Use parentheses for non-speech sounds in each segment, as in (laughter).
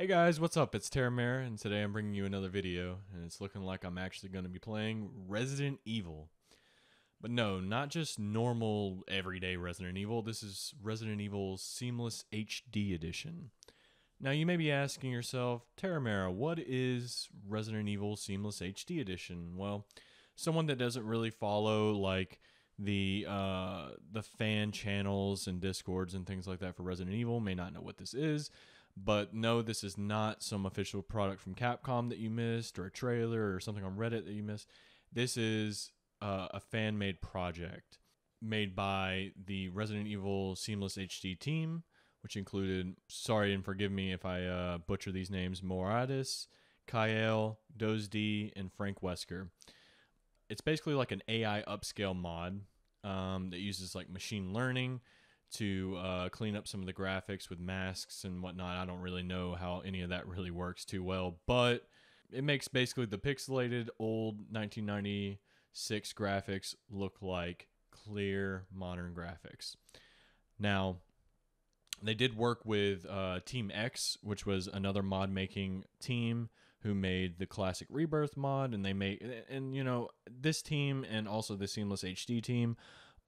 Hey guys, what's up? It's TeraMera, and today I'm bringing you another video, and it's looking like I'm actually going to be playing Resident Evil. But no, not just normal, everyday Resident Evil. This is Resident Evil Seamless HD Edition. Now, you may be asking yourself, TeraMera, what is Resident Evil Seamless HD Edition? Well, someone that doesn't really follow, like, the uh, the fan channels and discords and things like that for Resident Evil may not know what this is. But no, this is not some official product from Capcom that you missed, or a trailer, or something on Reddit that you missed. This is uh, a fan made project made by the Resident Evil Seamless HD team, which included, sorry and forgive me if I uh, butcher these names, Moradis, Kyle, Dozd, and Frank Wesker. It's basically like an AI upscale mod um, that uses like machine learning to uh, clean up some of the graphics with masks and whatnot. I don't really know how any of that really works too well, but it makes basically the pixelated old 1996 graphics look like clear modern graphics. Now, they did work with uh, Team X, which was another mod making team who made the classic Rebirth mod, and they made and you know this team and also the Seamless HD team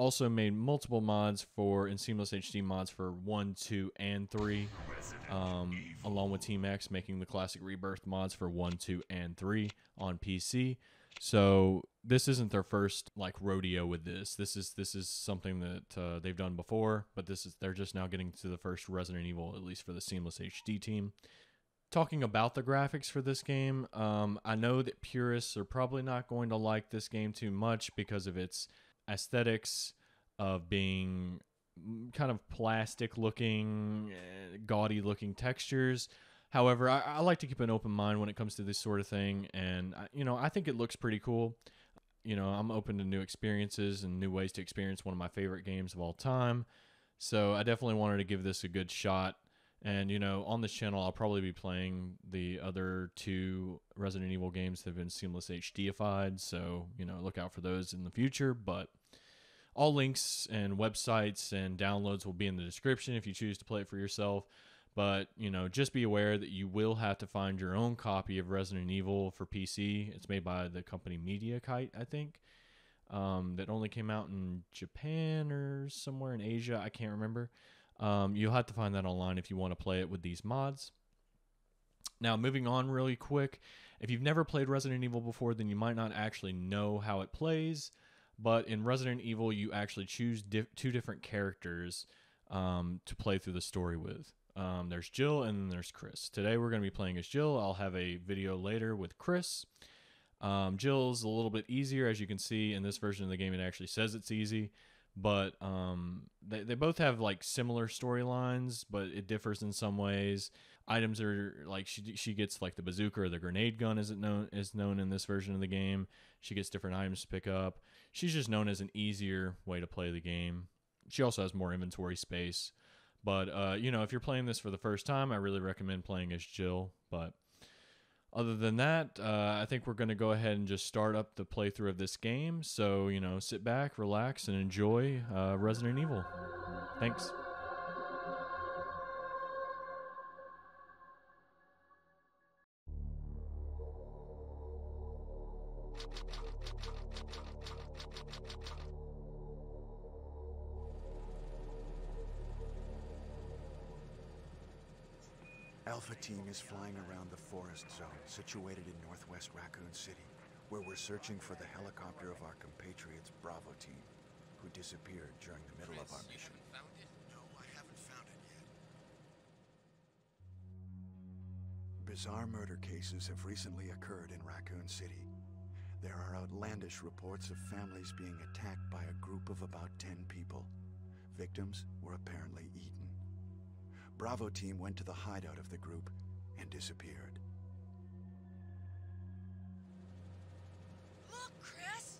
also made multiple mods for and seamless HD mods for one, two, and three, um, along with Team X making the classic Rebirth mods for one, two, and three on PC. So this isn't their first like rodeo with this. This is this is something that uh, they've done before, but this is they're just now getting to the first Resident Evil, at least for the seamless HD team. Talking about the graphics for this game, um, I know that purists are probably not going to like this game too much because of its aesthetics of being kind of plastic looking, eh, gaudy looking textures. However, I, I, like to keep an open mind when it comes to this sort of thing, and you know, I think it looks pretty cool. You know, I'm open to new experiences and new ways to experience one of my favorite games of all time. So I definitely wanted to give this a good shot. And you know, on this channel, I'll probably be playing the other two Resident Evil games that have been seamless HDified. So you know, look out for those in the future. But all links and websites and downloads will be in the description if you choose to play it for yourself. But, you know, just be aware that you will have to find your own copy of Resident Evil for PC. It's made by the company Mediakite, I think. Um, that only came out in Japan or somewhere in Asia. I can't remember. Um, you'll have to find that online if you want to play it with these mods. Now, moving on really quick, if you've never played Resident Evil before, then you might not actually know how it plays. But in Resident Evil, you actually choose two different characters um, to play through the story with. Um, there's Jill and then there's Chris. Today we're going to be playing as Jill. I'll have a video later with Chris. Um, Jill's a little bit easier, as you can see in this version of the game. It actually says it's easy, but um, they, they both have like similar storylines, but it differs in some ways. Items are like she she gets like the bazooka or the grenade gun, as it known is known in this version of the game. She gets different items to pick up she's just known as an easier way to play the game. She also has more inventory space. But uh, you know, if you're playing this for the first time, I really recommend playing as Jill. But other than that, uh, I think we're going to go ahead and just start up the playthrough of this game. So you know, sit back, relax, and enjoy uh, Resident Evil. Thanks. Alpha team is flying around the forest zone situated in northwest Raccoon City, where we're searching for the helicopter of our compatriots Bravo team, who disappeared during the middle of our mission. found it? No, I haven't found it yet. Bizarre murder cases have recently occurred in Raccoon City. There are outlandish reports of families being attacked by a group of about 10 people. Victims were apparently eaten. Bravo team went to the hideout of the group and disappeared. Look, Chris!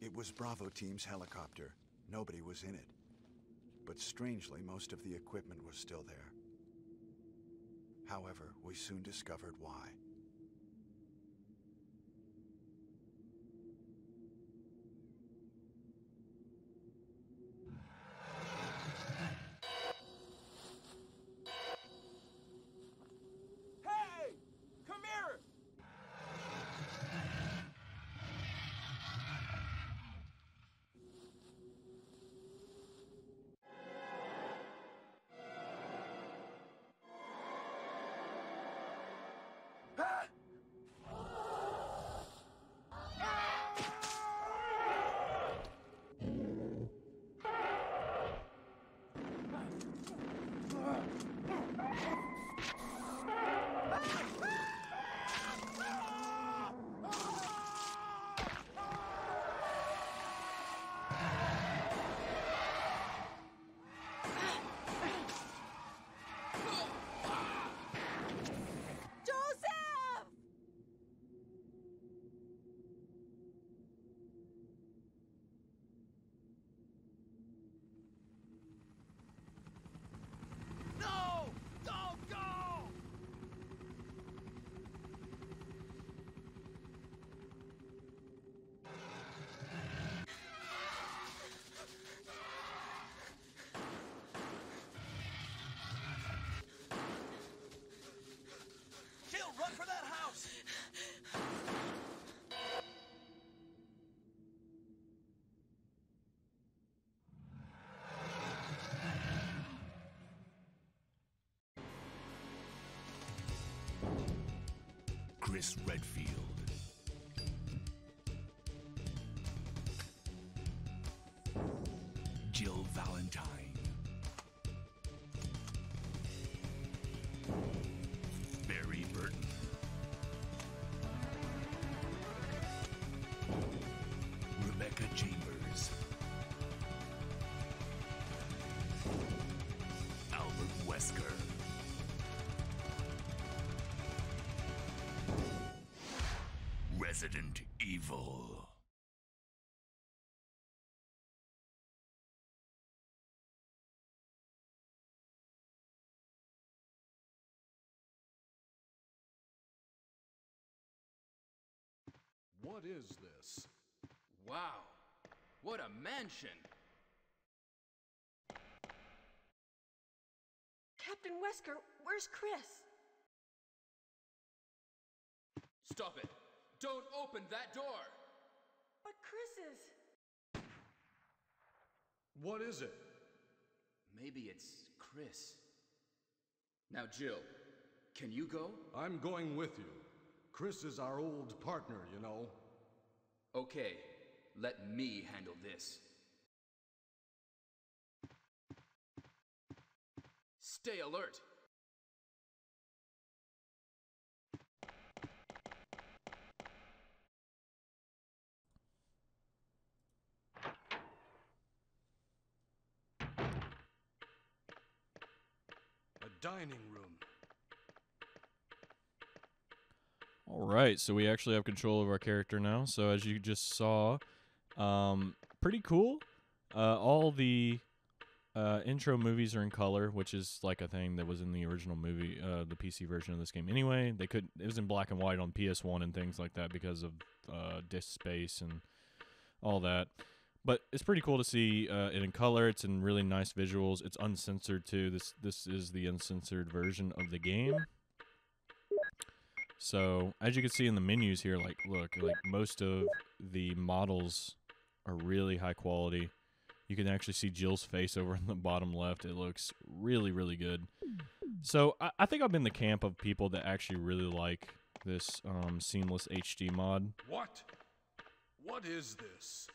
It was Bravo team's helicopter. Nobody was in it but strangely, most of the equipment was still there. However, we soon discovered why. Chris Redfield. Resident Evil. What is this? Wow, what a mansion! Captain Wesker, where's Chris? Stop it! Don't open that door! But Chris is. What is it? Maybe it's Chris. Now, Jill, can you go? I'm going with you. Chris is our old partner, you know. Okay, let me handle this. Stay alert! A dining room. All right, so we actually have control of our character now. So as you just saw, um, pretty cool. Uh, all the uh, intro movies are in color, which is like a thing that was in the original movie, uh, the PC version of this game. Anyway, they could it was in black and white on PS1 and things like that because of uh, disk space and all that. But it's pretty cool to see uh, it in color. It's in really nice visuals. It's uncensored too. This this is the uncensored version of the game. So as you can see in the menus here, like look, like most of the models are really high quality. You can actually see Jill's face over in the bottom left. It looks really, really good. So I, I think I'm in the camp of people that actually really like this um, seamless HD mod. What? What is this?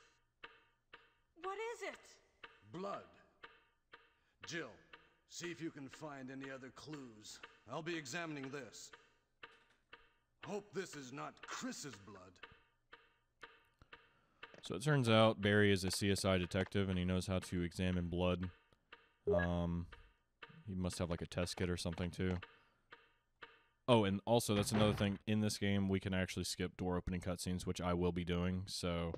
What is it? Blood. Jill, see if you can find any other clues. I'll be examining this. Hope this is not Chris's blood. So it turns out Barry is a CSI detective and he knows how to examine blood. Um, he must have like a test kit or something too. Oh, and also that's another thing in this game we can actually skip door opening cutscenes, which I will be doing. So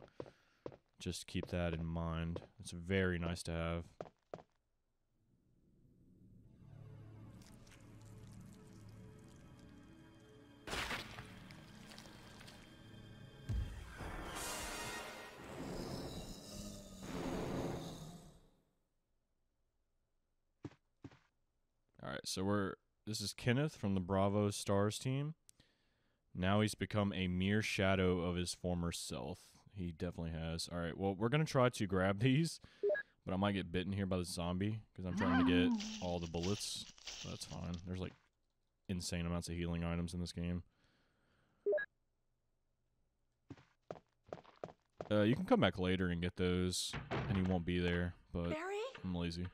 just keep that in mind. It's very nice to have. All right, so we're this is Kenneth from the Bravo Stars team. Now he's become a mere shadow of his former self. He definitely has. All right, well, we're gonna try to grab (laughs) these, but I might get bitten here by the zombie because I'm trying to get (gasps) all the bullets. So that's fine. There's like insane amounts of healing items in this game. Uh, you can come back later and get those, and he won't be there. But Barry? I'm lazy.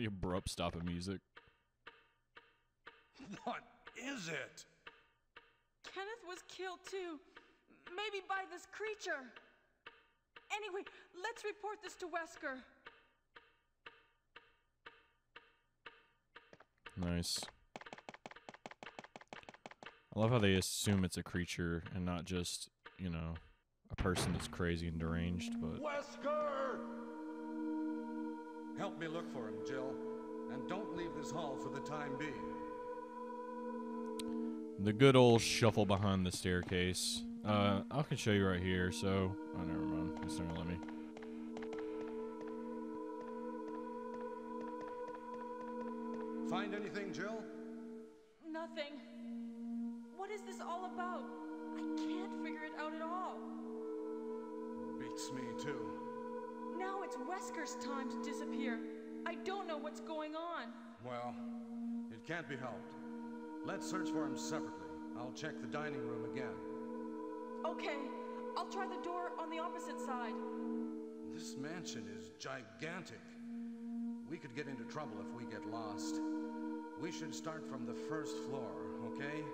The abrupt stop of music. (laughs) What is it? Kenneth was killed too. Maybe by this creature. Anyway, let's report this to Wesker. Nice. I love how they assume it's a creature and not just, you know, a person that's crazy and deranged, but Wesker! Help me look for him, Jill. And don't leave this hall for the time being. the good old shuffle behind the staircase. Uh, I can show you right here, so... Oh, never mind. It's not gonna let me. Find anything, Jill? Nothing. What is this all about? I can't figure it out at all. Beats me, too. Now it's Wesker's time to disappear. I don't know what's going on. Well, it can't be helped. Let's search for him separately. I'll check the dining room again. Okay, I'll try the door on the opposite side. This mansion is gigantic. We could get into trouble if we get lost. We should start from the first floor, okay?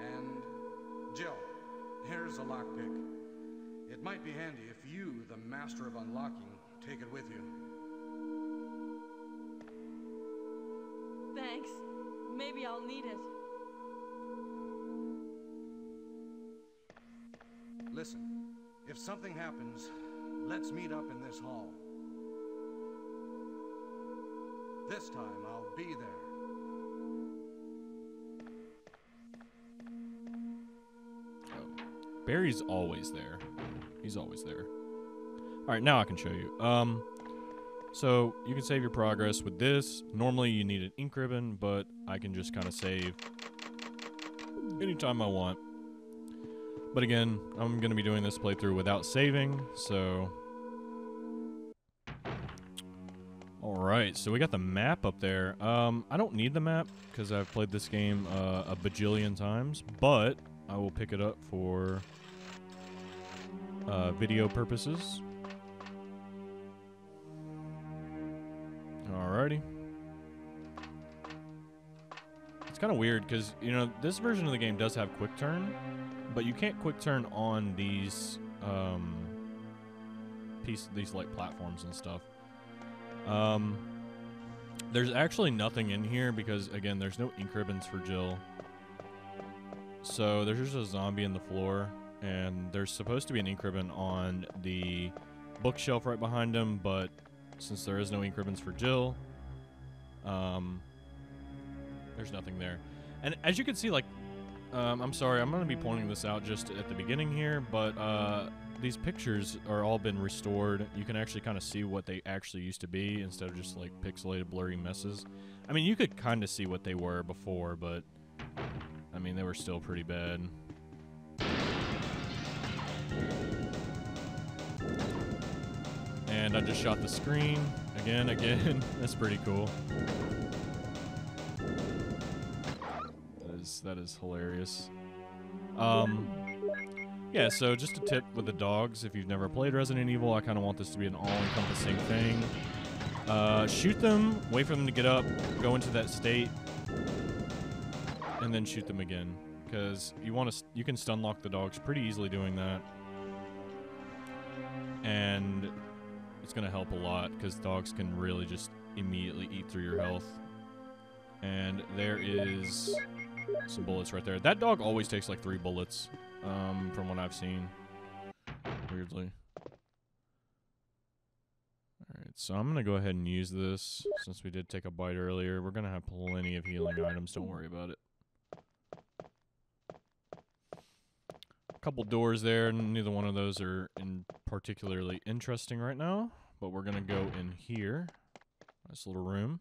And Jill, here's a lockpick. It might be handy if you, the master of unlocking, take it with you. Thanks. Maybe I'll need it. Listen, if something happens, let's meet up in this hall. This time I'll be there. Barry's always there. He's always there. All right, now I can show you. Um, so you can save your progress with this. Normally you need an ink ribbon, but I can just kind of save anytime I want. But again, I'm going to be doing this playthrough without saving, so... Alright, so we got the map up there. Um, I don't need the map, because I've played this game uh, a bajillion times, but I will pick it up for uh, video purposes. Alrighty. It's kind of weird because you know this version of the game does have quick turn, but you can't quick turn on these um, piece these like platforms and stuff. Um, there's actually nothing in here because again, there's no ink ribbons for Jill. So there's just a zombie in the floor, and there's supposed to be an ink ribbon on the bookshelf right behind him, but since there is no ink ribbons for Jill, um, there's nothing there. And as you can see, like, um, I'm sorry, I'm going to be pointing this out just at the beginning here, but uh, these pictures are all been restored. You can actually kind of see what they actually used to be instead of just like pixelated, blurry messes. I mean, you could kind of see what they were before, but I mean, they were still pretty bad. And I just shot the screen again, again. (laughs) That's pretty cool. That is that is hilarious. Um, yeah. So just a tip with the dogs: if you've never played Resident Evil, I kind of want this to be an all-encompassing thing. Uh, shoot them, wait for them to get up, go into that state, and then shoot them again. Because you want to, you can stun lock the dogs pretty easily doing that, and it's gonna help a lot because dogs can really just immediately eat through your health. And there is some bullets right there. That dog always takes like three bullets, um, from what I've seen. Weirdly. Alright, so I'm gonna go ahead and use this since we did take a bite earlier. We're gonna have plenty of healing items, don't worry about it. Couple doors there. And neither one of those are in particularly interesting right now, but we're gonna go in here. Nice little room.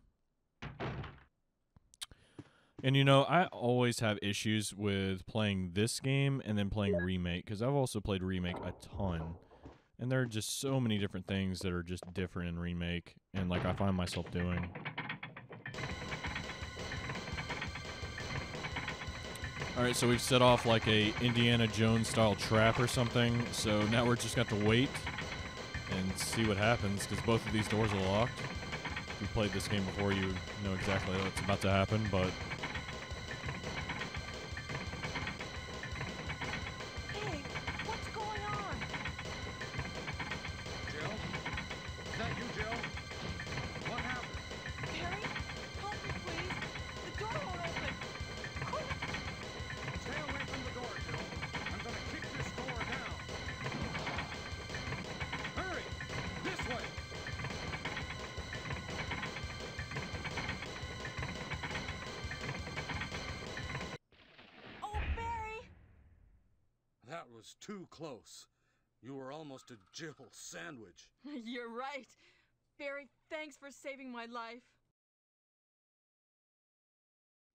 And you know, I always have issues with playing this game and then playing Remake because I've also played Remake a ton. And there are just so many different things that are just different in Remake and like I find myself doing. All right, so we've set off like a Indiana Jones style trap or something. So now we're just got to wait and see what happens because both of these doors are locked. If you played this game before, you know exactly what's about to happen, but sandwich. (laughs) You're right. Barry, thanks for saving my life.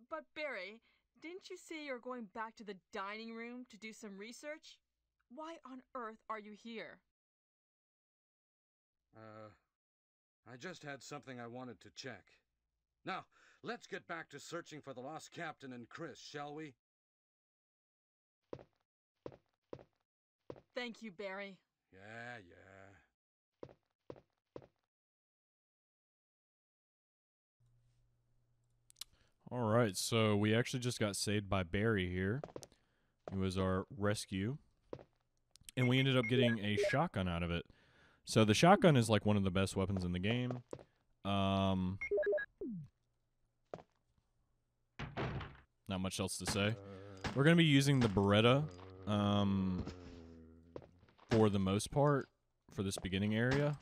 But, Barry, didn't you say you're going back to the dining room to do some research? Why on earth are you here? Uh, I just had something I wanted to check. Now, let's get back to searching for the lost captain and Chris, shall we? Thank you, Barry. Yeah, yeah. All right, so we actually just got saved by Barry here. He was our rescue. And we ended up getting a shotgun out of it. So the shotgun is like one of the best weapons in the game. Um Not much else to say. We're going to be using the Beretta um for the most part for this beginning area.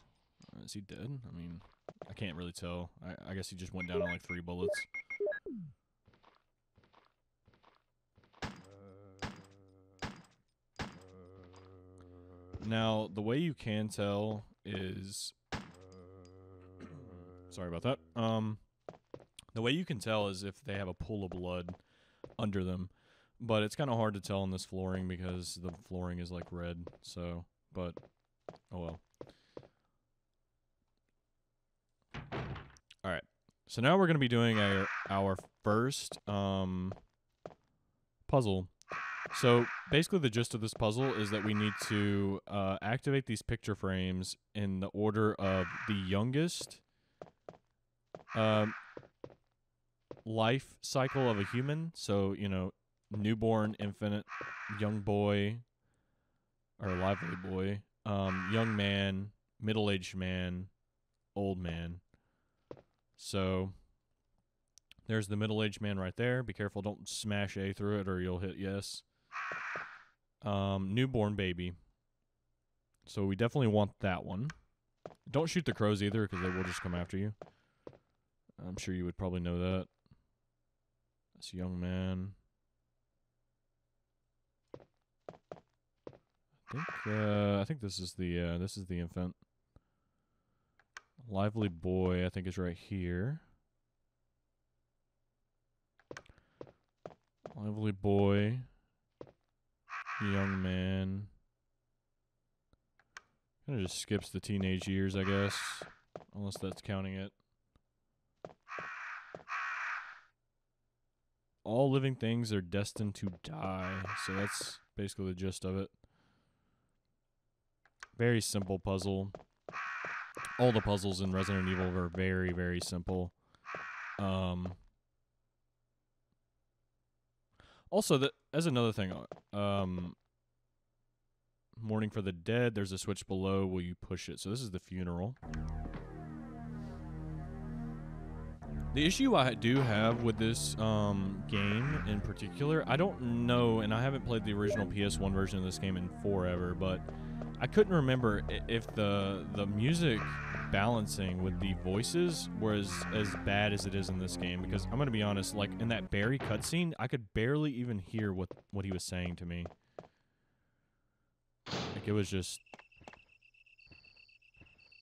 Is he dead? I mean, I can't really tell. I, I guess he just went down on like three bullets. Now, the way you can tell is sorry about that. Um the way you can tell is if they have a pool of blood under them. But it's kind of hard to tell on this flooring because the flooring is like red. So, but oh well. All right. So now we're going to be doing our our first um puzzle. So basically, the gist of this puzzle is that we need to uh, activate these picture frames in the order of the youngest um, life cycle of a human. So you know, newborn, infant, young boy, or lively boy, um, young man, middle-aged man, old man. So there's the middle-aged man right there. Be careful, don't smash A through it, or you'll hit yes. Um, newborn baby. So we definitely want that one. Don't shoot the crows either, because they will just come after you. I'm sure you would probably know that. That's a young man. I think uh, I think this is the uh, this is the infant. Lively boy, I think is right here. Lively boy. Young man. Kind of just skips the teenage years, I guess. Unless that's counting it. All living things are destined to die. So that's basically the gist of it. Very simple puzzle. All the puzzles in Resident Evil are very, very simple. Um, also, that as another thing, um, Mourning for the Dead. There's a switch below. Will you push it? So this is the funeral. The issue I do have with this um, game in particular, I don't know, and I haven't played the original PS1 version of this game in forever, but I couldn't remember if the the music balancing with the voices was as bad as it is in this game. Because I'm gonna be honest, like in that Barry cutscene, I could barely even hear what what he was saying to me. Like it was just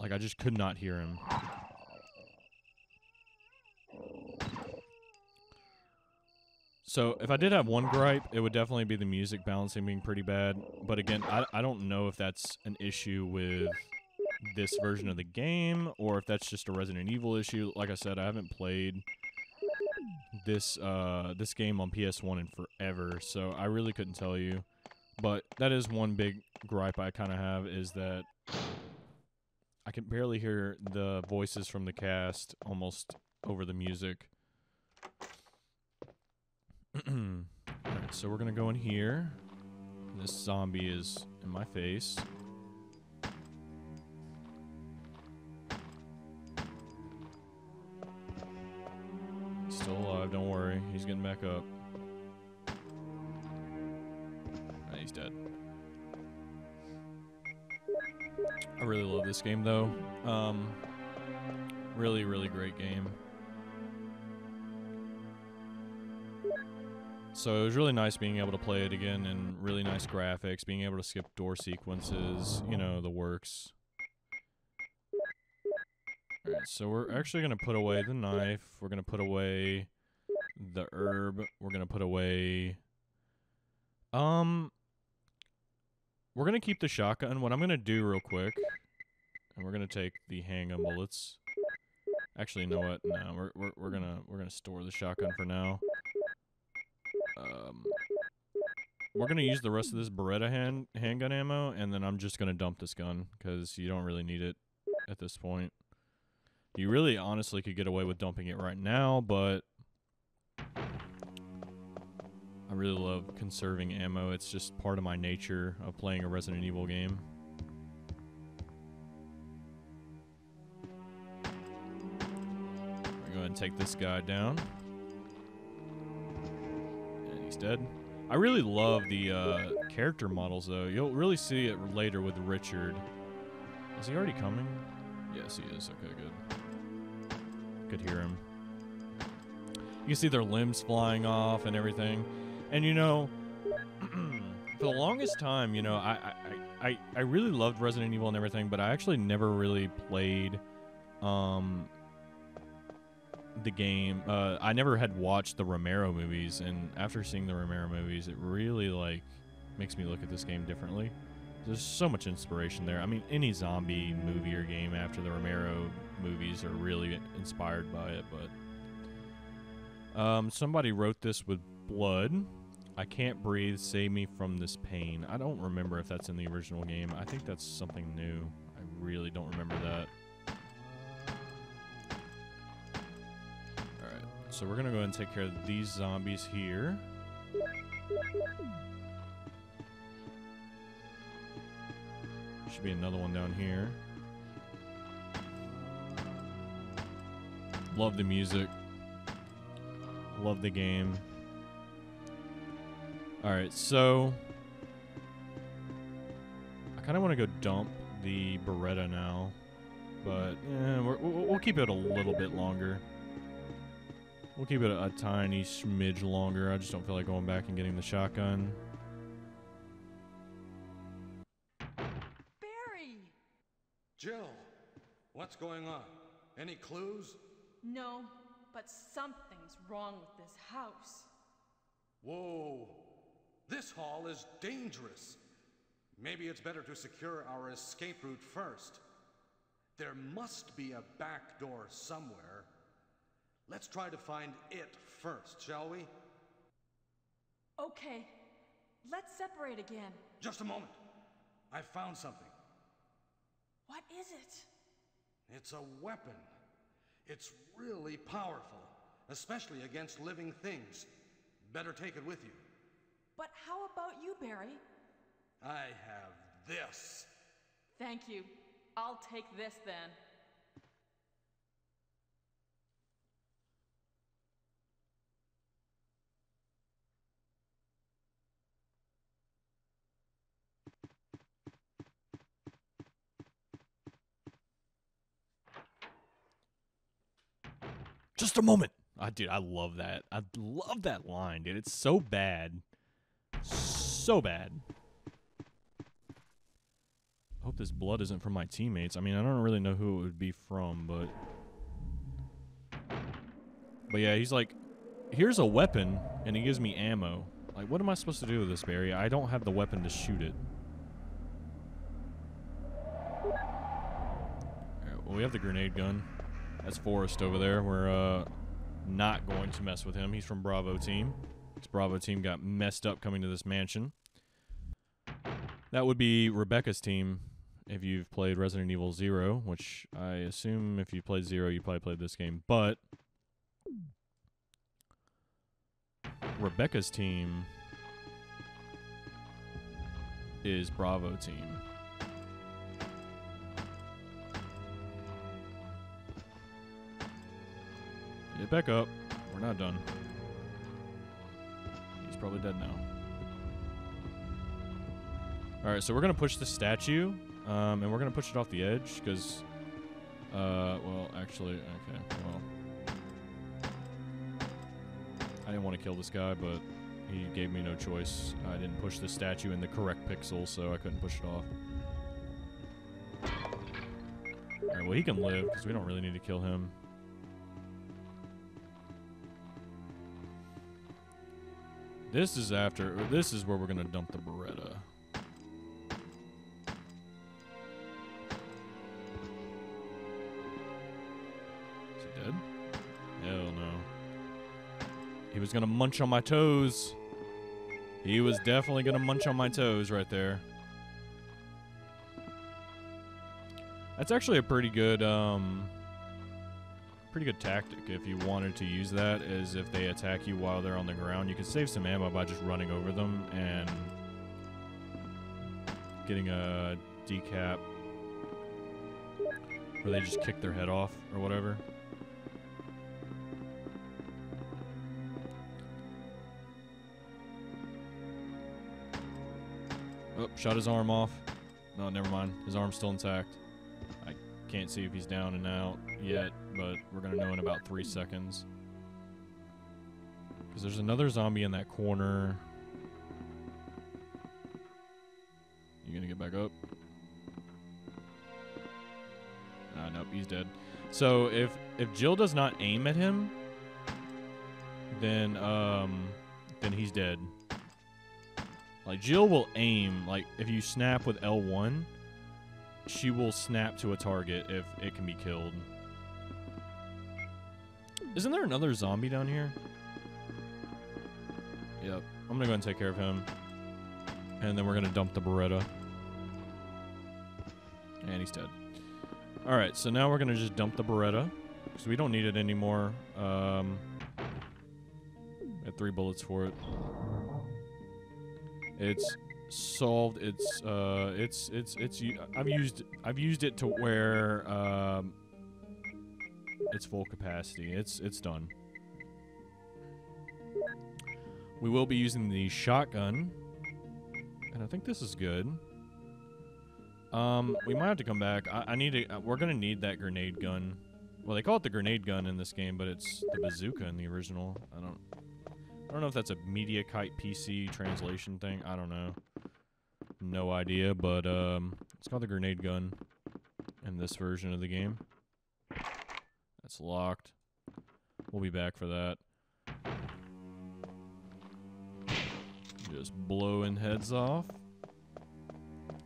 like I just could not hear him. So if I did have one gripe, it would definitely be the music balancing being pretty bad. But again, I, I don't know if that's an issue with this version of the game or if that's just a Resident Evil issue. Like I said, I haven't played this uh this game on PS1 in forever, so I really couldn't tell you. But that is one big gripe I kind of have is that I can barely hear the voices from the cast almost over the music. (clears throat) Alright, so we're gonna go in here. This zombie is in my face. Alive, don't worry. He's getting back up. Ah, he's dead. I really love this game though. Um, really, really great game. So it was really nice being able to play it again and really nice graphics, being able to skip door sequences, you know, the works. Alright, so we're actually going to put away the knife. We're going to put away the herb. We're to put away... Um... We're to keep the shotgun. What I'm to do real quick... And we're to take the handgun bullets. Actually, you know what? No, we're, we're, we're to we're gonna store the shotgun for now. Um, we're gonna use the rest of this Beretta hand handgun ammo, and then I'm just gonna dump this gun because you don't really need it at this point. You really, honestly, could get away with dumping it right now, but I really love conserving ammo. It's just part of my nature of playing a Resident Evil game. We're going to take this guy down. And he's dead. I really love the uh, character models, though. You'll really see it later with Richard. Is he already coming? Yes, he is. Okay, good. Could hear him. You see their limbs flying off and everything. And you know, (clears throat) for the longest time, you know, I, I, I, I really loved Resident Evil and everything, but I actually never really played um, the game. Uh, I never had watched the Romero movies, and after seeing the Romero movies, it really like makes me look at this game differently. There's so much inspiration there. I mean, any zombie movie or game after the Romero movies are really inspired by it. But um, somebody wrote this with blood. I can't breathe. Save me from this pain. I don't remember if that's in the original game. I think that's something new. I really don't remember that. Alright, so we're gonna go ahead and take care of these zombies here. Should be another one down here. Love the music. Love the game. Alright, so. I kind of want to go dump the Beretta now. But, yeah, we're, we'll we'll keep it a little bit longer. We'll keep it a, a tiny smidge longer. I just don't feel like going back and getting the shotgun. Barry! Jill, what's going on? Any clues? No, but something's wrong with this house. Whoa. This hall is dangerous. Maybe it's better to secure our escape route first. There must be a back door somewhere. Let's try to find it first, shall we? Okay, let's separate again. Just a moment. I found something. What is it? It's a weapon. It's really powerful, especially against living things. Better take it with you. But how about you, Barry? I have this. Thank you. I'll take this then. Just a moment. I dude, I love that. I love that line, dude. It's so bad. So bad. I hope this blood isn't from my teammates. I mean, I don't really know who it would be from, but but yeah, he's like, here's a weapon, and he gives me ammo. Like, what am I supposed to do with this, Barry? I don't have the weapon to shoot it. Alright, well, we have the grenade gun. That's Forest over there. We're uh, not going to mess with him. He's from Bravo team. This Bravo team got messed up coming to this mansion. That would be Rebecca's team if you've played Resident Evil 0, which I assume if you played 0, you probably played this game. But Rebecca's team is Bravo team. Get back up. We're not done. He's probably dead now. Alright, so we're going to push the statue, um, and we're going to push it off the edge, because, uh, well, actually, okay, well. I didn't want to kill this guy, but he gave me no choice. I didn't push the statue in the correct pixel, so I couldn't push it off. Alright, well, he can live, because we don't really need to kill him. This is after, this is where we're to dump the Beretta. Is he dead? Hell no. He was gonna munch on my toes. He was definitely gonna munch on my toes right there. That's actually a pretty good, um, pretty good tactic if you wanted to use that. Is if they attack you while they're on the ground, you can save some ammo by just running over them and getting a decap where they just kick their head off or whatever. Oh, shot his arm off. No, never mind. His arm's still intact. I can't see if he's down and out yet, but we're going to know in about three seconds. Because there's another zombie in that corner. You going to get back up? Ah, nope, he's dead. So if if Jill does not aim at him, then um then he's dead. Like Jill will aim, like if you snap with L1, she will snap to a target if it can be killed. Isn't there another zombie down here? Yep. I'm gonna go and take care of him. And then we're gonna dump the Beretta. And he's dead. Alright, so now we're gonna just dump the Beretta. Because we don't need it anymore. Um, got three bullets for it. It's solved. It's uh, it's it's it's. I've used I've used it to where um, it's full capacity. It's it's done. We will be using the shotgun, and I think this is good. Um, we might have to come back. I, I need to. Uh, we're gonna need that grenade gun. Well, they call it the grenade gun in this game, but it's the bazooka in the original. I don't. I don't know if that's a Media Kite PC translation thing. I don't know. No idea, but um, it's called the grenade gun in this version of the game. That's locked. We'll be back for that. Just blowing heads off.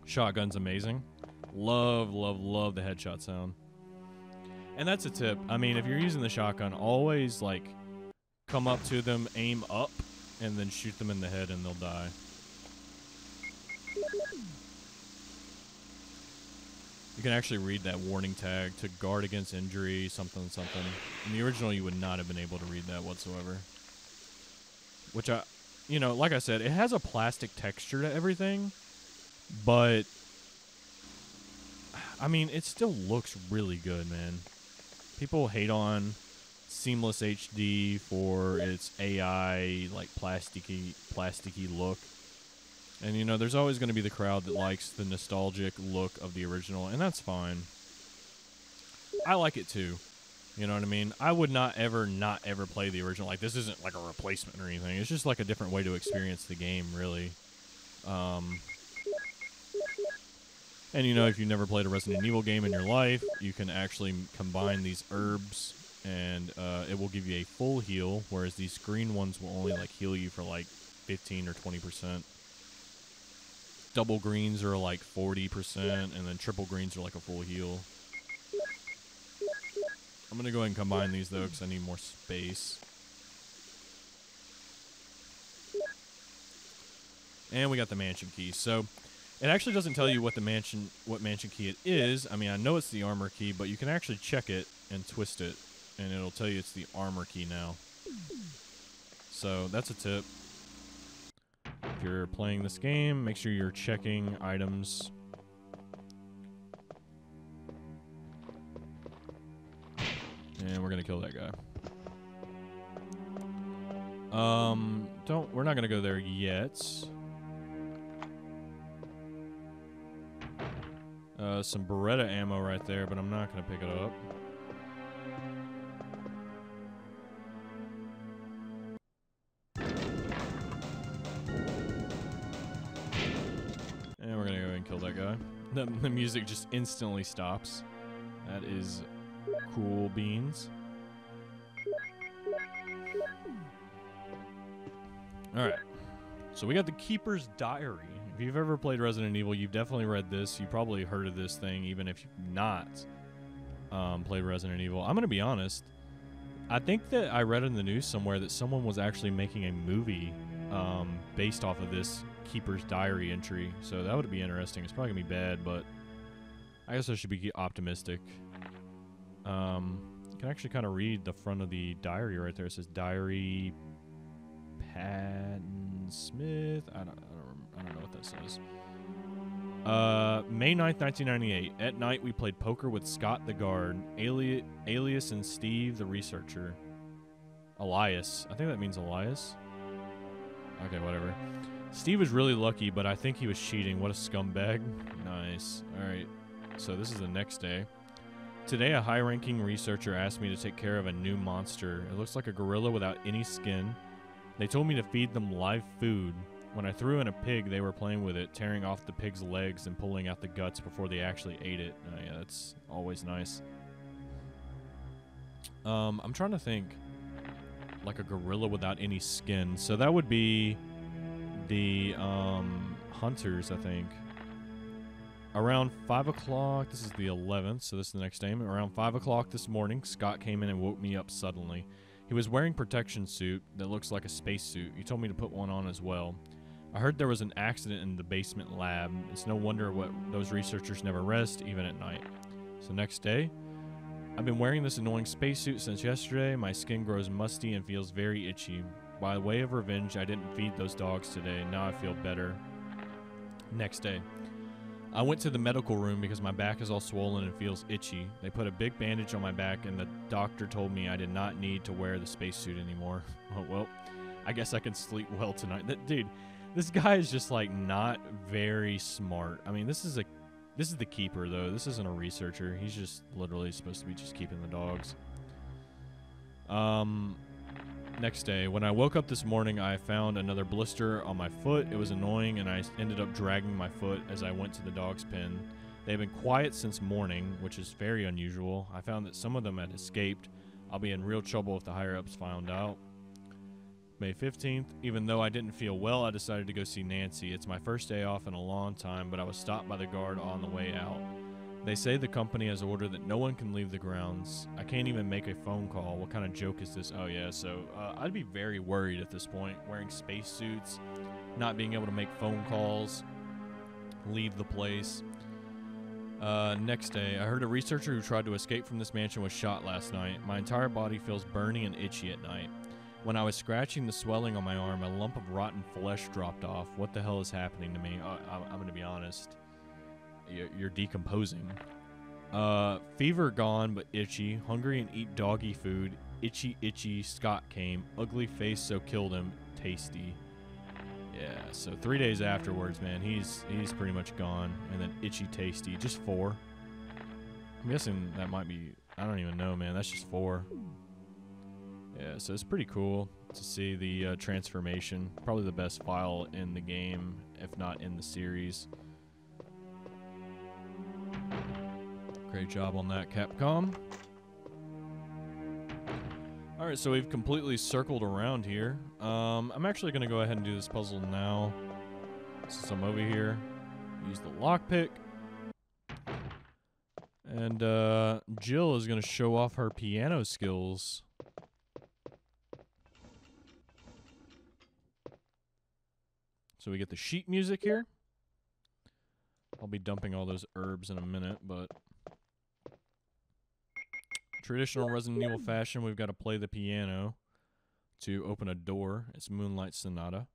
Shotgun's amazing. Love, love, love the headshot sound. And that's a tip. I mean, if you're using the shotgun, always like come up to them, aim up, and then shoot them in the head and they'll die. You can actually read that warning tag to guard against injury, something, something. In the original, you would not have been able to read that whatsoever. Which I, you know, like I said, it has a plastic texture to everything, but I mean, it still looks really good, man. People hate on Seamless HD for its AI like plasticky plasticky look. And you know, there's always going to be the crowd that likes the nostalgic look of the original, and that's fine. I like it too. You know what I mean? I would not ever not ever play the original. Like this isn't like a replacement or anything. It's just like a different way to experience the game, really. Um And you know, if you've never played a Resident Evil game in your life, you can actually combine these herbs and uh, it will give you a full heal, whereas these green ones will only like heal you for like 15 or 20%. Double greens are like 40%, and then triple greens are like a full heal. I'm going to go ahead and combine these though because I need more space. And we got the mansion key. So it actually doesn't tell you what the mansion what mansion key it is. I mean, I know it's the armor key, but you can actually check it and twist it, and it'll tell you it's the armor key now. So that's a tip. If you're playing this game, make sure you're checking items. And we're gonna kill that guy. Um, don't. We're not gonna go there yet. Uh, some Beretta ammo right there, but I'm not gonna pick it up. Music just instantly stops. That is cool beans. Alright. So we got the Keeper's Diary. If you've ever played Resident Evil, you've definitely read this. You probably heard of this thing, even if you've not um, played Resident Evil. I'm going to be honest. I think that I read in the news somewhere that someone was actually making a movie um, based off of this Keeper's Diary entry. So that would be interesting. It's probably going to be bad, but I guess I should be optimistic. Um, can actually kind of read the front of the diary right there. It says Diary Patton Smith. I don't, I don't, I don't know what that says. Uh, May 9th, 1998. At night, we played poker with Scott the guard, Ali- Alias, and Steve the researcher. Elias. I think that means Elias. Okay, whatever. Steve was really lucky, but I think he was cheating. What a scumbag. Nice. All right. So this is the next day. Today, a high ranking researcher asked me to take care of a new monster. It looks like a gorilla without any skin. They told me to feed them live food. When I threw in a pig, they were playing with it, tearing off the pig's legs and pulling out the guts before they actually ate it. Oh, yeah, that's always nice. Um, I'm trying to think. Like a gorilla without any skin. So that would be the um, hunters, I think. Around 5 o'clock, this is the 11th, so this is the next day. Around 5 o'clock this morning, Scott came in and woke me up suddenly. He was wearing protection suit that looks like a spacesuit. He told me to put one on as well. I heard there was an accident in the basement lab. It's no wonder what those researchers never rest, even at night. So next day, I've been wearing this annoying spacesuit since yesterday. My skin grows musty and feels very itchy. By way of revenge, I didn't feed those dogs today. Now I feel better. Next day, I went to the medical room because my back is all swollen and feels itchy. They put a big bandage on my back, and the doctor told me I did not need to wear the spacesuit anymore. (laughs) Oh, well, I guess I can sleep (laughs) well tonight. That dude, this guy is just like not very smart. I mean, this is a this is the keeper though. This isn't a researcher. He's just literally supposed to be just keeping the dogs. Um next day, when I woke up this morning, I found another blister on my foot. It was annoying and I ended up dragging my foot as I went to the dog's pen. They've been quiet since morning, which is very unusual. I found that some of them had escaped. I'll be in real trouble if the higher ups found out. May 15th, even though I didn't feel well, I decided to go see Nancy. It's my first day off in a long time, but I was stopped by the guard on the way out. They say the company has ordered that no one can leave the grounds. I can't even make a phone call. What kind of joke is this? Oh, yeah, so uh, I'd be very worried at this point. Wearing spacesuits, not being able to make phone calls, leave the place. Uh, next day, I heard a researcher who tried to escape from this mansion was shot last night. My entire body feels burning and itchy at night. When I was scratching the swelling on my arm, a lump of rotten flesh dropped off. What the hell is happening to me? I, I'm going to be honest. You're, decomposing. Uh, fever gone, but itchy. Hungry and eat doggy food. Itchy, itchy. Scott came. Ugly face, so killed him. Tasty. Yeah. So three days afterwards, man, he's he's pretty much gone. And then itchy, tasty. Just four. I'm guessing that might be. I don't even know, man. That's just four. Yeah, so it's pretty cool to see the uh, transformation. Probably the best file in the game, if not in the series. Great job on that, Capcom. All right, so we've completely circled around here. Um, I'm actually going to go ahead and do this puzzle now. Since I'm over here, use the lockpick. And uh, Jill is going to show off her piano skills. So we get the sheet music here. I'll be dumping all those herbs in a minute, but traditional Resident Evil fashion, we've got to play the piano to open a door. It's Moonlight Sonata.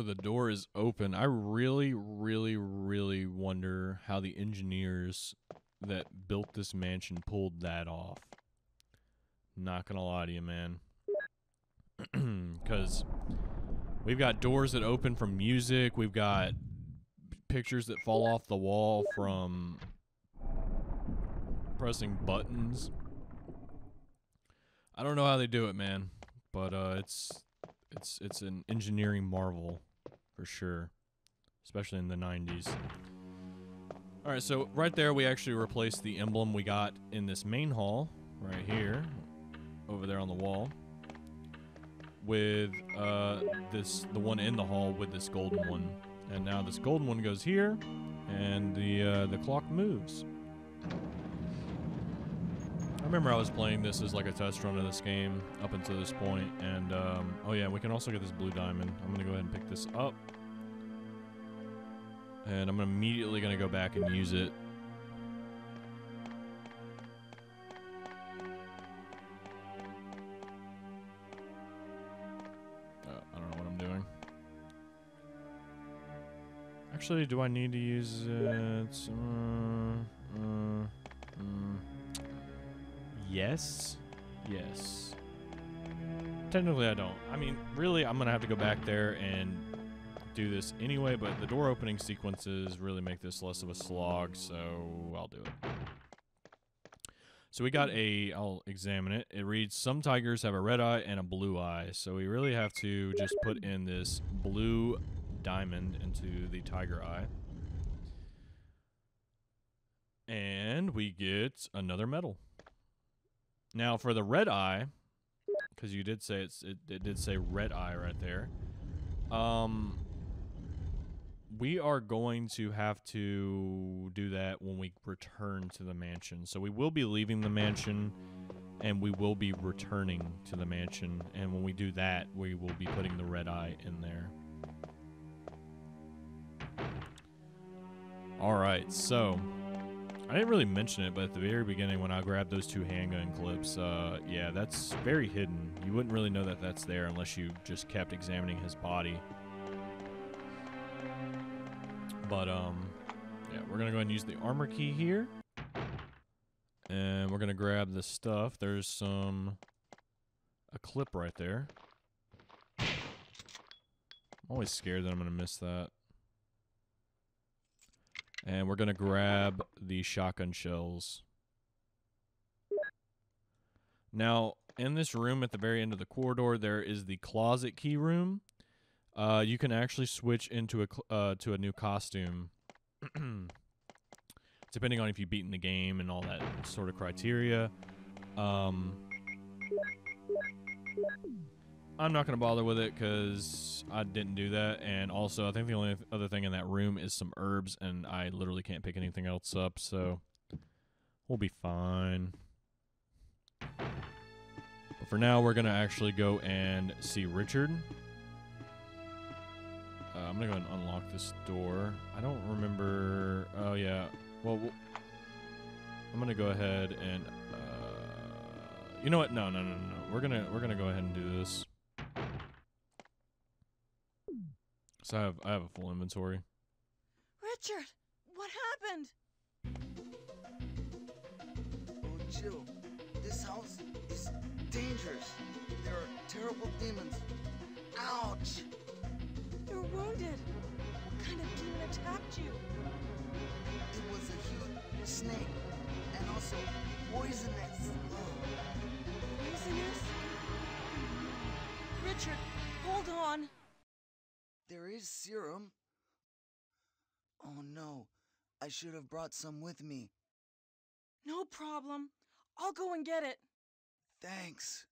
So the door is open. I really, really, really wonder how the engineers that built this mansion pulled that off. Not gonna lie to you, man. (clears throat) Because we've got doors that open from music. We've got pictures that fall off the wall from pressing buttons. I don't know how they do it, man, but uh, it's it's it's an engineering marvel for sure, especially in the 90s. All right, so right there we actually replaced the emblem we got in this main hall right here over there on the wall with uh, this the one in the hall with this golden one. And now this golden one goes here and the uh, the clock moves. Remember I was playing this as like a test run of this game up until this point, and um, oh yeah, we can also get this blue diamond. I'm gonna go ahead and pick this up, and I'm immediately gonna go back and use it. Uh, I don't know what I'm doing. Actually, do I need to use it? Uh, uh, mm. Yes. Yes. Technically, I don't. I mean, really, I'm going to have to go back there and do this anyway, but the door opening sequences really make this less of a slog, so I'll do it. So we got a, I'll examine it. It reads, some tigers have a red eye and a blue eye. So we really have to just put in this blue diamond into the tiger eye. And we get another medal. Now for the red eye, because you did say it's it, it did say red eye right there. Um, we are going to have to do that when we return to the mansion. So we will be leaving the mansion, and we will be returning to the mansion. And when we do that, we will be putting the red eye in there. All right, so I didn't really mention it, but at the very beginning when I grabbed those two handgun clips, uh, yeah, that's very hidden. You wouldn't really know that that's there unless you just kept examining his body. But, um, yeah, we're going to go ahead and use the armor key here. And we're going to grab the stuff. There's some, a clip right there. I'm always scared that I'm going to miss that. And we're going to grab the shotgun shells. Now, in this room at the very end of the corridor, there is the closet key room. Uh, you can actually switch into a uh, to a new costume, (clears throat) depending on if you've beaten the game and all that sort of criteria. Um, I'm not going to bother with it because I didn't do that. And also, I think the only other thing in that room is some herbs, and I literally can't pick anything else up. So we'll be fine. But for now, we're going to actually go and see Richard. Uh, I'm going to go and unlock this door. I don't remember. Oh, yeah. Well, we'll I'm going to go ahead and. Uh, you know what? No, no, no, no. We're gonna we're gonna go ahead and do this. So I have I have a full inventory. Richard, what happened? Oh, Jill, this house, is dangerous. There are terrible demons. Ouch! You're wounded. What kind of demon attacked you? It was a huge snake and also poisonous. Poisonous? Richard, hold on. There is serum. Oh no, I should have brought some with me. No problem. I'll go and get it. Thanks.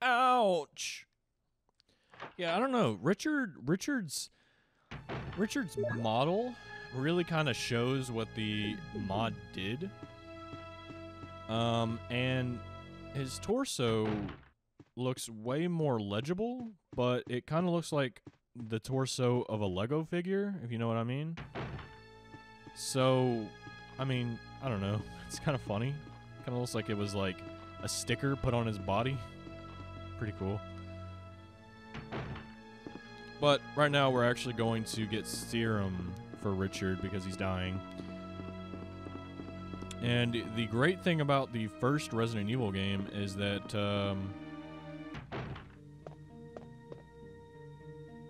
Ouch. Yeah, I don't know. Richard Richard's Richard's model really kind of shows what the mod did. Um and his torso looks way more legible, but it kind of looks like the torso of a Lego figure, if you know what I mean. So, I mean, I don't know. (laughs) It's kind of funny. Kind of looks like it was like a sticker put on his body. Pretty cool. But right now we're actually going to get serum for Richard because he's dying. And the great thing about the first Resident Evil game is that um,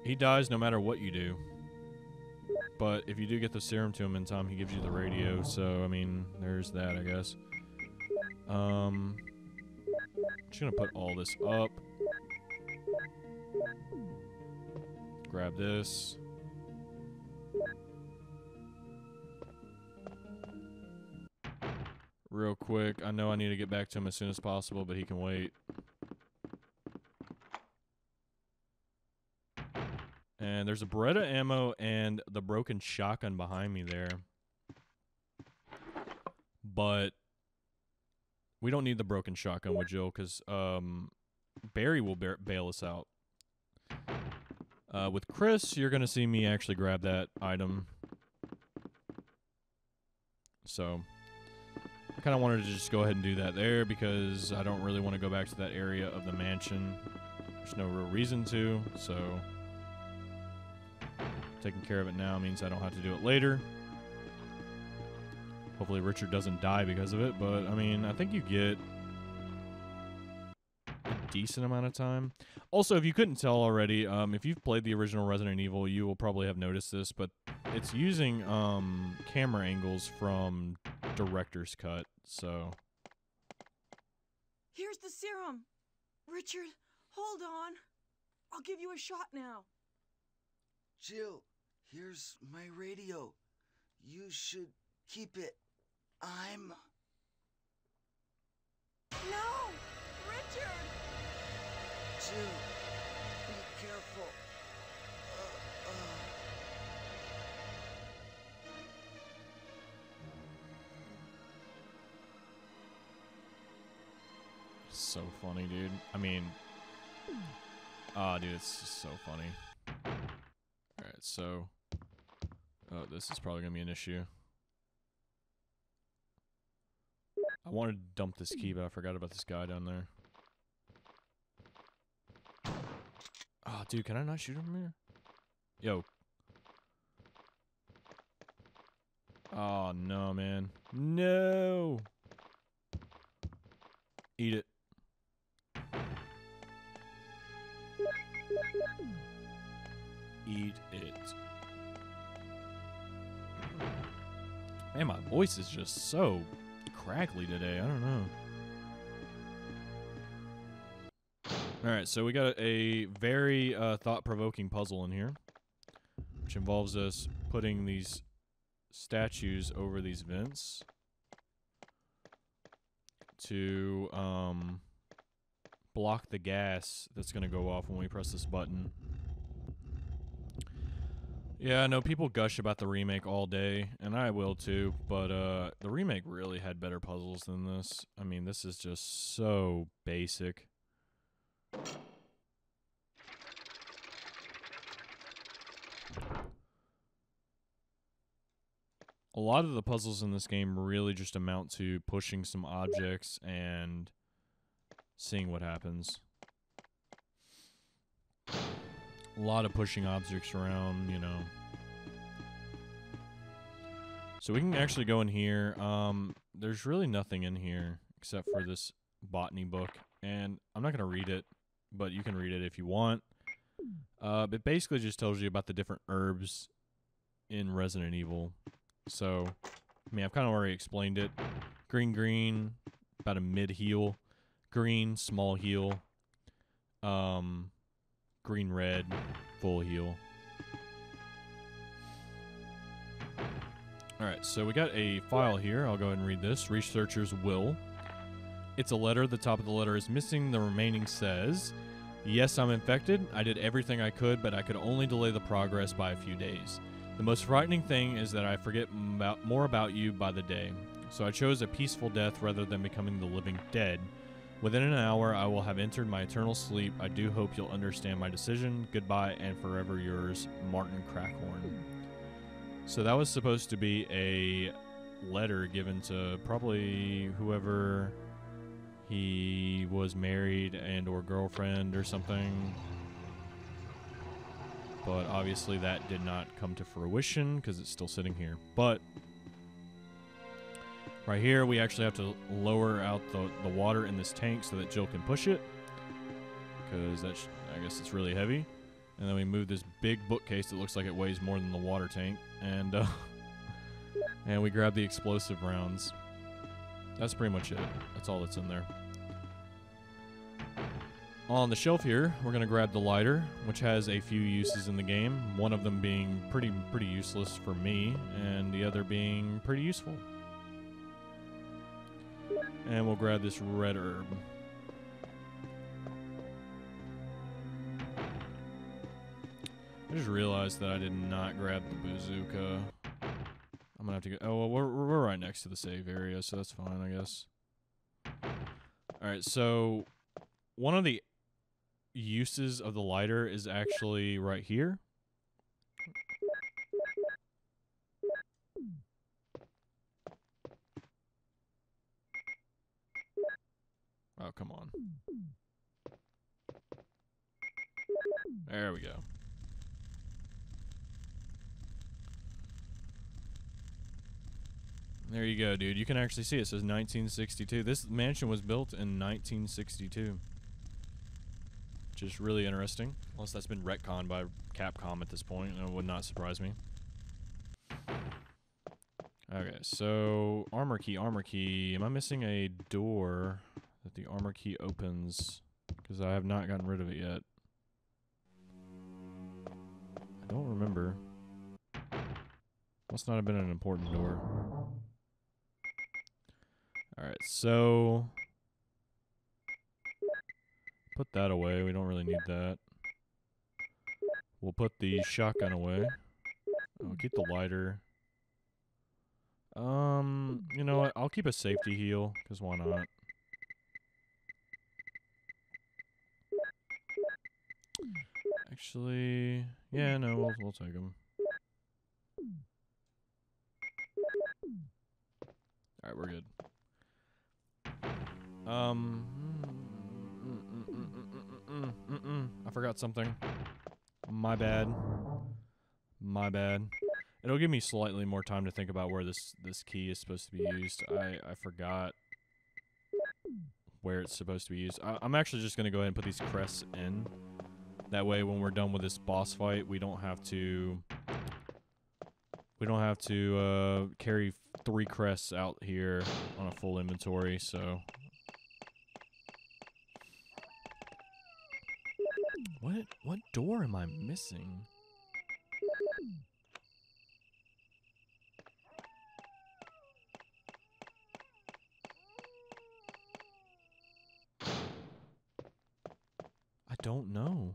he dies no matter what you do. But if you do get the serum to him in time, he gives you the radio. So I mean, there's that, I guess. Um, just gonna put all this up. Grab this. Real quick, I know I need to get back to him as soon as possible, but he can wait. And there's a Beretta ammo and the broken shotgun behind me there. But we don't need the broken shotgun with Jill because um, Barry will ba- bail us out. Uh, with Chris, you're going to see me actually grab that item. So I kind of wanted to just go ahead and do that there because I don't really want to go back to that area of the mansion. There's no real reason to, so taking care of it now means I don't have to do it later. Hopefully Richard doesn't die because of it, but I mean, I think you get decent amount of time. Also, if you couldn't tell already, um, if you've played the original Resident Evil, you will probably have noticed this, but it's using um, camera angles from Director's Cut, so Here's the serum. Richard, hold on. I'll give you a shot now. Jill, here's my radio. You should keep it. I'm. No! Richard! Be careful. So funny, dude. I mean, ah, dude, it's just so funny. All right, so, oh, this is probably gonna be an issue. I wanted to dump this key, but I forgot about this guy down there. Dude, can I not shoot him here? Yo. Oh no, man. No. Eat it. Eat it. Man, my voice is just so crackly today. I don't know. All right, so we got a very uh, thought-provoking puzzle in here, which involves us putting these statues over these vents to um, block the gas that's going to go off when we press this button. Yeah, I know people gush about the remake all day, and I will too, but uh, the remake really had better puzzles than this. I mean, this is just so basic. A lot of the puzzles in this game really just amount to pushing some objects and seeing what happens. A lot of pushing objects around, you know. So we can actually go in here. Um, there's really nothing in here except for this botany book, and I'm not gonna read it, but you can read it if you want. Uh, it basically just tells you about the different herbs in Resident Evil. So, I mean, I've kind of already explained it. Green, green, about a mid heal. Green, small heal. Um, green, red, full heal. All right, so we got a file here. I'll go ahead and read this. Researcher's will. It's a letter. The top of the letter is missing. The remaining says, Yes, I'm infected. I did everything I could, but I could only delay the progress by a few days. The most frightening thing is that I forget about, more about you by the day. So I chose a peaceful death rather than becoming the living dead. Within an hour, I will have entered my eternal sleep. I do hope you'll understand my decision. Goodbye and forever yours, Martin Crackhorn. So that was supposed to be a letter given to probably whoever he was married and or girlfriend or something. But obviously that did not come to fruition because it's still sitting here. But right here we actually have to lower out the, the water in this tank so that Jill can push it. Because that's I guess it's really heavy. And then we move this big bookcase that looks like it weighs more than the water tank. And uh, (laughs) and we grab the explosive rounds. That's pretty much it. That's all that's in there. On the shelf here, we're gonna grab the lighter, which has a few uses in the game. One of them being pretty pretty useless for me, and the other being pretty useful. And we'll grab this red herb. I just realized that I did not grab the bazooka. I'm gonna have to go. Oh, well, we're we're right next to the save area, so that's fine, I guess. All right, so one of the uses of the lighter is actually right here. Oh, come on. There we go. There you go, dude. You can actually see it says 1962. This mansion was built in 1962. Which is really interesting. Unless that's been retconned by Capcom at this point. It would not surprise me. Okay, so armor key, armor key. Am I missing a door that the armor key opens? Because I have not gotten rid of it yet. I don't remember. Must not have been an important door. Alright, so put that away. We don't really need that. We'll put the shotgun away. I'll keep the lighter. Um, you know what? I'll keep a safety heal, because why not? Actually, yeah, no, we'll, we'll take them. Alright, we're good. Um, I forgot something. My bad. My bad. It'll give me slightly more time to think about where this this key is supposed to be used. I I forgot where it's supposed to be used. I, I'm actually just gonna go ahead and put these crests in. That way, when we're done with this boss fight, we don't have to we don't have to uh, carry three crests out here on a full inventory. So What what door am I missing? I don't know.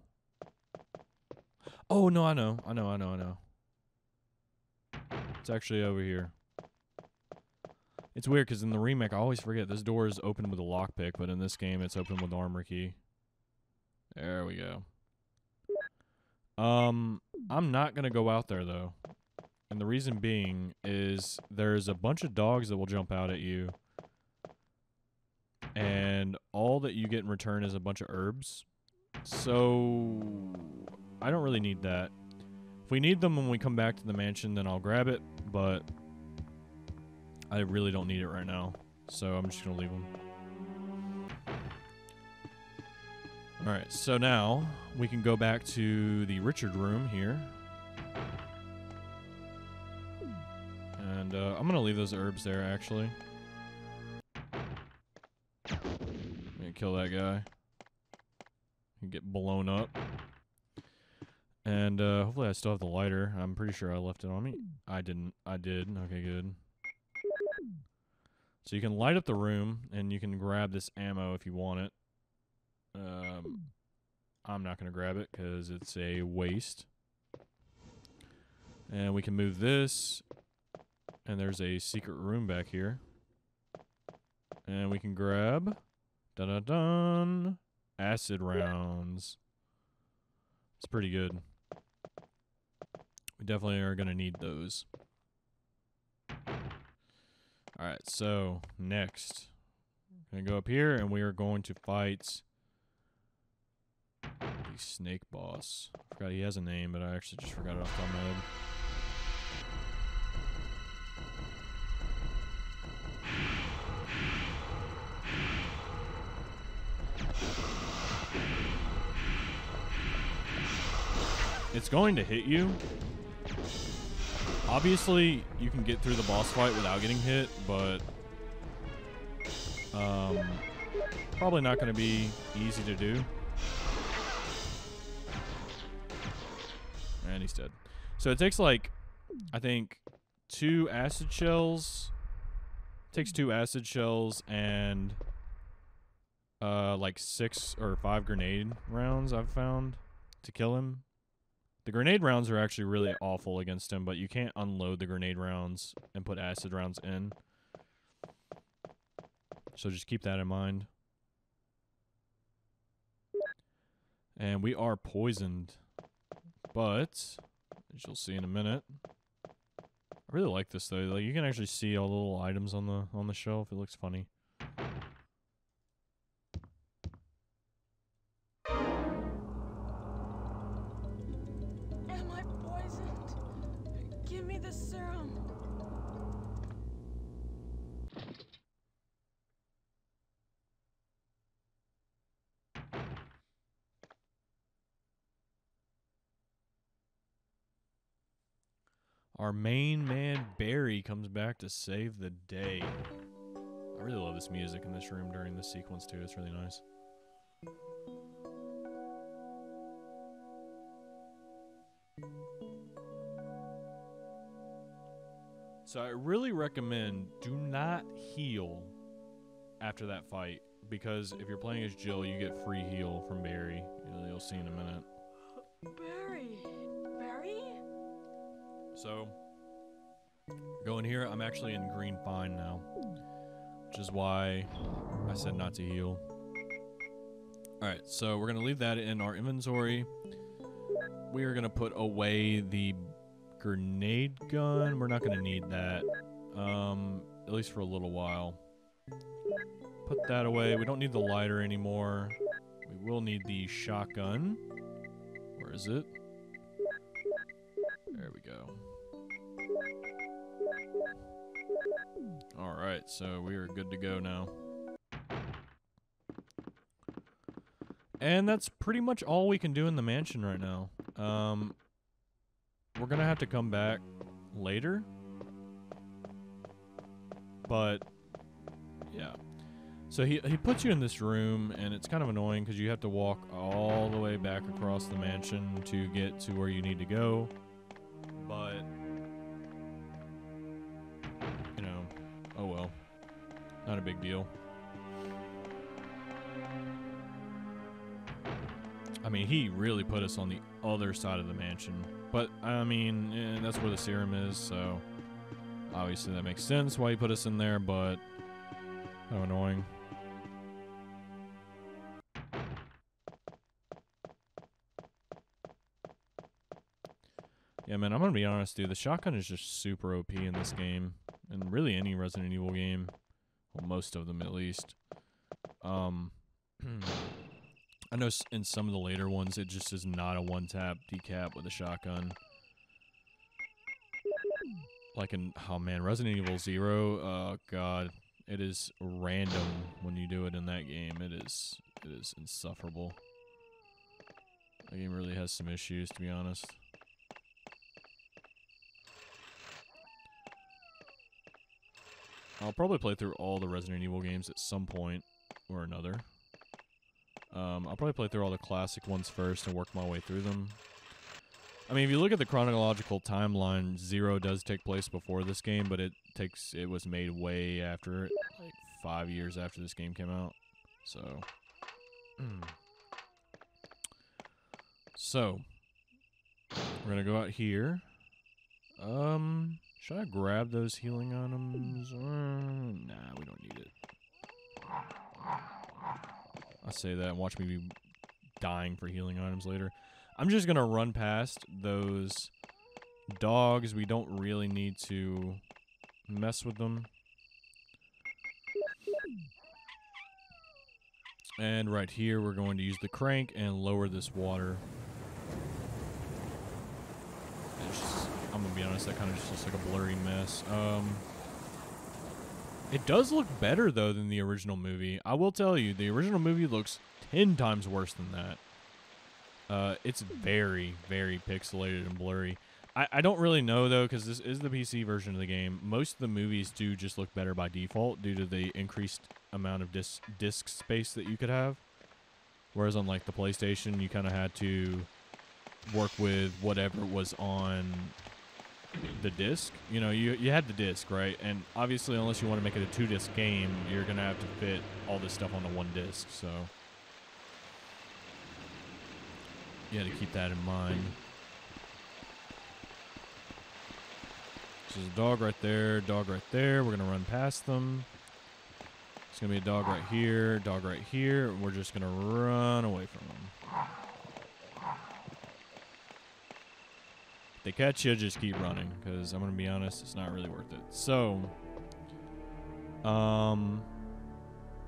Oh no, I know. I know, I know, I know. It's actually over here. It's weird because in the remake, I always forget this door is open with a lockpick, but in this game, it's open with armor key. There we go. Um, I'm not gonna go out there though, and the reason being is there's a bunch of dogs that will jump out at you, and all that you get in return is a bunch of herbs. So I don't really need that. If we need them when we come back to the mansion, then I'll grab it. But I really don't need it right now, so I'm just gonna leave them. All right, so now we can go back to the Richard room here. And uh, I'm gonna leave those herbs there actually. Kill that guy. And get blown up. And uh, hopefully I still have the lighter. I'm pretty sure I left it on me. I didn't. I did. Okay, good. So you can light up the room and you can grab this ammo if you want it. Um, I'm not going to grab it because it's a waste. And we can move this. And there's a secret room back here. And we can grab. Dun dun dun. Acid rounds. It's pretty good. We definitely are going to need those. Alright, so next. Gonna go up here and we are going to fight the snake boss. Forgot he has a name, but I actually just forgot it off the top of my head. It's going to hit you. Obviously, you can get through the boss fight without getting hit, but um, probably not going to be easy to do. And he's dead. So it takes like, I think, two acid shells. Takes two acid shells and uh, like six or five grenade rounds. I've found to kill him. The grenade rounds are actually really awful against him, but you can't unload the grenade rounds and put acid rounds in. So just keep that in mind. And we are poisoned. But, as you'll see in a minute. I really like this though. Like you can actually see all the little items on the on the shelf. It looks funny. Our main man Barry comes back to save the day. I really love this music in this room during this sequence too. It's really nice. So I really recommend do not heal after that fight because if you're playing as Jill, you get free heal from Barry. You'll, you'll see in a minute. Barry? So, going here, I'm actually in green fine now, which is why I said not to heal. Alright, so we're going to leave that in our inventory. We are going to put away the grenade gun. We're not going to need that, um, at least for a little while. Put that away. We don't need the lighter anymore. We will need the shotgun. Where is it? All right, so we are good to go now. And that's pretty much all we can do in the mansion right now. Um, we're gonna have to come back later, but yeah. So he he puts you in this room, and it's kind of annoying because you have to walk all the way back across the mansion to get to where you need to go. Not a big deal. I mean, he really put us on the other side of the mansion. But, I mean, eh, that's where the serum is, so obviously that makes sense why he put us in there, but How annoying. Yeah, man, I'm gonna be honest, dude. The shotgun is just super OP in this game, and really any Resident Evil game, well, most of them at least. Um, (clears throat) I know in some of the later ones, it just is not a one-tap decap with a shotgun. like in oh man, Resident Evil Zero. Oh god, it is random when you do it in that game. It is it is insufferable. That game really has some issues, to be honest. I'll probably play through all the Resident Evil games at some point or another. Um, I'll probably play through all the classic ones first and work my way through them. I mean, if you look at the chronological timeline, Zero does take place before this game, but it takes it was made way after it, like five years after this game came out. So, so we're gonna go out here. Um, should I grab those healing items? Uh, nah, we don't need it. I say that and watch me be dying for healing items later. I'm just gonna run past those dogs. We don't really need to mess with them. And right here, we're going to use the crank and lower this water. It's just, I'm gonna honest, that kind of just looks like a blurry mess. Um, it does look better though than the original movie. I will tell you, the original movie looks ten times worse than that. Uh, it's very, very pixelated and blurry. I, I don't really know though, because this is the PC version of the game. Most of the movies do just look better by default due to the increased amount of disk space that you could have. Whereas on like the PlayStation, you kind of had to work with whatever was on the disc. You know, you you had the disc, right? And obviously, unless you want to make it a two disc game, you're gonna have to fit all this stuff on the one disc. So you had to keep that in mind. There's a dog right there, dog right there. We're gonna run past them. It's gonna be a dog right here, dog right here. We're just gonna run away from them. They catch you, just keep running, because I'm gonna be honest, it's not really worth it. So, um,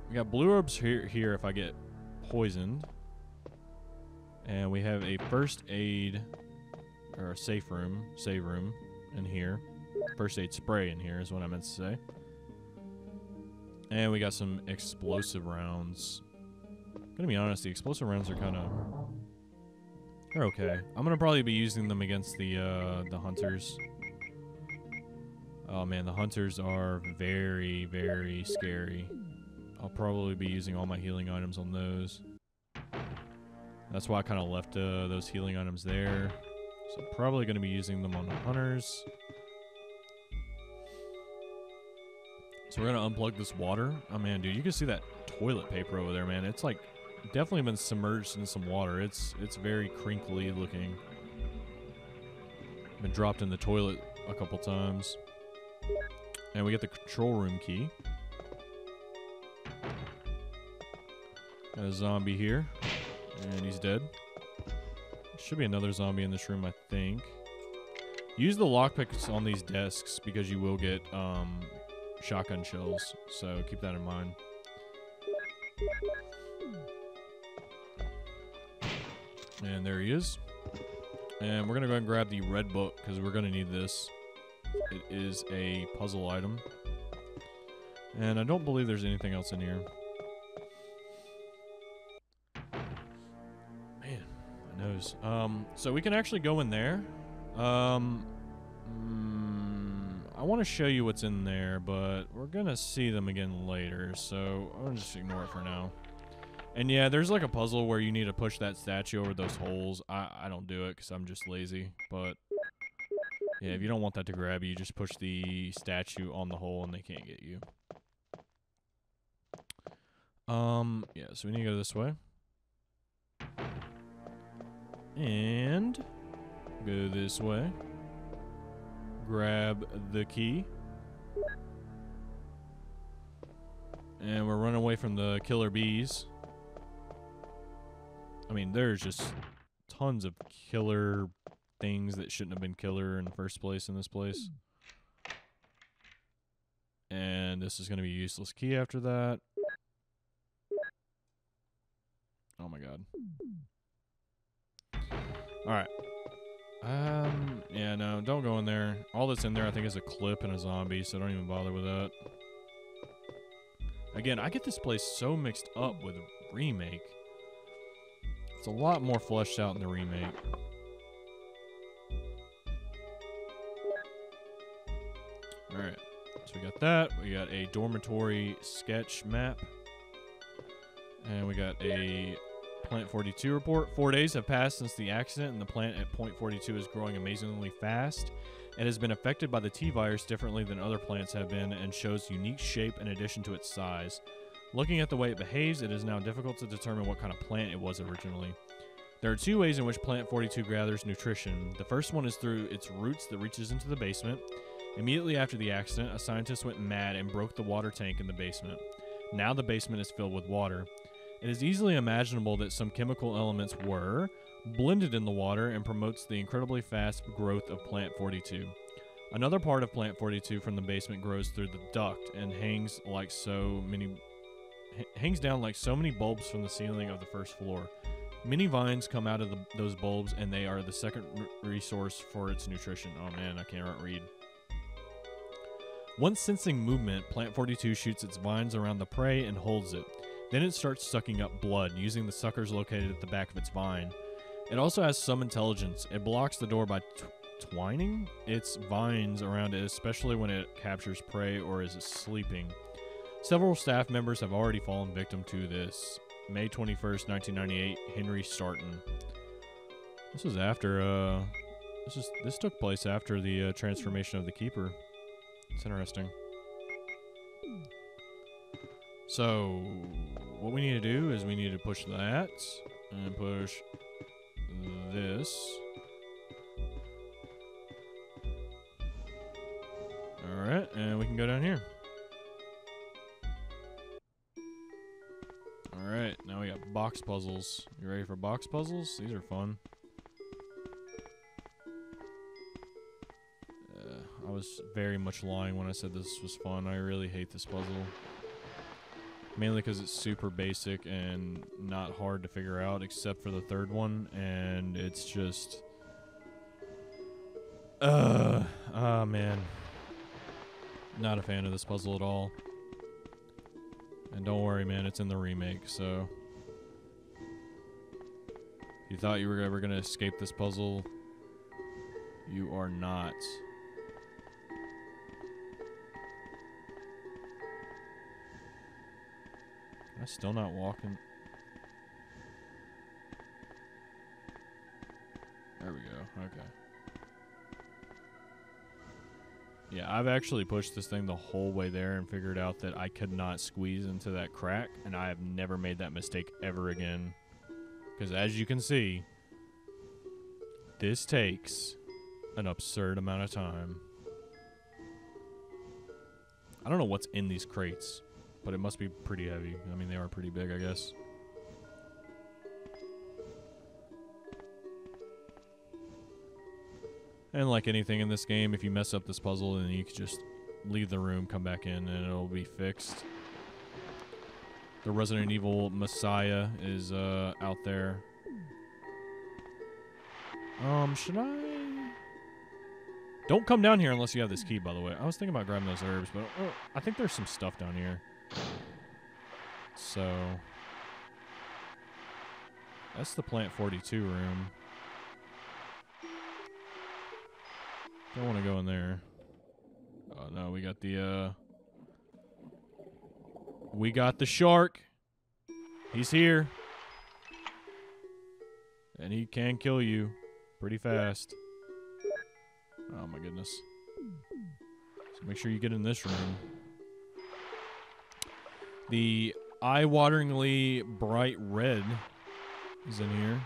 we got blue herbs here. Here, if I get poisoned, and we have a first aid or a safe room, save room in here. First aid spray in here is what I meant to say. And we got some explosive rounds. Gonna be honest, the explosive rounds are kind of they're okay. I'm gonna probably be using them against the uh, the hunters. Oh man, the hunters are very very scary. I'll probably be using all my healing items on those. That's why I kind of left uh, those healing items there. So probably going to be using them on the hunters. So we're going to unplug this water. Oh man, dude, you can see that toilet paper over there, man. It's like definitely been submerged in some water. It's it's very crinkly looking. Been dropped in the toilet a couple times. And we get the control room key. Got a zombie here. And he's dead. Should be another zombie in this room, I think. Use the lockpicks on these desks because you will get um, shotgun shells. So keep that in mind. And there he is. And we're going to go and grab the red book because we're going to need this. It is a puzzle item. And I don't believe there's anything else in here. Man, my nose. Um, so we can actually go in there. Um, mm, I want to show you what's in there, but we're gonna see them again later, so I'm gonna just ignore it for now. And yeah, there's like a puzzle where you need to push that statue over those holes. I, I don't do it because I'm just lazy, but yeah, if you don't want that to grab you, you just push the statue on the hole and they can't get you. Um, yeah, so we need to go this way. And go this way. Grab the key. And we're running away from the killer bees. I mean, there's just tons of killer things that shouldn't have been killer in the first place in this place. And this is going to be a useless key after that. Oh my god. Alright. Um, Yeah, no, don't go in there. All that's in there, I think, is a clip and a zombie, so don't even bother with that. Again, I get this place so mixed up with remake. It's a lot more fleshed out in the remake. Alright, so we got that. We got a dormitory sketch map. And we got a Plant 42 report. Four days have passed since the accident, and the plant at Point 42 is growing amazingly fast. It has been affected by the T virus differently than other plants have been and shows unique shape in addition to its size. Looking at the way it behaves, it is now difficult to determine what kind of plant it was originally. There are two ways in which Plant 42 gathers nutrition. The first one is through its roots that reaches into the basement. Immediately after the accident, a scientist went mad and broke the water tank in the basement. Now the basement is filled with water. It is easily imaginable that some chemical elements were blended in the water and promotes the incredibly fast growth of Plant 42. Another part of Plant 42 from the basement grows through the duct and hangs like so many hangs down like so many bulbs from the ceiling of the first floor. Many vines come out of the, those bulbs and they are the second resource for its nutrition. Oh man, I can't read. Once sensing movement, Plant 42 shoots its vines around the prey and holds it. Then it starts sucking up blood, using the suckers located at the back of its vine. It also has some intelligence. It blocks the door by twining its vines around it, especially when it captures prey or is sleeping. Several staff members have already fallen victim to this. May 21st, 1998, Henry Sarton. This was after, uh, this is this took place after the uh, transformation of the keeper. It's interesting. So, what we need to do is we need to push that and push this. Alright, and we can go down here. Alright, now we got box puzzles. You ready for box puzzles? These are fun. Uh, I was very much lying when I said this was fun. I really hate this puzzle. Mainly because it's super basic and not hard to figure out, except for the third one, and it's just. Uh, oh man. Not a fan of this puzzle at all. And don't worry, man, it's in the remake, so. If you thought you were ever gonna escape this puzzle, you are not. Am I still not walking? There we go. Okay. Yeah, I've actually pushed this thing the whole way there and figured out that I could not squeeze into that crack, and I have never made that mistake ever again. Because as you can see, this takes an absurd amount of time. I don't know what's in these crates, but it must be pretty heavy. I mean, they are pretty big, I guess. And like anything in this game, if you mess up this puzzle, then you can just leave the room, come back in, and it'll be fixed. The Resident Evil Messiah is uh, out there. Um, should I? Don't come down here unless you have this key, by the way. I was thinking about grabbing those herbs, but uh, I think there's some stuff down here. So that's the Plant 42 room. Don't want to go in there. Oh no, we got the uh We got the shark. He's here. And he can kill you pretty fast. Oh my goodness. So make sure you get in this room. The eye-wateringly bright red is in here.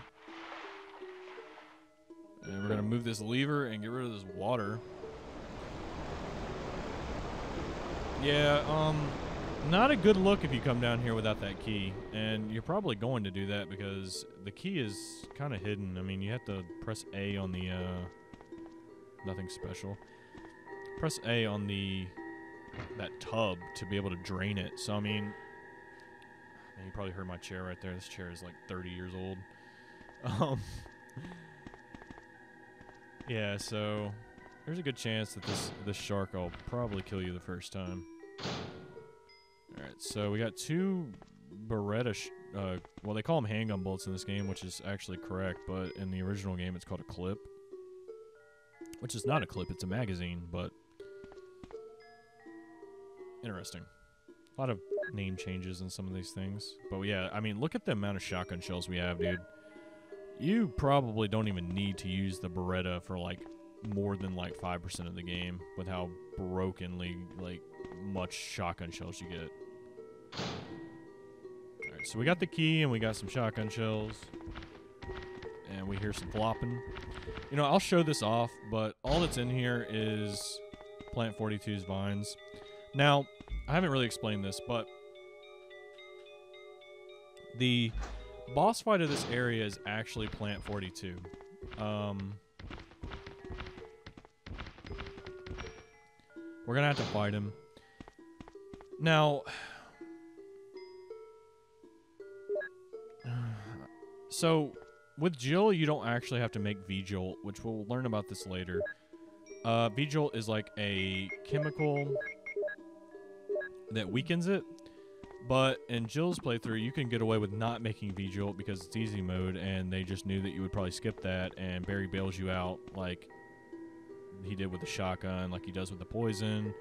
And we're gonna move this lever and get rid of this water. Yeah, um, not a good look if you come down here without that key. And you're probably going to do that because the key is kind of hidden. I mean, you have to press A on the, uh, nothing special. Press A on the, that tub to be able to drain it. So, I mean, you probably heard my chair right there. This chair is like 30 years old. (laughs) Um, Yeah, so there's a good chance that this this shark will probably kill you the first time. All right, so we got two Beretta. Uh, well, they call them handgun bullets in this game, which is actually correct, but in the original game, it's called a clip, which is not a clip; it's a magazine. But interesting. A lot of name changes in some of these things. But yeah, I mean, look at the amount of shotgun shells we have, dude. You probably don't even need to use the Beretta for like more than like 5% of the game with how brokenly like much shotgun shells you get. Alright, so we got the key and we got some shotgun shells. And we hear some flopping. You know, I'll show this off, but all that's in here is Plant 42's vines. Now, I haven't really explained this, but the boss fight of this area is actually Plant 42. Um, we're gonna have to fight him. Now, (sighs) so with Jill, you don't actually have to make V-Jolt, which we'll learn about this later. Uh, V-Jolt is like a chemical that weakens it. But in Jill's playthrough, you can get away with not making V-Jolt because it's easy mode, and they just knew that you would probably skip that, and Barry bails you out like he did with the shotgun, like he does with the poison.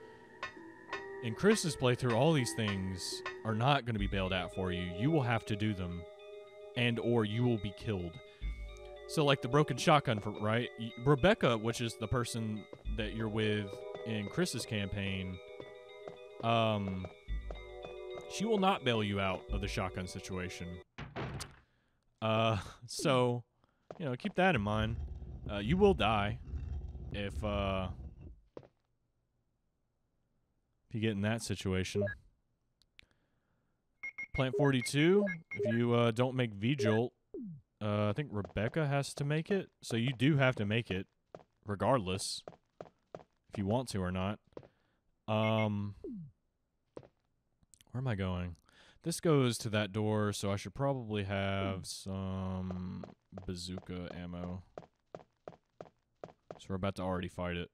In Chris's playthrough, all these things are not going to be bailed out for you. You will have to do them, and or you will be killed. So, like the broken shotgun, for right? Rebecca, which is the person that you're with in Chris's campaign, um, she will not bail you out of the shotgun situation. Uh, so, you know, keep that in mind. Uh, you will die if uh if you get in that situation. Plant 42, if you uh, don't make V-Jolt, uh, I think Rebecca has to make it. So you do have to make it, regardless, if you want to or not. Um, where am I going? This goes to that door, so I should probably have some bazooka ammo. So we're about to already fight it.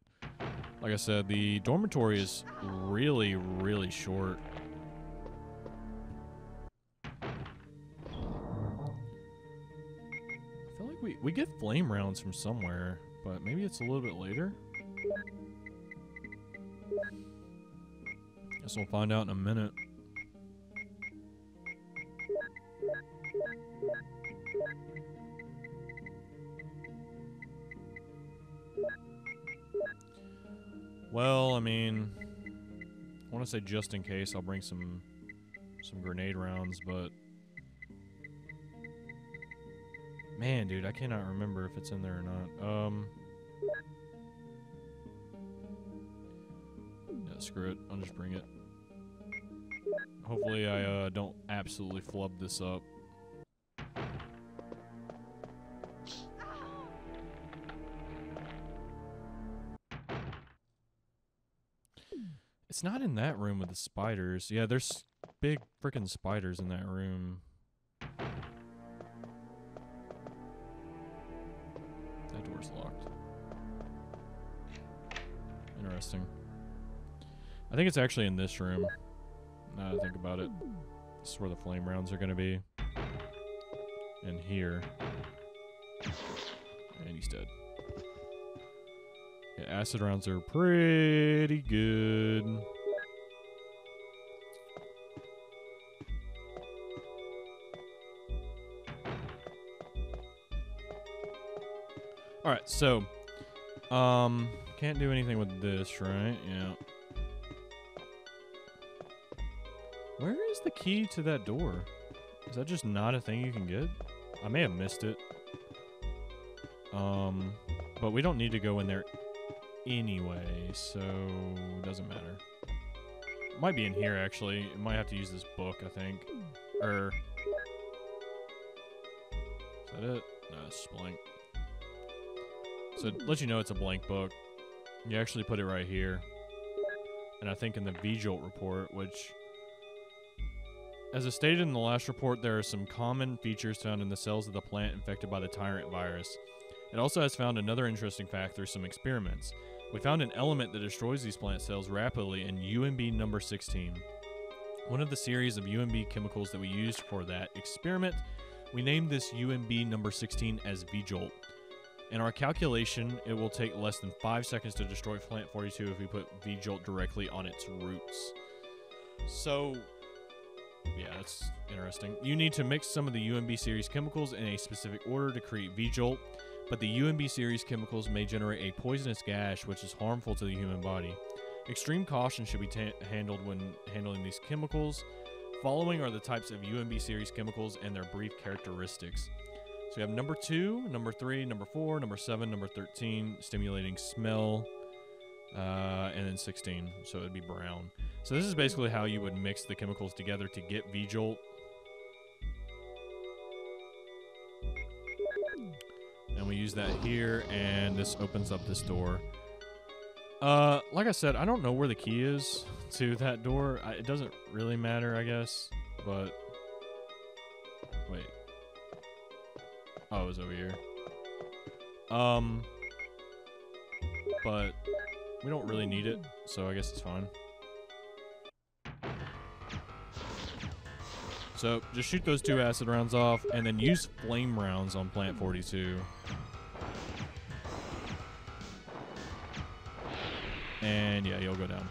Like I said, the dormitory is really, really short. I feel like we, we get flame rounds from somewhere, but maybe it's a little bit later. Guess we'll find out in a minute. Well, I mean, I want to say just in case I'll bring some some grenade rounds, but man, dude, I cannot remember if it's in there or not. Um, yeah, screw it. I'll just bring it. Hopefully, I uh, don't absolutely flub this up. Not in that room with the spiders. Yeah, there's big freaking spiders in that room. That door's locked. Interesting. I think it's actually in this room. Now that I think about it. This is where the flame rounds are going to be. And here. And he's dead. Yeah, acid rounds are pretty good. All right, so um can't do anything with this, right? Yeah. Where is the key to that door? Is that just not a thing you can get? I may have missed it. Um, but we don't need to go in there anyway, so it doesn't matter. Might be in here actually. Might have to use this book, I think. Or is that it? No, it's blank. So it lets you know it's a blank book. You actually put it right here. And I think in the V-Jolt report, which as I stated in the last report, there are some common features found in the cells of the plant infected by the tyrant virus. It also has found another interesting fact through some experiments. We found an element that destroys these plant cells rapidly in UMB number 16. One of the series of UMB chemicals that we used for that experiment, we named this UMB number 16 as VJolt. In our calculation, it will take less than 5 seconds to destroy plant 42 if we put V-Jolt directly on its roots. So, yeah, that's interesting. You need to mix some of the UMB series chemicals in a specific order to create V-Jolt, but the UMB series chemicals may generate a poisonous gas which is harmful to the human body. Extreme caution should be handled when handling these chemicals. Following are the types of UMB series chemicals and their brief characteristics. So we have number two, number three, number four, number seven, number 13, stimulating smell, uh, and then 16. So it'd be brown. So this is basically how you would mix the chemicals together to get V-Jolt. And we use that here, and this opens up this door. Uh, like I said, I don't know where the key is to that door. I, it doesn't really matter, I guess. But Oh, it was over here. Um, but we don't really need it, so I guess it's fine. So just shoot those two acid rounds off, and then use flame rounds on plant 42. And yeah, you'll go down.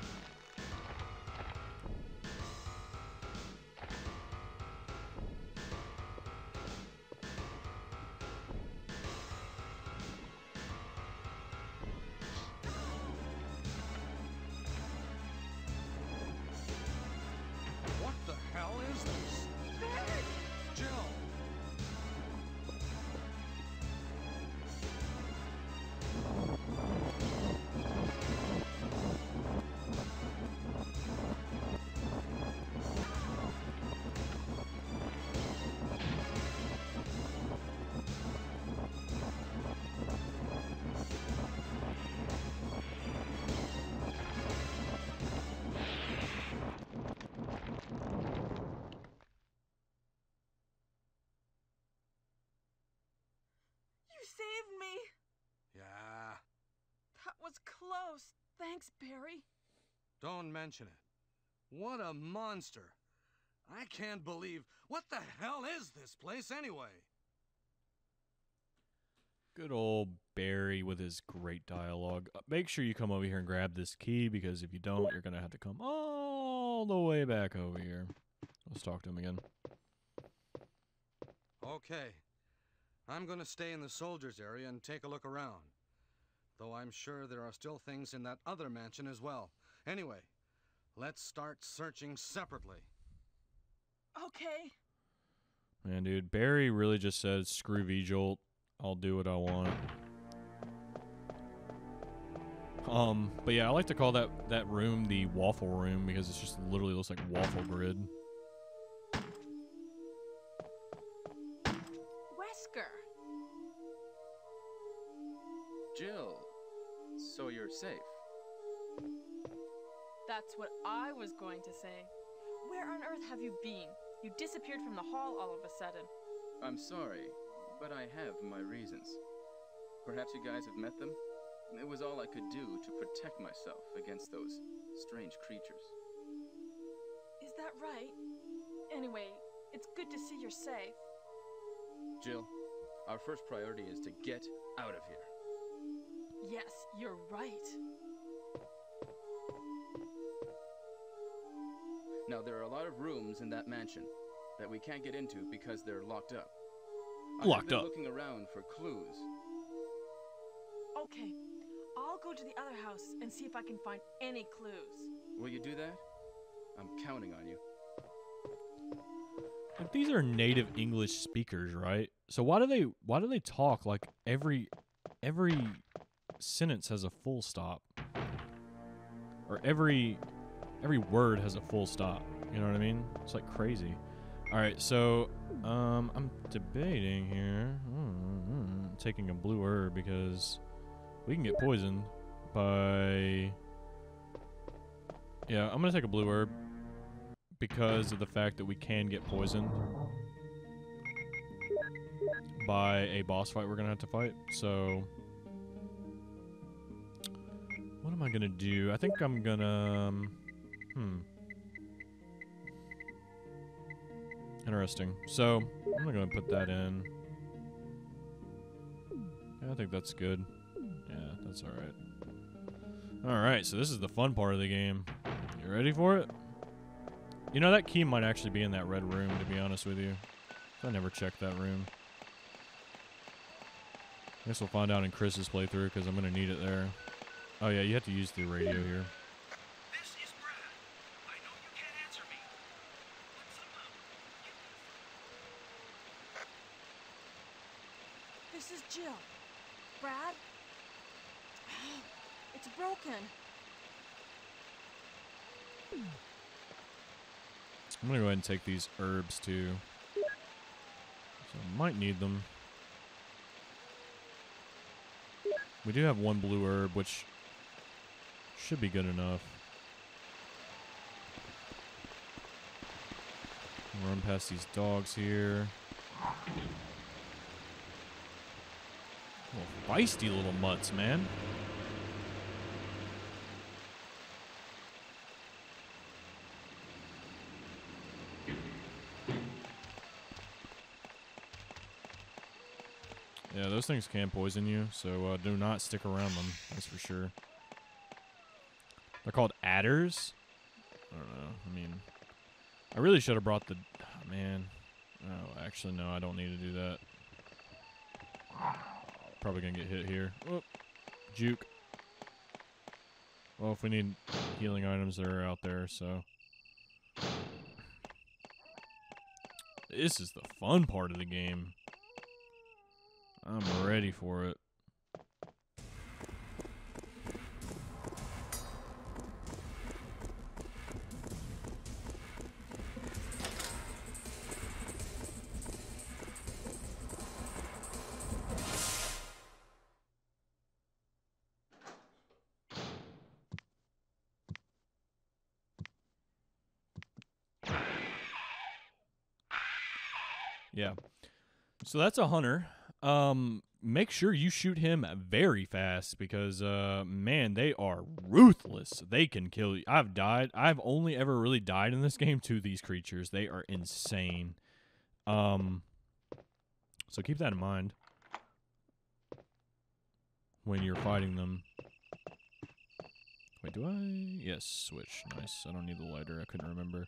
Mention it. What a monster. I can't believe. What the hell is this place anyway? Good old Barry with his great dialogue. Uh, Make sure you come over here and grab this key because if you don't, you're going to have to come all the way back over here. Let's talk to him again. Okay. I'm gonna stay in the soldiers' area and take a look around. Though I'm sure there are still things in that other mansion as well. Anyway, let's start searching separately. Okay. Man, dude, Barry really just said, screw V-Jolt. I'll do what I want. Um, but yeah, I like to call that, that room the waffle room because it's just literally looks like waffle grid. That's what I was going to say. Where on earth have you been? You disappeared from the hall all of a sudden. I'm sorry, but I have my reasons. Perhaps you guys have met them? It was all I could do to protect myself against those strange creatures. Is that right? Anyway, it's good to see you're safe. Jill, our first priority is to get out of here. Yes, you're right. Now, there are a lot of rooms in that mansion that we can't get into because they're locked up. I have Locked up. looking around for clues. Okay, I'll go to the other house and see if I can find any clues. Will you do that? I'm counting on you. Like these are native English speakers, right? So why do they why do they talk like every every sentence has a full stop? Or every every word has a full stop. You know what I mean? It's like crazy. All right, so um I'm debating here. Mm, taking a blue herb because we can get poisoned by Yeah, I'm to take a blue herb because of the fact that we can get poisoned. by a boss fight we're gonna have to fight. So, what am I gonna do? I think I'm gonna. Um, hmm. Interesting. So I'm gonna put that in. Yeah, I think that's good. Yeah, that's all right. All right, so this is the fun part of the game. You ready for it? You know that key might actually be in that red room. To be honest with you, I never checked that room. I guess we'll find out in Chris's playthrough because I'm gonna need it there. Oh yeah, you have to use the radio here. This is Brad. I know you can't answer me. But somehow, get This is Jill. Brad? It's broken. I'm gonna go ahead and take these herbs too. So might need them. We do have one blue herb, which should be good enough. Run past these dogs here. Oh, feisty little mutts, man. Yeah, those things can poison you, so uh, do not stick around them. That's for sure. They're called adders. I don't know. I mean, I really should have brought the oh, man. Oh, actually, no. I don't need to do that. Probably gonna get hit here. Whoop. Juke. Well, if we need healing items, they're out there. So this is the fun part of the game. I'm ready for it. Yeah. So that's a hunter. Um, make sure you shoot him very fast because, uh, man, they are ruthless. They can kill you. I've died. I've only ever really died in this game to these creatures. They are insane. Um, so keep that in mind when you're fighting them. Wait, do I? Yes, switch. Nice. I don't need the lighter. I couldn't remember.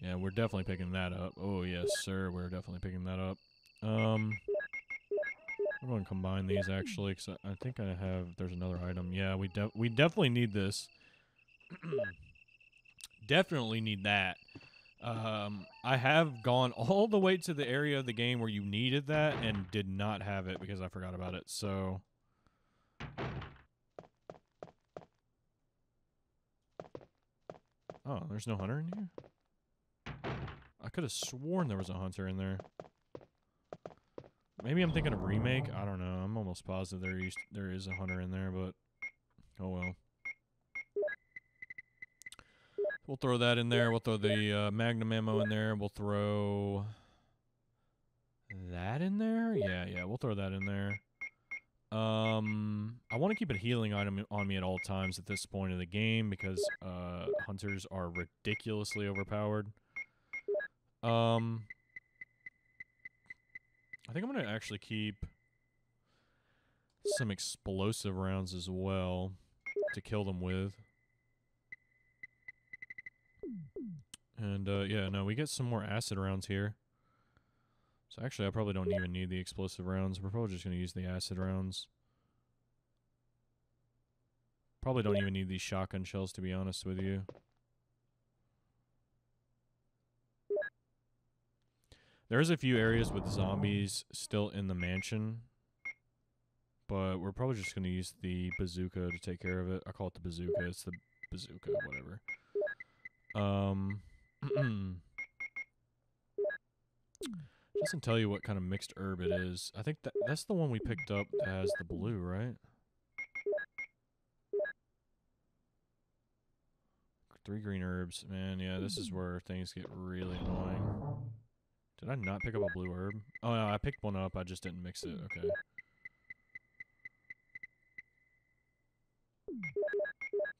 Yeah, we're definitely picking that up. Oh, yes, sir. We're definitely picking that up. Um, I'm going to combine these actually, because I, I think I have. There's another item. Yeah, we de- we definitely need this. (clears throat) definitely need that. Um, I have gone (laughs) all the way to the area of the game where you needed that and did not have it because I forgot about it. So. Oh, there's no hunter in here? I could have sworn there was a hunter in there. Maybe I'm thinking of remake. I don't know. I'm almost positive there is there is a hunter in there, but oh well. We'll throw that in there. We'll throw the uh, magnum ammo in there. We'll throw that in there. Yeah, yeah. We'll throw that in there. Um, I want to keep a healing item on me at all times at this point of the game because uh, hunters are ridiculously overpowered. Um, I think I'm gonna actually keep some explosive rounds as well to kill them with. And uh, yeah, no, we get some more acid rounds here. So actually, I probably don't even need the explosive rounds. We're probably just gonna use the acid rounds. Probably don't even need these shotgun shells, to be honest with you. There's a few areas with zombies still in the mansion, but we're probably just going to use the bazooka to take care of it. I call it the bazooka. It's the bazooka, whatever. Um, (clears throat) doesn't tell you what kind of mixed herb it is. I think that that's the one we picked up that has the blue, right? Three green herbs, man. Yeah, this is where things get really annoying Did I not pick up a blue herb? Oh no, I picked one up. I just didn't mix it. Okay.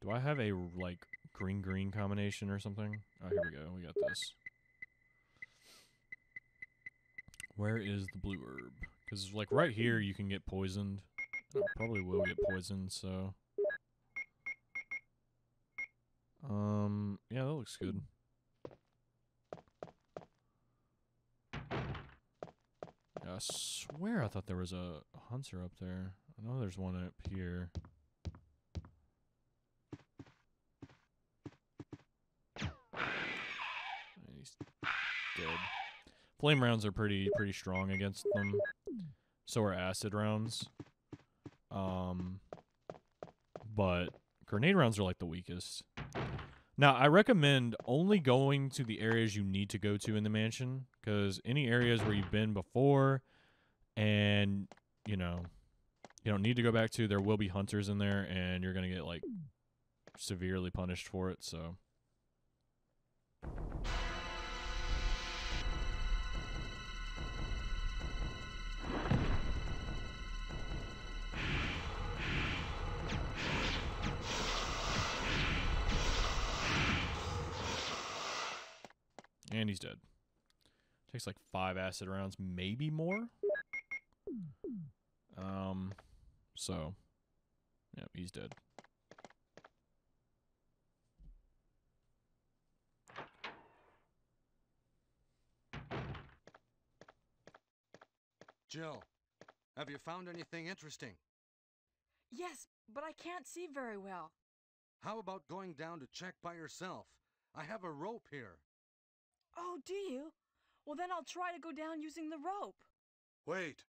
Do I have a like green green combination or something? Oh, here we go. We got this. Where is the blue herb? Because like right here you can get poisoned. I probably will get poisoned. So. Um. Yeah, that looks good. I swear I thought there was a hunter up there. I know there's one up here. He's dead. Flame rounds are pretty pretty strong against them. So are acid rounds. Um but grenade rounds are like the weakest. Now, I recommend only going to the areas you need to go to in the mansion because any areas where you've been before and, you know, you don't need to go back to, there will be hunters in there and you're going to get, like, severely punished for it, so. And he's dead. Takes like five acid rounds, maybe more. Um, so, yeah, he's dead. Jill, have you found anything interesting? Yes, but I can't see very well. How about going down to check by yourself? I have a rope here. Oh, do you? Well, then I'll try to go down using the rope. Wait.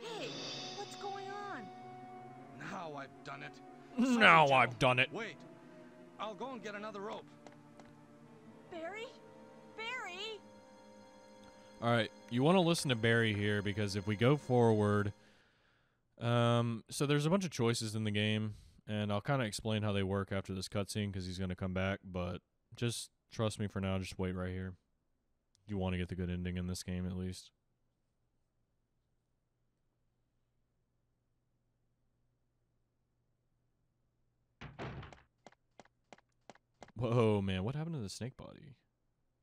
Hey, what's going on? Now I've done it. Now Jill. I've done it. Wait. I'll go and get another rope. Barry? Barry? All right, you want to listen to Barry here because if we go forward, um, so there's a bunch of choices in the game, and I'll kind of explain how they work after this cutscene because he's gonna come back. But just trust me for now. Just wait right here. You want to get the good ending in this game at least. Whoa, man! What happened to the snake body?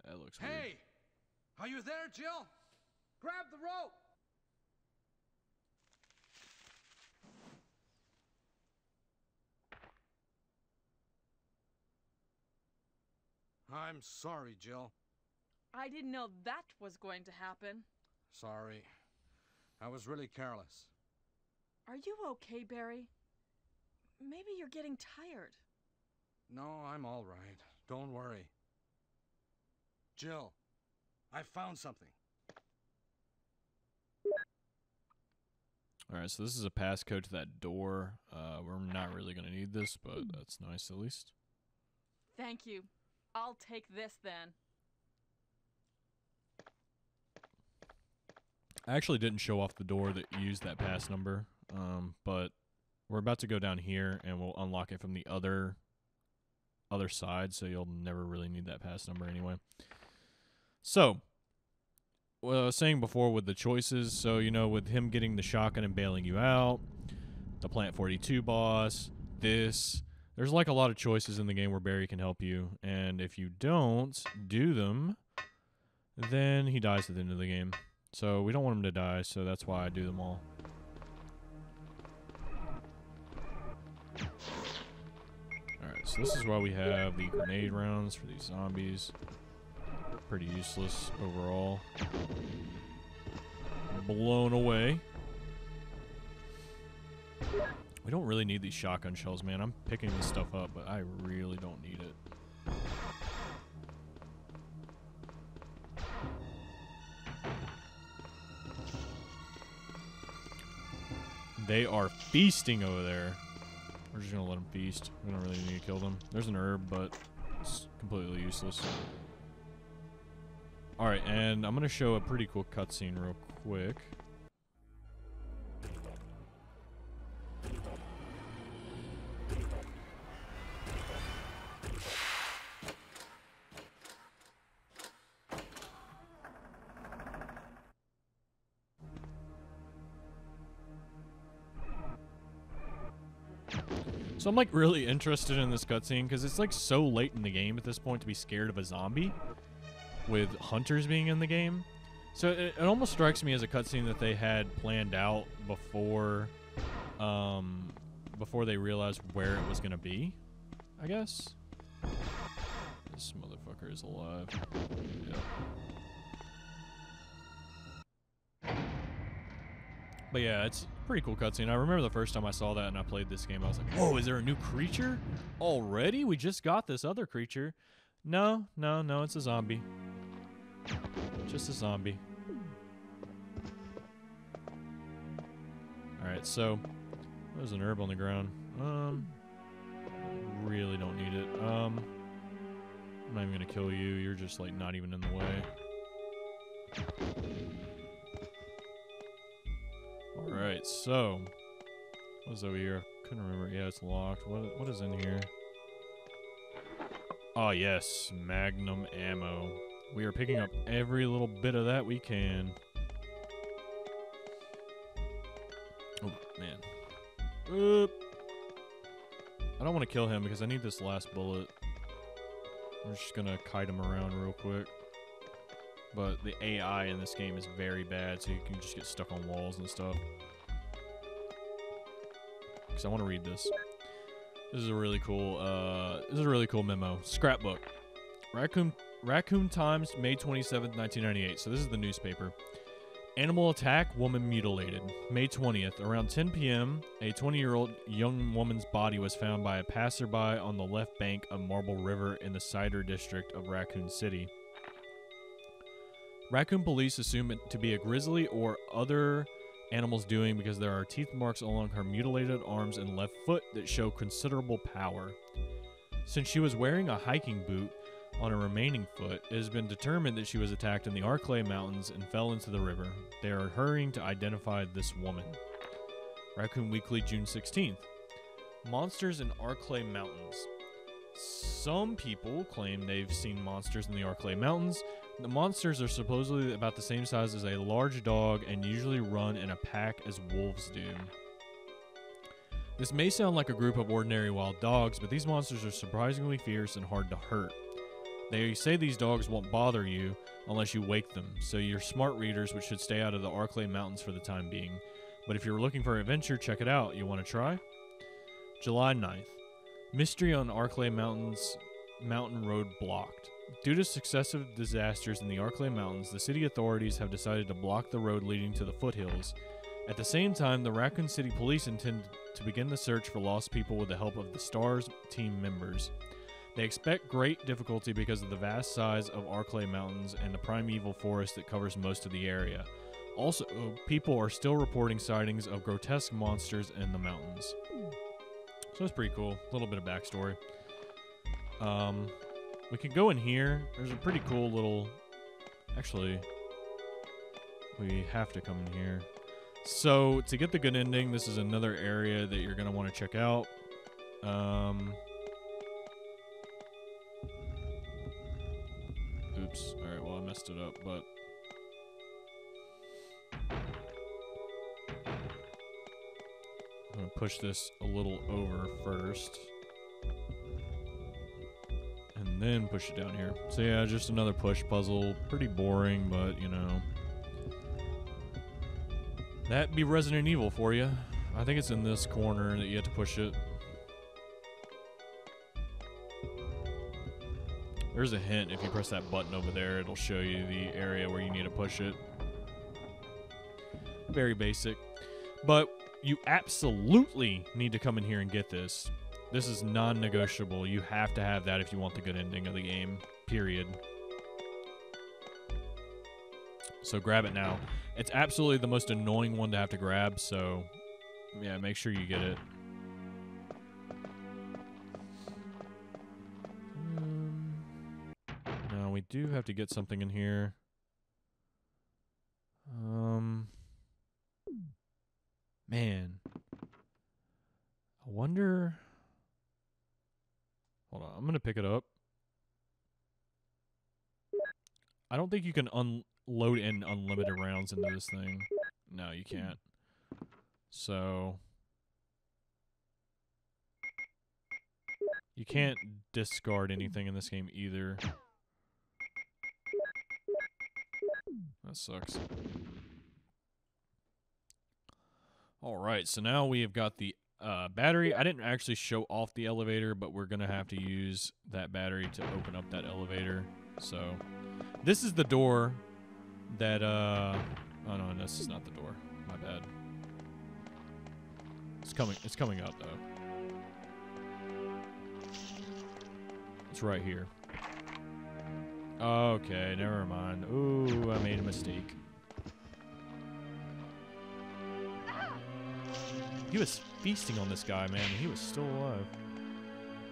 That looks weird. Are you there, Jill? Grab the rope! I'm sorry, Jill. I didn't know that was going to happen. Sorry. I was really careless. Are you okay, Barry? Maybe you're getting tired. No, I'm all right. Don't worry. Jill, I found something. All right, so this is a passcode to that door. Uh, we're not really gonna need this, but (laughs) that's nice at least. Thank you. I'll take this then. I actually didn't show off the door that used that pass number, um, but we're about to go down here and we'll unlock it from the other other side, so you'll never really need that pass number anyway. So, what I was saying before with the choices, so you know, with him getting the shotgun and bailing you out, the Plant 42 boss, this, there's like a lot of choices in the game where Barry can help you, and if you don't do them, then he dies at the end of the game. So we don't want him to die, so that's why I do them all. Alright, so this is why we have the grenade rounds for these zombies. Pretty useless overall. Blown away. We don't really need these shotgun shells, man. I'm picking this stuff up, but I really don't need it. They are feasting over there. We're just gonna let them feast. We don't really need to kill them. There's an herb, but it's completely useless. All right, and I'm gonna show a pretty cool cutscene real quick. So I'm like really interested in this cutscene because it's like so late in the game at this point to be scared of a zombie with hunters being in the game. So it, it almost strikes me as a cutscene that they had planned out before, um, before they realized where it was gonna be. I guess. This motherfucker is alive. But yeah, it's pretty cool cutscene. I remember the first time I saw that and I played this game, I was like, "Whoa, is there a new creature already? We just got this other creature." No, no, no, it's a zombie. Just a zombie. All right, so there's an herb on the ground. Um, really don't need it. Um, I'm not even gonna kill you. You're just like not even in the way. All right, so what's over here? Couldn't remember. Yeah, it's locked. What what is in here? Oh yes, Magnum ammo. We are picking up every little bit of that we can. Oh man. Oop. I don't want to kill him because I need this last bullet. I'm just gonna kite him around real quick. But the AI in this game is very bad, so you can just get stuck on walls and stuff. Because I want to read this. This is a really cool. Uh, this is a really cool memo. Scrapbook. Raccoon Raccoon Times, May 27th, 1998. So this is the newspaper. Animal attack, woman mutilated. May 20th, around 10 p.m., a 20 year old young woman's body was found by a passerby on the left bank of Marble River in the Cider district of Raccoon City. Raccoon police assume it to be a grizzly or other animal's doing because there are teeth marks along her mutilated arms and left foot that show considerable power. Since she was wearing a hiking boot, on a remaining foot, it has been determined that she was attacked in the Arklay Mountains and fell into the river. They are hurrying to identify this woman. Raccoon Weekly, June 16th. Monsters in Arklay Mountains. Some people claim they've seen monsters in the Arklay Mountains. The monsters are supposedly about the same size as a large dog and usually run in a pack as wolves do. This may sound like a group of ordinary wild dogs, but these monsters are surprisingly fierce and hard to hurt. They say these dogs won't bother you unless you wake them, so you're smart readers which should stay out of the Arklay Mountains for the time being. But if you're looking for adventure, check it out. You want to try? July 9th. Mystery on Arklay Mountains Mountain Road blocked. Due to successive disasters in the Arklay Mountains, the city authorities have decided to block the road leading to the foothills. At the same time, the Raccoon City Police intend to begin the search for lost people with the help of the STARS team members. They expect great difficulty because of the vast size of Arklay Mountains and the primeval forest that covers most of the area. Also, people are still reporting sightings of grotesque monsters in the mountains. So it's pretty cool. A little bit of backstory. Um, we can go in here. There's a pretty cool little. Actually, we have to come in here. So to get the good ending, this is another area that you're gonna want to check out. Um. Oops. All right. Well, I messed it up, but. I'm gonna push this a little over first. And then push it down here. So yeah, just another push puzzle. Pretty boring, but you know. That be Resident Evil for you. I think it's in this corner that you have to push it. There's a hint if you press that button over there, it'll show you the area where you need to push it. Very basic. But you absolutely need to come in here and get this. This is non negotiable. You have to have that if you want the good ending of the game. Period. So grab it now. It's absolutely the most annoying one to have to grab, so yeah, make sure you get it. Do have to get something in here. Um, man, I wonder. Hold on, I'm gonna pick it up. I don't think you can unload in unlimited rounds into this thing. No, you can't. So You can't discard anything in this game either. That sucks. All right, so now we have got the uh, battery. I didn't actually show off the elevator, but we're going to have to use that battery to open up that elevator. So this is the door that, uh, oh no, this is not the door. My bad. It's coming, it's coming out though. It's right here. Okay, never mind. Ooh, I made a mistake. He was feasting on this guy, man. He was still alive.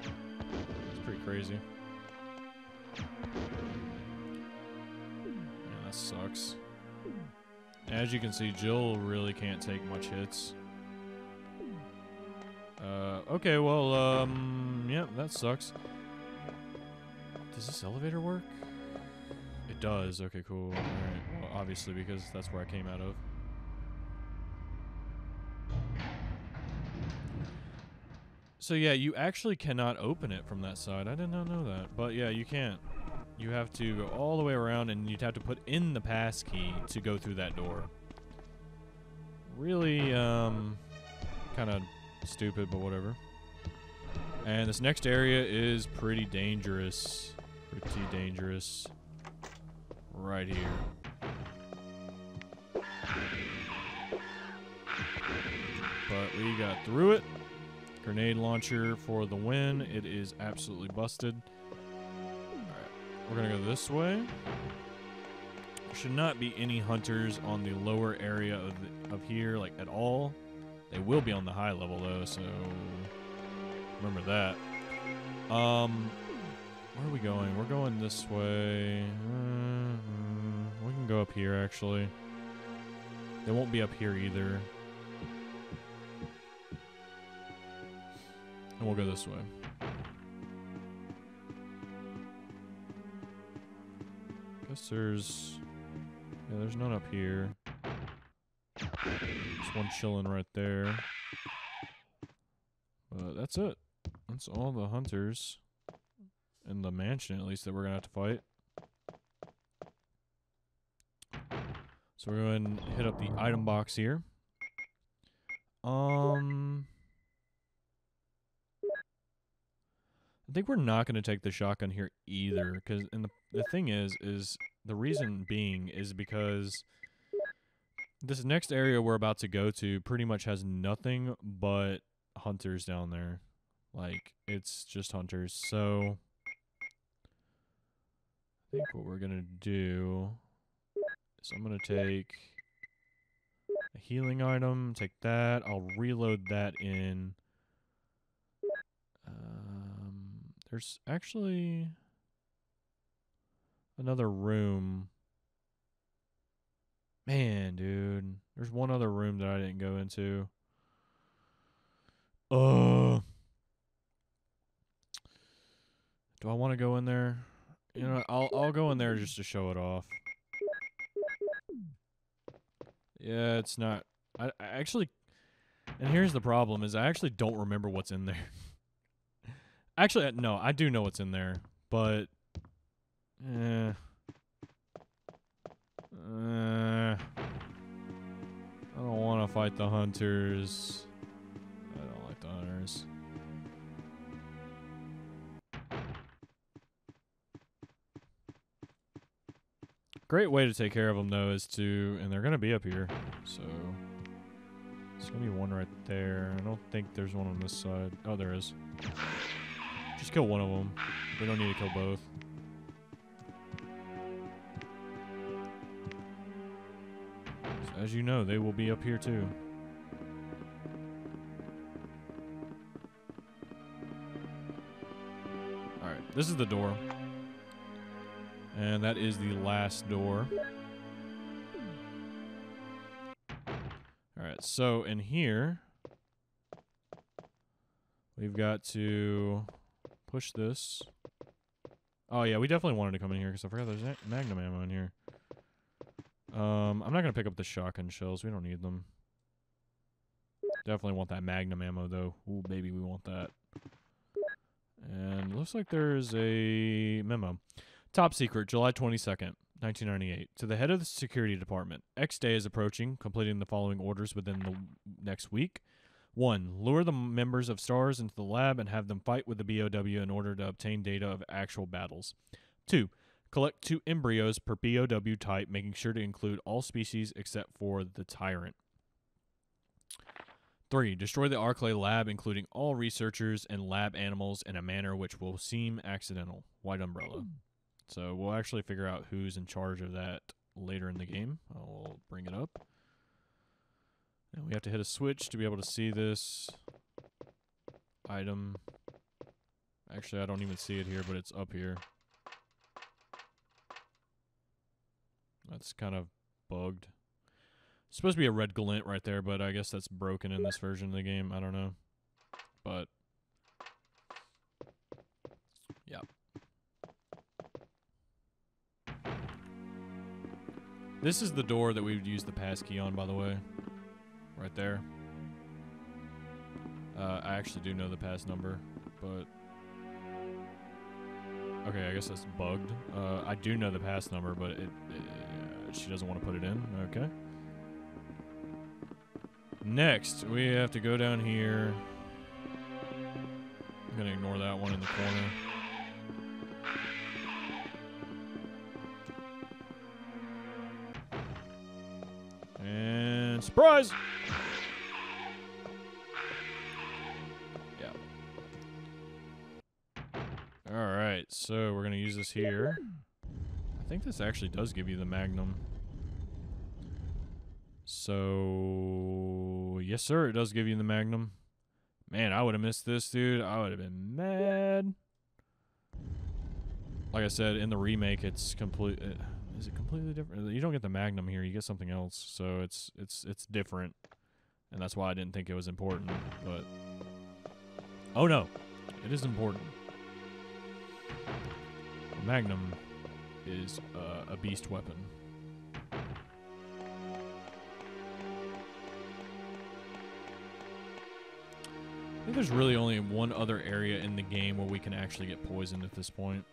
It's pretty crazy. Yeah, that sucks. As you can see, Jill really can't take much hits. Uh, okay, well, um, yeah, that sucks. Does this elevator work? It does. Okay, cool. Alright, well, obviously, because that's where I came out of. So yeah, you actually cannot open it from that side. I did not know that. But yeah, you can't. You have to go all the way around and you'd have to put in the pass key to go through that door. Really, um, kind of stupid, but whatever. And this next area is pretty dangerous. Pretty dangerous. Right here. But we got through it. Grenade launcher for the win. It is absolutely busted. Alright, we're gonna go this way. There should not be any hunters on the lower area of, the, of here, like at all. They will be on the high level though, so remember that. Um, where are we going? We're going this way. Uh, can go up here actually. They won't be up here either. And we'll go this way. Guess there's yeah, there's none up here. There's one chilling right there. But that's it. That's all the hunters in the mansion, at least, that we're gonna have to fight. So we're going to hit up the item box here. Um, I think we're not going to take the shotgun here either, because and the the thing is, is the reason being is because this next area we're about to go to pretty much has nothing but hunters down there. Like it's just hunters. So I think what we're gonna do is I'm gonna take a healing item, take that. I'll reload that in. Um, there's actually another room. Man, dude, there's one other room that I didn't go into. Uh, do I want to go in there? You know, I'll I'll go in there just to show it off. Yeah, it's not. I, I actually, and here's the problem: is I actually don't remember what's in there. (laughs) actually, uh, no, I do know what's in there, but, eh, uh, I don't want to fight the hunters. I don't like the hunters. Great way to take care of them though is to, and they're gonna be up here, so there's gonna be one right there. I don't think there's one on this side. Oh, there is. Just kill one of them. We don't need to kill both. So as you know, they will be up here too. Alright, this is the door. And that is the last door. Alright, so in here, we've got to push this. Oh, yeah, we definitely wanted to come in here because I forgot there's a- magnum ammo in here. Um, I'm not going to pick up the shotgun shells. We don't need them. Definitely want that magnum ammo, though. Ooh, baby, we want that. And looks like there's a memo. Top secret, July 22nd, 1998. To the head of the security department. X day is approaching, completing the following orders within the next week. 1. Lure the members of STARS into the lab and have them fight with the BOW in order to obtain data of actual battles. 2. Collect two embryos per BOW type, making sure to include all species except for the tyrant. 3. Destroy the Arklay lab, including all researchers and lab animals, in a manner which will seem accidental. White Umbrella. So we'll actually figure out who's in charge of that later in the game. I'll bring it up. And we have to hit a switch to be able to see this item. Actually, I don't even see it here, but it's up here. That's kind of bugged. It's supposed to be a red glint right there, but I guess that's broken in this version of the game. I don't know. But yeah. This is the door that we would use the pass key on, by the way. Right there. Uh, I actually do know the pass number, but okay, I guess that's bugged. Uh, I do know the pass number, but it, uh, she doesn't want to put it in. Okay. Next, we have to go down here. I'm gonna ignore that one in the corner. Surprise! Yeah. Alright, so we're gonna use this here. I think this actually does give you the Magnum. So, yes, sir, it does give you the Magnum. Man, I would have missed this, dude. I would have been mad. Like I said, in the remake, it's complete. Uh, is it completely different? You don't get the Magnum here. You get something else. So it's it's it's different, and that's why I didn't think it was important. But oh no, it is important. The Magnum is uh, a beast weapon. I think there's really only one other area in the game where we can actually get poisoned at this point.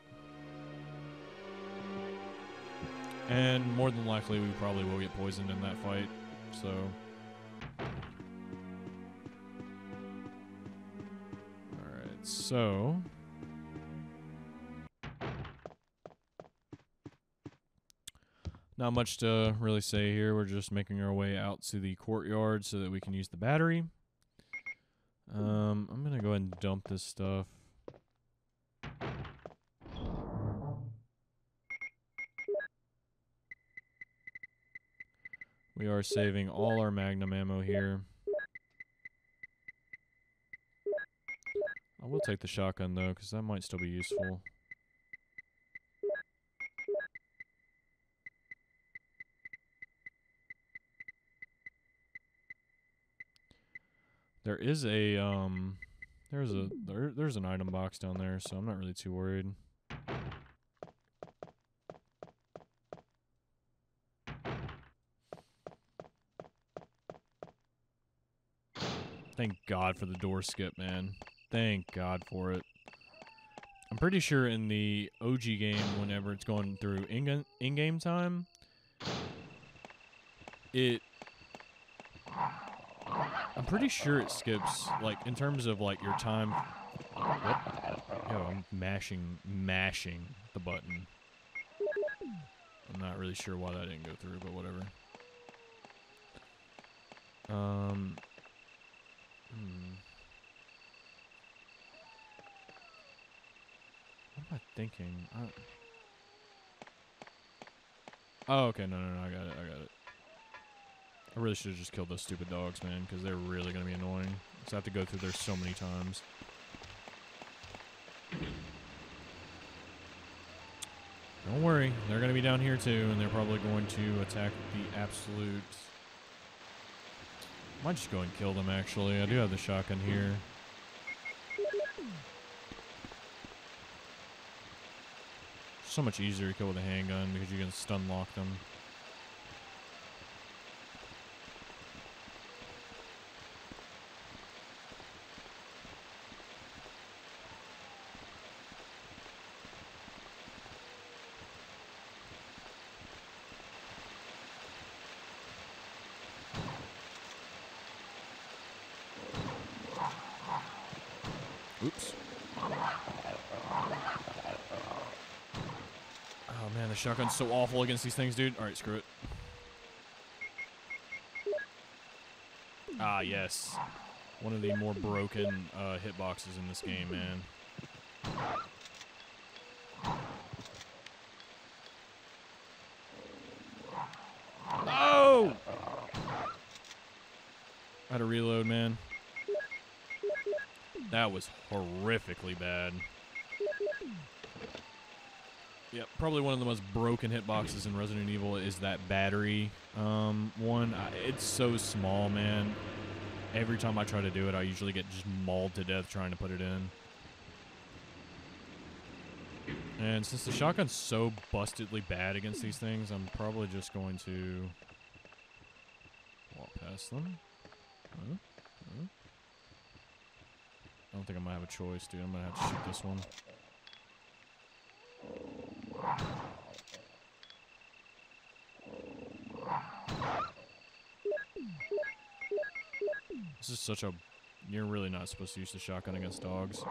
And more than likely, we probably will get poisoned in that fight, so... Alright, so... Not much to really say here. We're just making our way out to the courtyard so that we can use the battery. Um, I'm gonna go ahead and dump this stuff. Are saving all our magnum ammo here. I will take the shotgun though, because that might still be useful. There is a um there's a there, there's an item box down there, so I'm not really too worried. Thank God for the door skip, man. Thank God for it. I'm pretty sure in the OG game, whenever it's going through in in-game time, it I'm pretty sure it skips, like, in terms of, like, your time. What? Yo, I'm mashing, mashing the button. I'm not really sure why that didn't go through, but whatever. Um. Hmm. What am I thinking? Oh, okay. No, no, no. I got it. I got it. I really should have just killed those stupid dogs, man, because they're really going to be annoying. So I have to go through there so many times. Don't worry, they're going to be down here too, and they're probably going to attack the absolute... I Might just go and kill them, actually. I do have the shotgun here. So much easier to kill with a handgun because you can stun lock them. Shotgun's so awful against these things, dude. All right, screw it. Ah, yes. One of the more broken uh, hitboxes in this game, man. Oh! I had to reload, man. That was horrifically bad. Yep, probably one of the most broken hitboxes in Resident Evil is that battery um, one. I, it's so small, man. Every time I try to do it, I usually get just mauled to death trying to put it in. And since the shotgun's so bustedly bad against these things, I'm probably just going to walk past them. Huh? Huh? I don't think I'm gonna have a choice, dude. I'm gonna have to shoot this one. Such a... You're really not supposed to use the shotgun against dogs.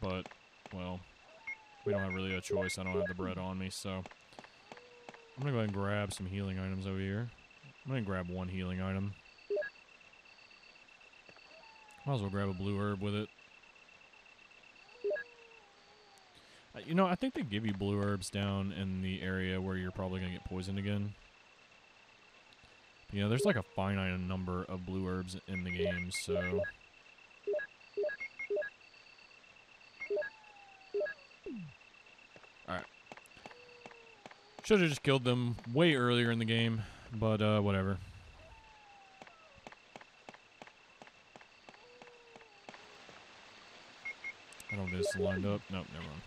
But, well, we don't have really a choice. I don't have the bread on me, so... I'm gonna go ahead and grab some healing items over here. I'm gonna grab one healing item. Might as well grab a blue herb with it. Uh, You know, I think they give you blue herbs down in the area where you're probably gonna get poisoned again. You know, there's like a finite number of blue herbs in the game, so. Alright. Should have just killed them way earlier in the game, but uh, whatever. I don't know if is lined up. Nope, never mind.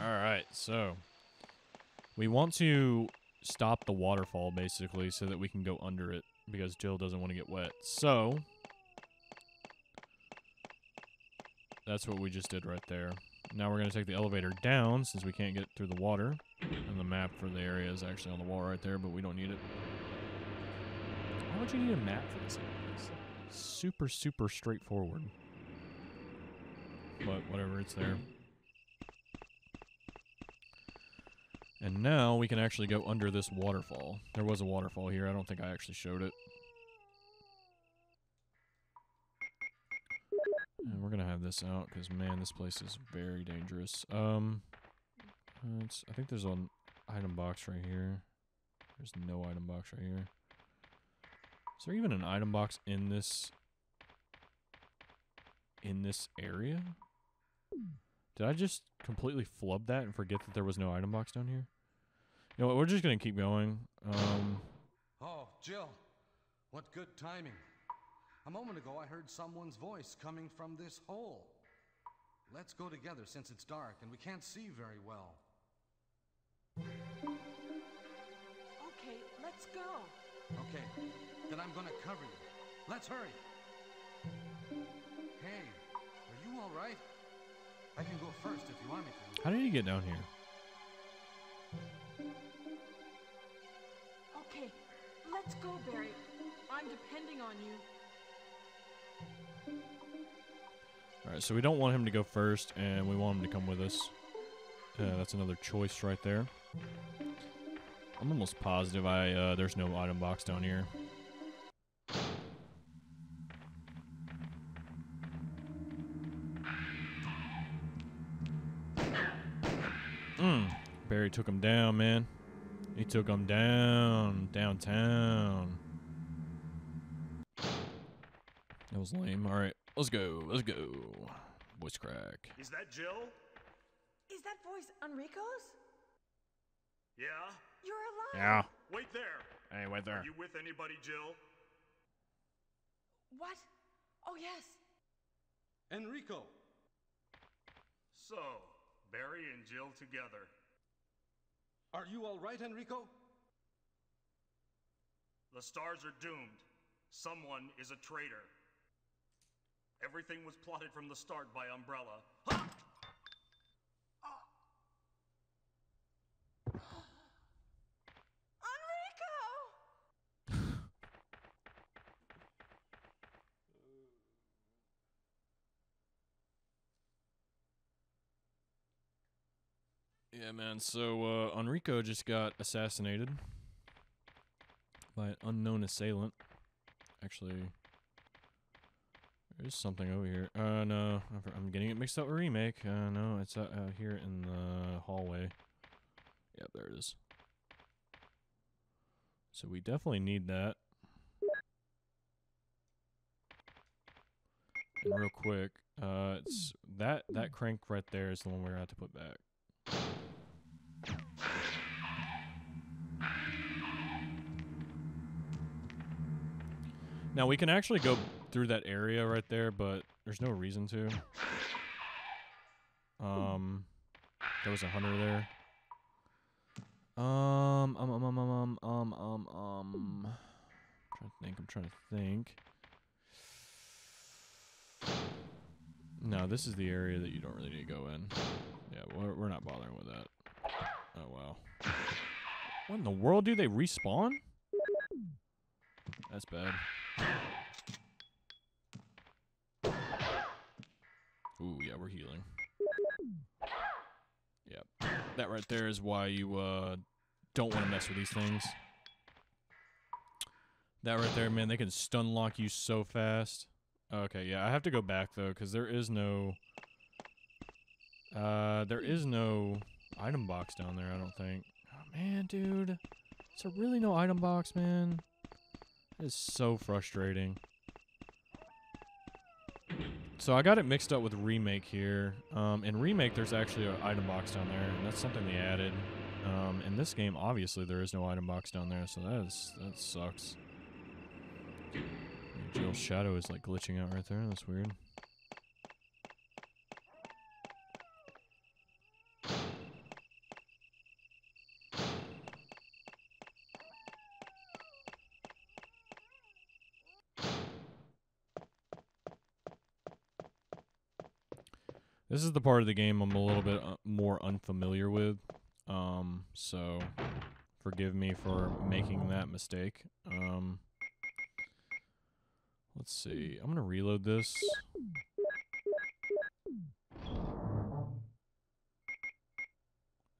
Alright, so we want to stop the waterfall basically so that we can go under it because Jill doesn't want to get wet. So that's what we just did right there. Now we're going to take the elevator down since we can't get through the water. And the map for the area is actually on the wall right there, but we don't need it. Why would you need a map for this? It's super, super straightforward. But whatever, it's there. And now we can actually go under this waterfall. There was a waterfall here. I don't think I actually showed it. And we're gonna have this out because man, this place is very dangerous. Um, I think there's an item box right here. There's no item box right here. Is there even an item box in this in this area? Did I just completely flub that and forget that there was no item box down here? You know what, we're just gonna keep going. Um, Oh, Jill, what good timing. A moment ago, I heard someone's voice coming from this hole. Let's go together since it's dark and we can't see very well. Okay, let's go. Okay, then I'm gonna cover you. Let's hurry. Hey, are you all right? I can go first if you want me to. how did you get down here? Okay, let's go, Barry. I'm depending on you. All right, so we don't want him to go first, and we want him to come with us. Uh, that's another choice right there. I'm almost positive I uh, there's no item box down here. Took him down, man. He took him down downtown. That was lame. All right, let's go. Let's go. Voice crack. Is that Jill? Is that voice Enrico's? Yeah? You're alive. Yeah. Wait there. Hey, wait there. Are you with anybody, Jill? What? Oh, yes. Enrico! So, Barry and Jill together. Are you all right, Enrico? The stars are doomed. Someone is a traitor. Everything was plotted from the start by Umbrella. Yeah, man. So uh, Enrico just got assassinated by an unknown assailant. Actually, there's something over here. Uh, no, I'm getting it mixed up with remake. Uh, no, it's out, out here in the hallway. Yep, there it is. So we definitely need that. And real quick, uh, it's that that crank right there is the one we're have to put back. Now we can actually go through that area right there, but there's no reason to. Um, there was a hunter there. Um, um, um, um, um, um, um, um. I'm trying to think. I'm trying to think. No, this is the area that you don't really need to go in. Yeah, we're, we're not bothering with that. Oh, wow. What in the world do they respawn? That's bad. Ooh, yeah, we're healing. Yep. That right there is why you uh don't want to mess with these things. That right there, man, they can stun lock you so fast. Okay, yeah, I have to go back though because there is no, uh, there is no item box down there. I don't think. Oh man, dude, is there really no item box, man? Is so frustrating. So I got it mixed up with remake here. Um, in remake, there's actually an item box down there, and that's something they added. Um, in this game, obviously there is no item box down there, so that is that sucks. Jill's shadow is like glitching out right there. That's weird. This is the part of the game I'm a little bit uh, more unfamiliar with. Um, so forgive me for making that mistake. Um, let's see. I'm gonna reload this.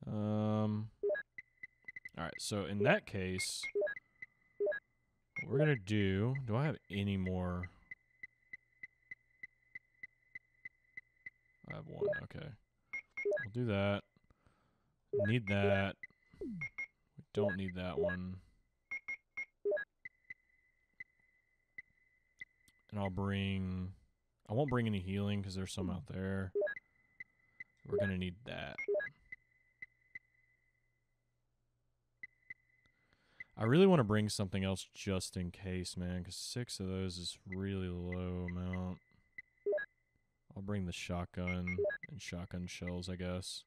Um. All right. So in that case, what we're gonna do? Do I have any more? I have one. Okay. We'll do that. Need that. We don't need that one. And I'll bring... I won't bring any healing because there's some out there. We're going to need that. I really want to bring something else just in case, man, because six of those is really low amount. I'll bring the shotgun and shotgun shells, I guess.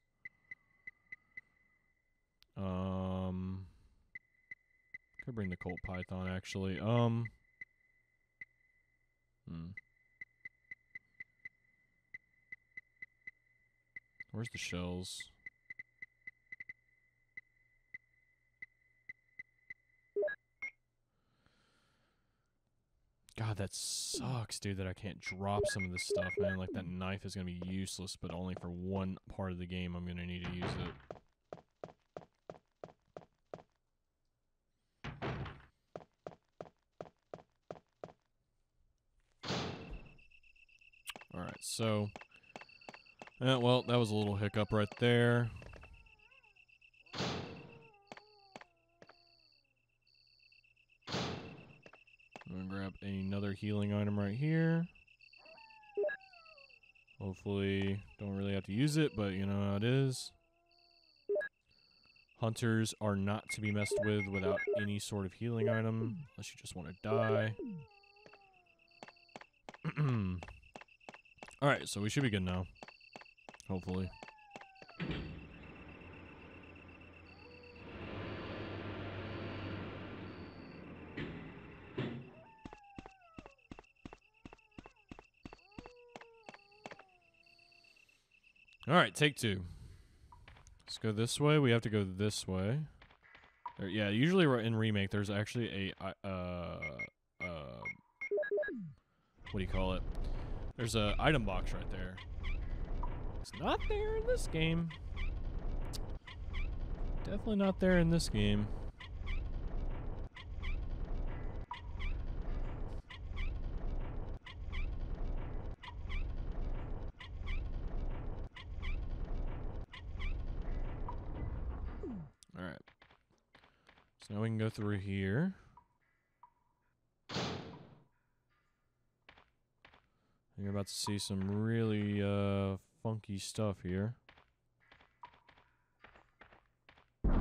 Um, could bring the Colt Python actually. Um, hmm. Where's the shells? God, that sucks, dude, that I can't drop some of this stuff, man. Like, that knife is going to be useless, but only for one part of the game I'm going to need to use it. Alright, so... Yeah, well, that was a little hiccup right there. I'm gonna grab another healing item right here. Hopefully, don't really have to use it, but you know how it is. Hunters are not to be messed with without any sort of healing item, unless you just want to die. (clears throat) Alright, so we should be good now. Hopefully. All right, take two. Let's go this way. We have to go this way. There, yeah, usually in remake, there's actually a uh, uh, what do you call it? There's a item box right there. It's not there in this game. Definitely not there in this game. Alright. So now we can go through here. You're about to see some really uh, funky stuff here. Some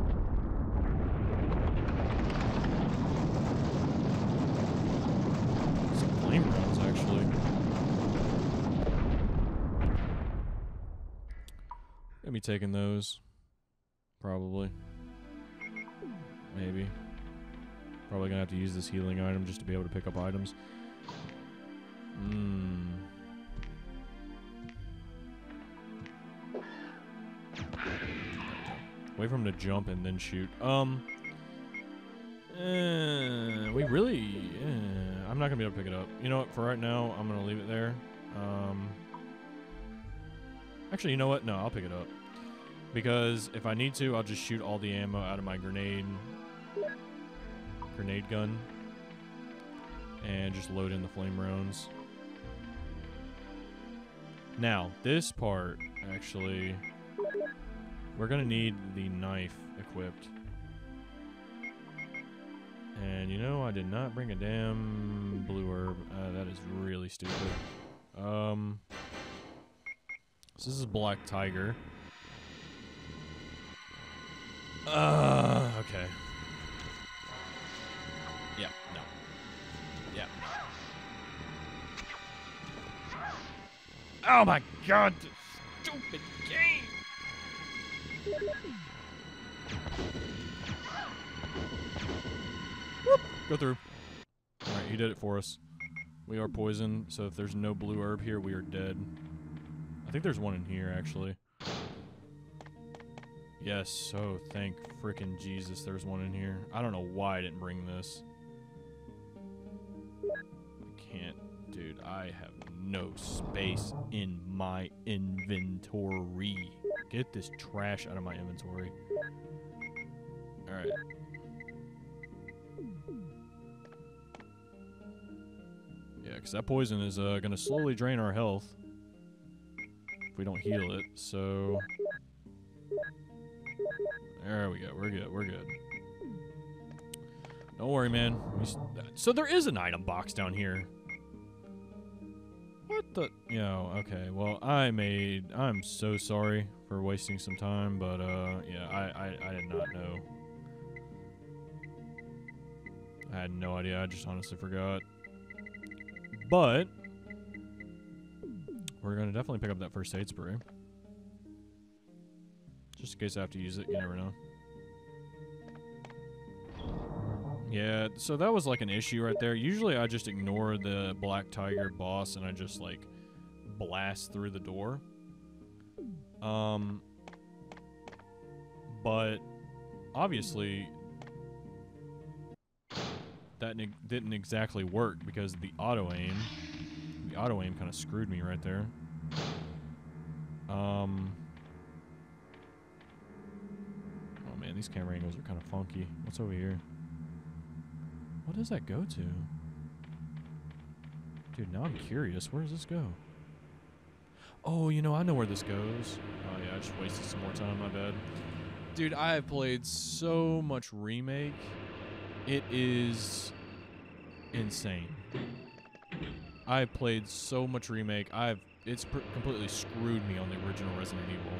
flame rounds, actually. Gonna be taking those. Probably. Maybe. Probably gonna have to use this healing item just to be able to pick up items. Mmm. Wait for him to jump and then shoot. Um. eh, we really. eh, I'm not gonna be able to pick it up. You know what? For right now, I'm gonna leave it there. Um. Actually, you know what? No, I'll pick it up. Because if I need to, I'll just shoot all the ammo out of my grenade grenade gun and just load in the flame rounds. Now, this part actually we're to need the knife equipped. And you know, I did not bring a damn blue herb. Uh, that is really stupid. Um so this is Black Tiger. Uh, okay. Oh my god, this stupid game! Whoop, go through. Alright, he did it for us. We are poisoned, so if there's no blue herb here, we are dead. I think there's one in here, actually. Yes, so thank frickin' Jesus there's one in here. I don't know why I didn't bring this. I can't. Dude, I have no space in my inventory. Get this trash out of my inventory. Alright. Yeah, because that poison is uh, going to slowly drain our health if we don't heal it, so... There we go. We're good. We're good. Don't worry, man. So there is an item box down here. What the? Know, okay. Well, I made. I'm so sorry for wasting some time, but uh, yeah, I I, I did not know. I had no idea. I just honestly forgot. But we're gonna definitely pick up that first aid spray. Just in case I have to use it, you never know. Yeah, so that was like an issue right there. Usually I just ignore the Black Tiger boss and I just like blast through the door. Um but obviously that didn't exactly work because the auto aim the auto aim kind of screwed me right there. Um Oh man, these camera angles are kind of funky. What's over here? What does that go to? Dude, now I'm curious. Where does this go? Oh, you know, I know where this goes. Oh yeah, I just wasted some more time, my bad. Dude, I have played so much remake. It is insane. I've played so much remake. I've it's completely screwed me on the original Resident Evil.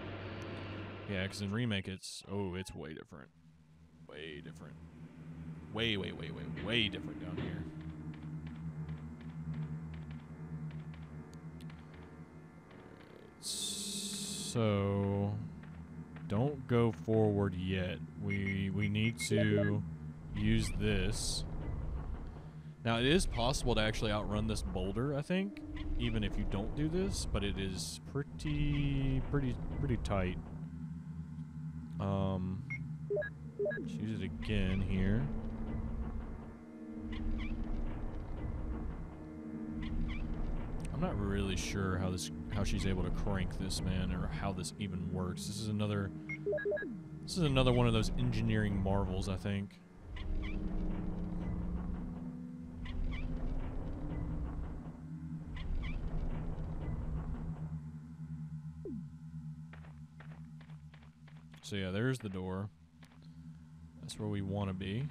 Yeah, because in remake it's oh, it's way different. Way different. Way, way, way, way, way different down here. So don't go forward yet. We we need to use this. Now it is possible to actually outrun this boulder, I think, even if you don't do this, but it is pretty pretty pretty tight. Um use it again here. I'm not really sure how this how she's able to crank this man or how this even works. This is another This is another one of those engineering marvels, I think. So yeah, there's the door. That's where we want to be.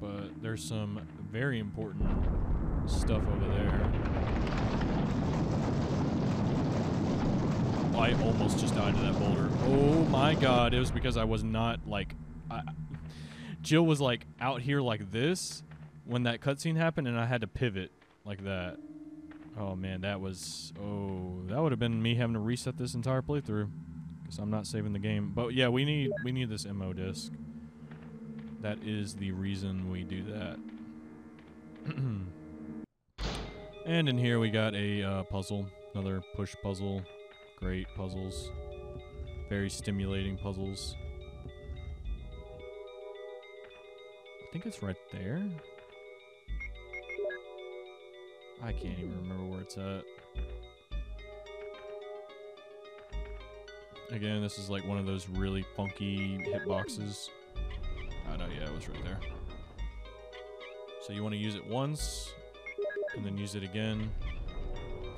But there's some very important stuff over there. I almost just died to that boulder. Oh my god, it was because I was not like I, Jill was like out here like this when that cutscene happened and I had to pivot like that. Oh man, that was oh, that would have been me having to reset this entire playthrough cuz I'm not saving the game. But yeah, we need we need this MO disc. That is the reason we do that. (clears throat) and in here we got a uh, puzzle, another push puzzle. Great puzzles. Very stimulating puzzles. I think it's right there. I can't even remember where it's at. Again, this is like one of those really funky hitboxes. Oh no, yeah, it was right there. So you want to use it once, and then use it again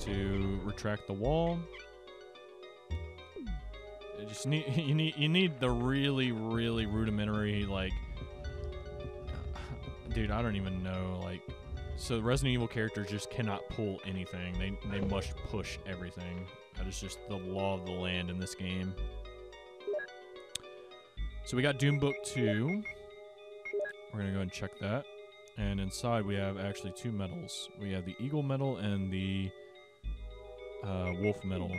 to retract the wall. You just need (laughs) you need you need the really really rudimentary like (sighs) dude I don't even know like so Resident Evil characters just cannot pull anything. They they must push everything. That is just the law of the land in this game. So we got Doom Book 2 we're gonna go and check that and inside we have actually two medals we have the Eagle medal and the uh, Wolf medal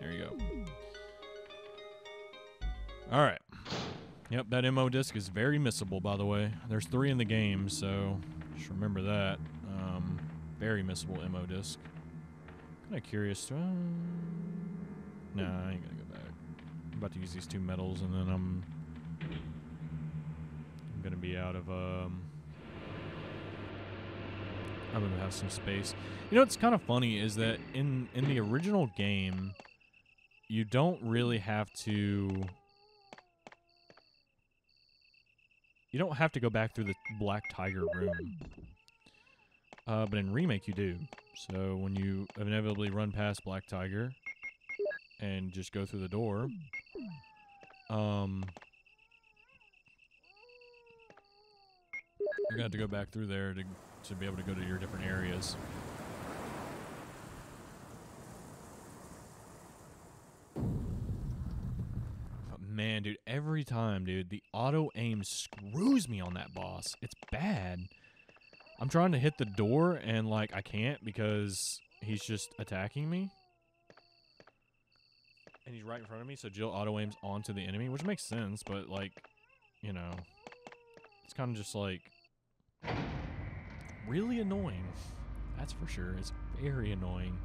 There you go. All right. Yep, that MO disc is very missable, by the way. There's three in the game, so just remember that. Um, very missable MO disc. Kind of curious. To, uh, nah, I ain't gonna go back. I'm about to use these two medals, and then I'm, I'm gonna be out of. Um, I'm gonna have some space. You know what's kind of funny is that in in the original game, you don't really have to you don't have to go back through the black tiger room uh, but in remake you do so when you inevitably run past black tiger and just go through the door um you're gonna have to go back through there to, to be able to go to your different areas man, dude, every time, dude, the auto aim screws me on that boss. It's bad. I'm trying to hit the door and like I can't because he's just attacking me. And he's right in front of me, so Jill auto aims onto the enemy, which makes sense, but like, you know, it's kind of just like really annoying. That's for sure. It's very annoying.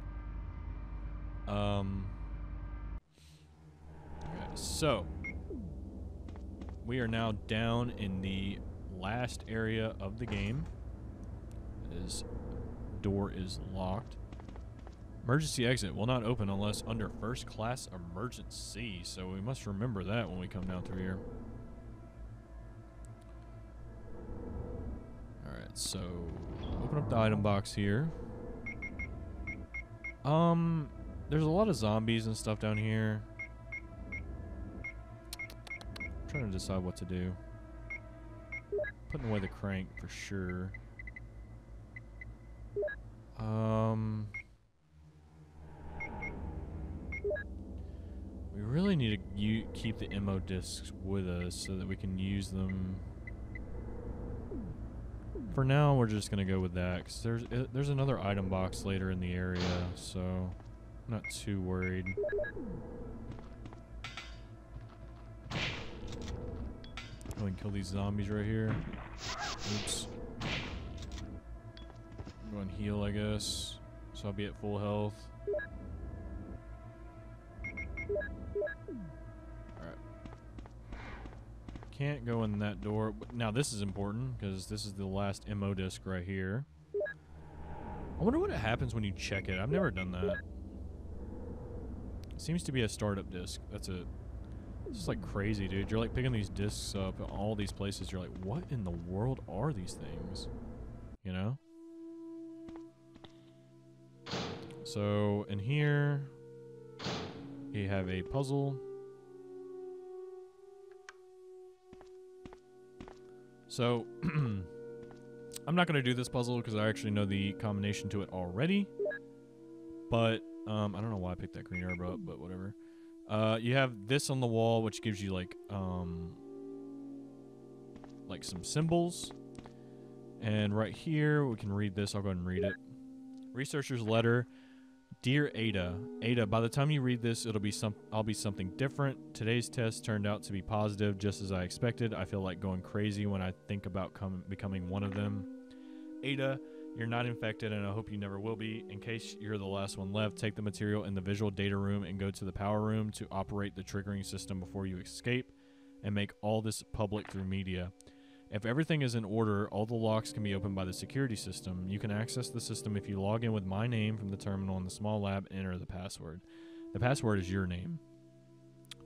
Um Okay, so we are now down in the last area of the game. This door is locked. Emergency exit will not open unless under first class emergency, so we must remember that when we come down through here. Alright, so open up the item box here. Um, there's a lot of zombies and stuff down here trying to decide what to do. Putting away the crank for sure. Um, we really need to keep the MO discs with us so that we can use them. For now, we're just gonna go with that because there's uh, there's another item box later in the area, so I'm not too worried. Go and kill these zombies right here. Oops. Heal, I guess. So I'll be at full health. Alright. Can't go in that door. Now this is important, because this is the last MO disc right here. I wonder what happens when you check it. I've never done that. It seems to be a startup disk. That's it. It's just like crazy, dude. You're like picking these discs up all these places. You're like, what in the world are these things? You know? So in here, you have a puzzle. So (clears throat) I'm not going to do this puzzle because I actually know the combination to it already. But um, I don't know why I picked that green herb up, but whatever. Uh, you have this on the wall, which gives you like um, like some symbols. And right here, we can read this. I'll go ahead and read it. Researcher's letter. Dear Ada, Ada, by the time you read this, it'll be some I'll be something different. Today's test turned out to be positive, just as I expected. I feel like going crazy when I think about com- becoming one of them. Ada, you're not infected, and I hope you never will be. In case you're the last one left, take the material in the visual data room and go to the power room to operate the triggering system before you escape, and make all this public through media. If everything is in order, all the locks can be opened by the security system. You can access the system if you log in with my name from the terminal in the small lab and enter the password. The password is your name.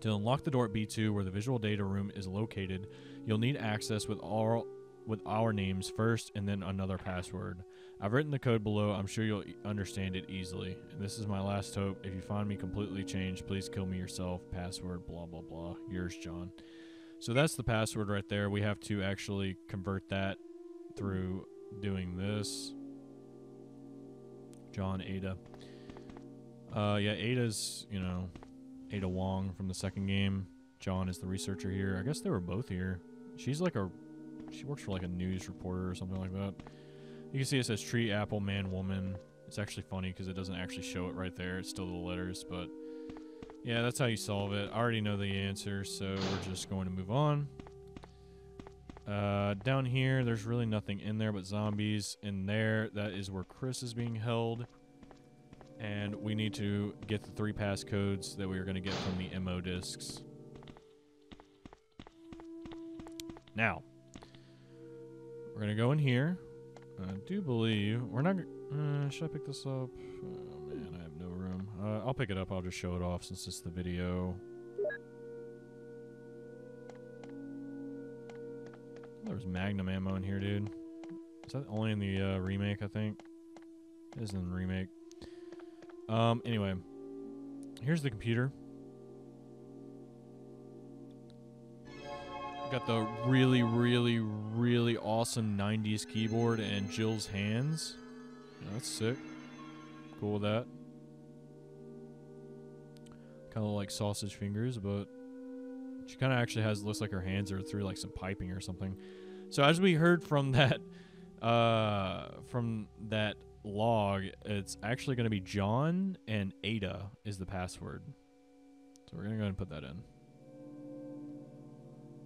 To unlock the door at B2 where the visual data room is located, you'll need access with all with our names first and then another password. I've written the code below. I'm sure you'll understand it easily. And this is my last hope. If you find me completely changed, please kill me yourself. Password blah blah blah. Yours, John. So that's the password right there. We have to actually convert that through doing this. John Ada. Uh, yeah, Ada's, you know, Ada Wong from the second game. John is the researcher here. I guess they were both here. She's like a, she works for like a news reporter or something like that. You can see it says tree, apple, man, woman. It's actually funny because it doesn't actually show it right there. It's still the letters, but yeah, that's how you solve it. I already know the answer, so we're just going to move on. Uh, down here, there's really nothing in there but zombies. In there, that is where Chris is being held. And we need to get the three passcodes that we are going to get from the MO discs. Now, we're going to go in here. I do believe we're not. Uh, should I pick this up? Oh Uh, I'll pick it up. I'll just show it off since it's the video. There's Magnum ammo in here, dude. Is that only in the uh, remake? I think it is in the remake. Um. Anyway, here's the computer. Got the really, really, really awesome 90s keyboard and Jill's hands. Yeah, that's sick. Cool with that. Kind of like sausage fingers, but she kind of actually has looks like her hands are through like some piping or something. So as we heard from (laughs) that, uh, from that log, it's actually going to be John and Ada is the password. So we're gonna go ahead and put that in.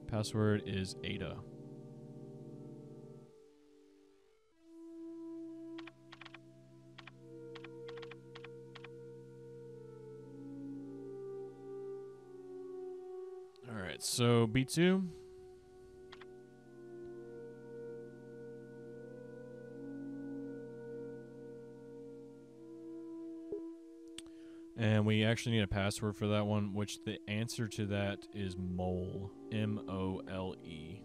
Password is Ada. All right, so B2. And we actually need a password for that one, which the answer to that is mole. M O L E.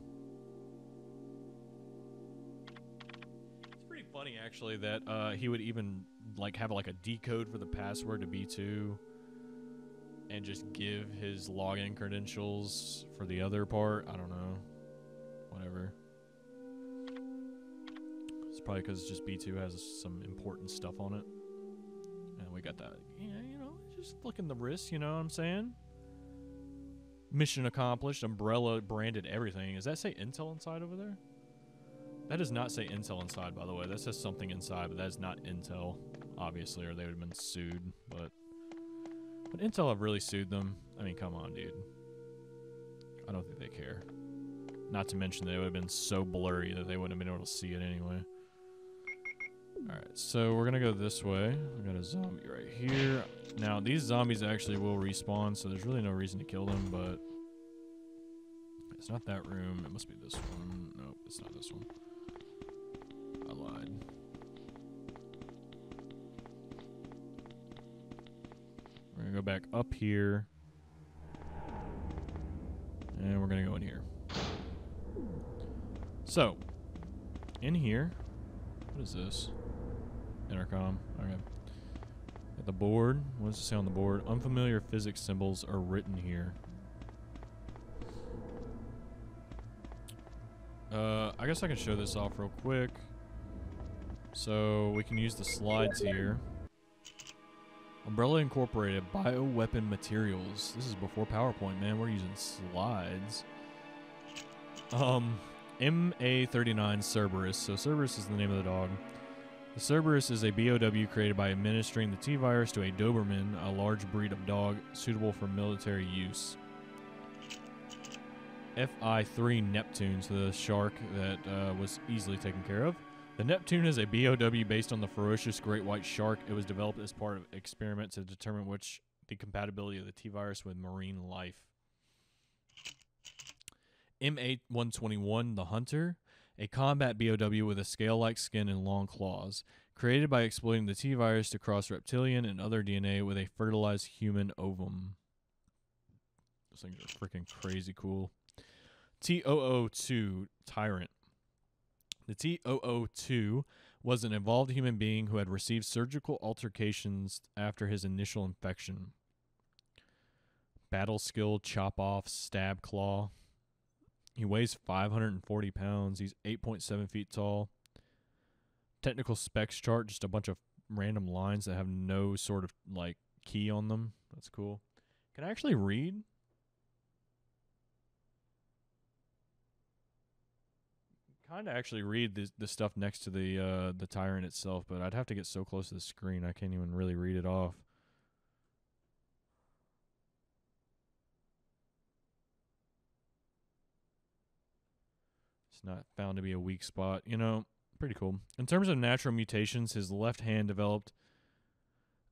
It's pretty funny actually that uh, he would even like have like a decode for the password to B2 and just give his login credentials for the other part. I don't know. Whatever. It's probably because just B2 has some important stuff on it. And we got that. Yeah, you know, just flicking the wrist, you know what I'm saying? Mission accomplished. Umbrella branded everything. Does that say Intel inside over there? That does not say Intel inside, by the way. That says something inside, but that is not Intel, obviously, or they would have been sued. But but Intel have really sued them. I mean, come on, dude. I don't think they care. Not to mention they would have been so blurry that they wouldn't have been able to see it anyway. Alright, so we're gonna go this way. We got a zombie right here. Now, these zombies actually will respawn, so there's really no reason to kill them, but... It's not that room. It must be this one. Nope, it's not this one. Go back up here. And we're going to go in here. So, in here, what is this? Intercom. Okay. At the board, what does it say on the board? Unfamiliar physics symbols are written here. Uh, I guess I can show this off real quick. So we can use the slides here. Umbrella Incorporated Bioweapon Materials. This is before PowerPoint, man. We're using slides. Um, MA39 Cerberus. So Cerberus is the name of the dog. The Cerberus is a BOW created by administering the T virus to a Doberman, a large breed of dog suitable for military use. FI3 Neptune, so the shark that uh, was easily taken care of. The Neptune is a BOW based on the ferocious great white shark. It was developed as part of experiment to determine which the compatibility of the T virus with marine life. MA121 The Hunter, a combat BOW with a scale like skin and long claws, created by exploiting the T virus to cross reptilian and other DNA with a fertilized human ovum. Those things are freaking crazy cool. T002 Tyrant. The T002 was an evolved human being who had received surgical altercations after his initial infection. Battle skill, chop off, stab claw. He weighs 540 pounds. He's 8.7 feet tall. Technical specs chart, just a bunch of random lines that have no sort of like key on them. That's cool. Can I actually read? Kind of actually read the the stuff next to the uh, the tyrant itself, but I'd have to get so close to the screen I can't even really read it off. It's not found to be a weak spot. You know, pretty cool. In terms of natural mutations, his left hand developed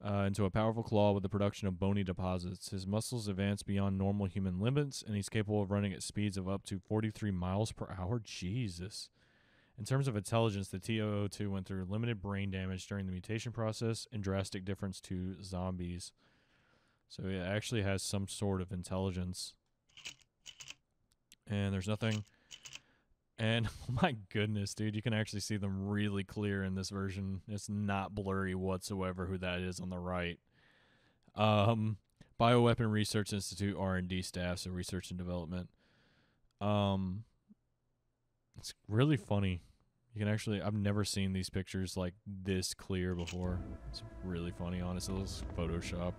uh, into a powerful claw with the production of bony deposits. His muscles advance beyond normal human limits, and he's capable of running at speeds of up to 43 miles per hour. Jesus. In terms of intelligence, the T002 went through limited brain damage during the mutation process and drastic difference to zombies. So it actually has some sort of intelligence. And there's nothing. And (laughs) oh my goodness, dude, you can actually see them really clear in this version. It's not blurry whatsoever who that is on the right. Um Bioweapon Research Institute R&D staff, so research and development. Um it's really funny. You can actually I've never seen these pictures like this clear before. It's really funny, honestly. It looks photoshopped.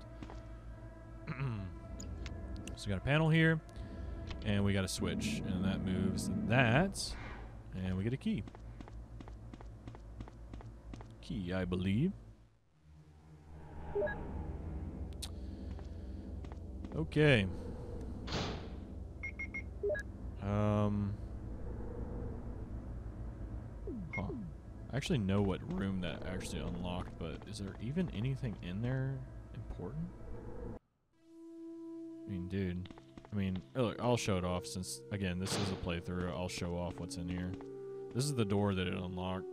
(clears throat) so we got a panel here and we got a switch and that moves that and we get a key. Key i believe. Okay. Um huh. I actually know what room that actually unlocked but is there even anything in there important? I mean dude I mean, oh, look, I'll show it off since, again, this is a playthrough. I'll show off what's in here. This is the door that it unlocked.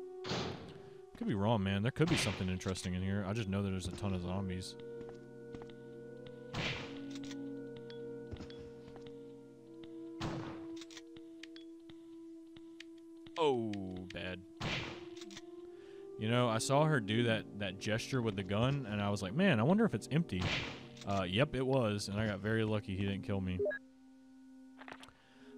Could be wrong, man. There could be something interesting in here. I just know that there's a ton of zombies. Oh, bad. You know, I saw her do that, that gesture with the gun, and I was like, man, I wonder if it's empty. Uh, yep, it was, and I got very lucky he didn't kill me.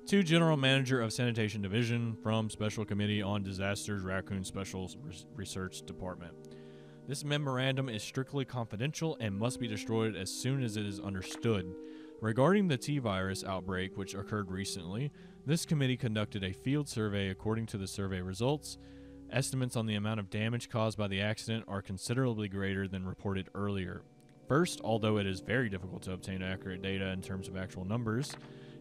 To General Manager of Sanitation Division from Special Committee on Disasters Raccoon Special Research Department. This memorandum is strictly confidential and must be destroyed as soon as it is understood. Regarding the T virus outbreak, which occurred recently, this committee conducted a field survey. According to the survey results, estimates on the amount of damage caused by the accident are considerably greater than reported earlier. First, although it is very difficult to obtain accurate data in terms of actual numbers,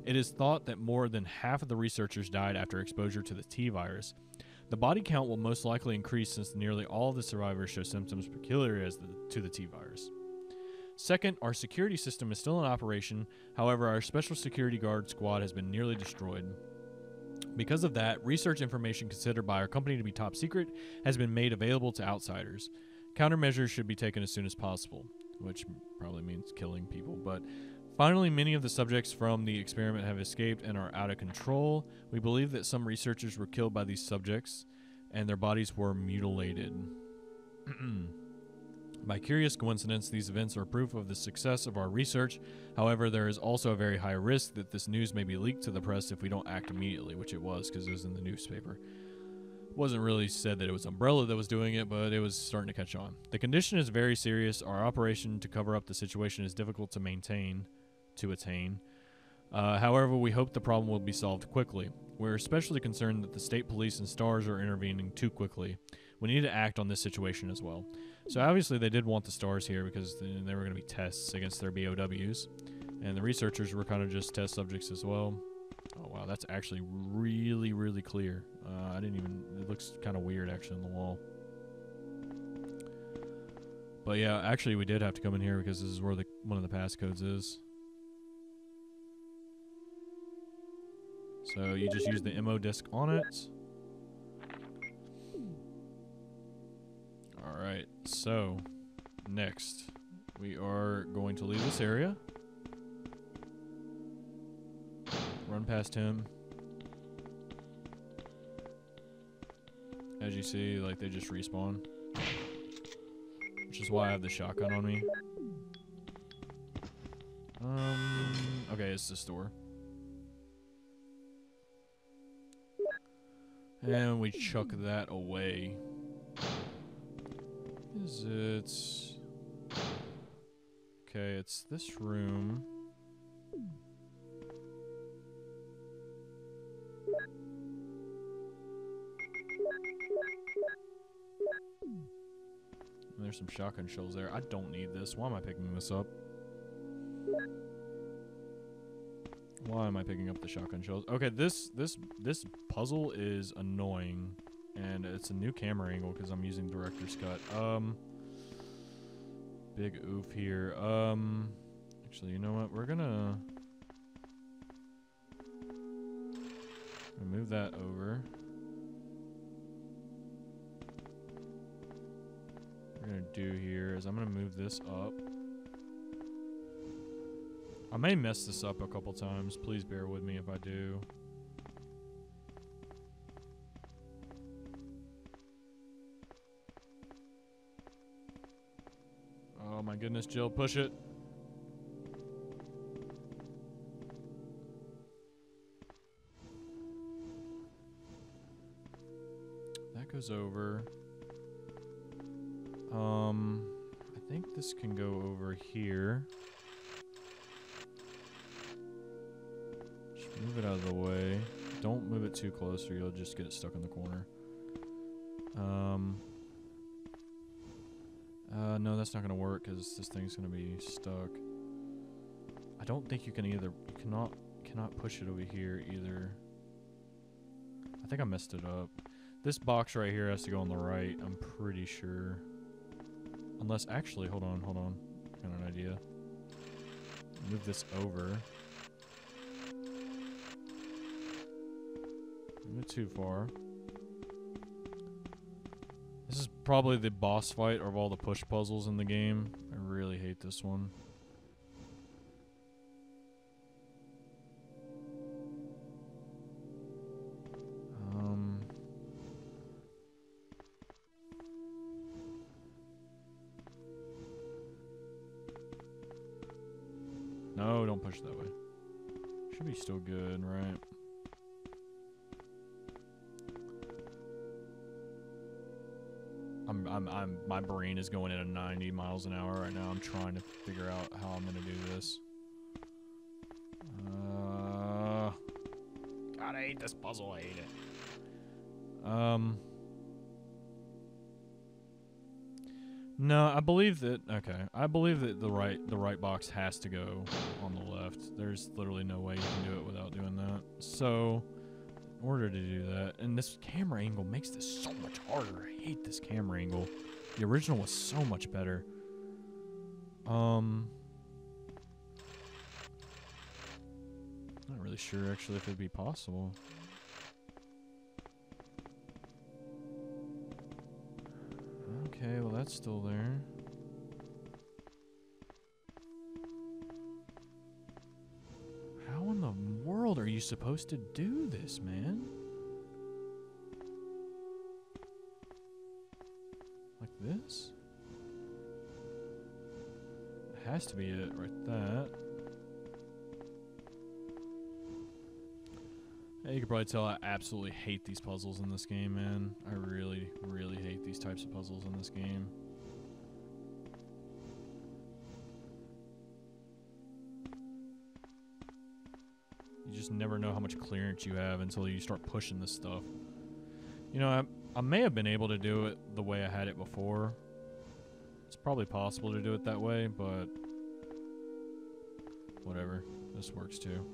it is thought that more than half of the researchers died after exposure to the T virus. The body count will most likely increase since nearly all of the survivors show symptoms peculiar as the, to the T virus. Second, our security system is still in operation, however, our special security guard squad has been nearly destroyed. Because of that, research information considered by our company to be top secret has been made available to outsiders. Countermeasures should be taken as soon as possible. Which probably means killing people. But finally, many of the subjects from the experiment have escaped and are out of control. We believe that some researchers were killed by these subjects and their bodies were mutilated. (clears throat) By curious coincidence, these events are proof of the success of our research. However, there is also a very high risk that this news may be leaked to the press if we don't act immediately, which it was because it was in the newspaper. Wasn't really said that it was Umbrella that was doing it, but it was starting to catch on. The condition is very serious. Our operation to cover up the situation is difficult to maintain, to attain. Uh, however, we hope the problem will be solved quickly. We're especially concerned that the state police and STARS are intervening too quickly. We need to act on this situation as well. So obviously they did want the stars here because th- they were going to be tests against their BOWs, and the researchers were kind of just test subjects as well. Oh wow, that's actually really really clear. Uh, I didn't even. It looks kind of weird actually on the wall. But yeah, actually we did have to come in here because this is where the one of the passcodes is. So you just use the MO disc on it. Alright, so next we are going to leave this area. Run past him. As you see, like they just respawn. Which is why I have the shotgun on me. Um okay, it's the store. And we chuck that away. Is it? Okay, it's this room. There's some shotgun shells there. I don't need this. Why am I picking this up? Why am I picking up the shotgun shells? Okay, this this this puzzle is annoying, and it's a new camera angle because I'm using director's cut. Um, big oof here. Um, actually, you know what? We're gonna move that over. We're gonna do here is I'm gonna move this up. I may mess this up a couple times. Please bear with me if I do. Oh my goodness, Jill, push it. That goes over. Um, I think this can go over here. Just move it out of the way. Don't move it too close or you'll just get it stuck in the corner. Um, uh, no, that's not gonna work because this thing's gonna be stuck. I don't think you can either. You cannot cannot push it over here either. I think I messed it up. This box right here has to go on the right. I'm pretty sure. Unless, actually, hold on, hold on. Got an idea. Move this over. It too far. This is probably the boss fight of all the push puzzles in the game. I really hate this one. Still good, right? I'm, I'm, I'm, my brain is going at a 90 miles an hour right now. I'm trying to figure out how I'm gonna do this. Uh, God, I hate this puzzle. I hate it. Um. No, I believe that. Okay, I believe that the right the right box has to go on the left. There's literally no way you can do it without doing that. So, in order to do that, and this camera angle makes this so much harder. I hate this camera angle. The original was so much better. Um, not really sure actually if it'd be possible. Okay, well that's still there. How in the world are you supposed to do this, man? Like this? It has to be it, right that. You can probably tell I absolutely hate these puzzles in this game, man. I really, really hate these types of puzzles in this game. You just never know how much clearance you have until you start pushing this stuff. You know, I, I may have been able to do it the way I had it before. It's probably possible to do it that way, but whatever. This works too.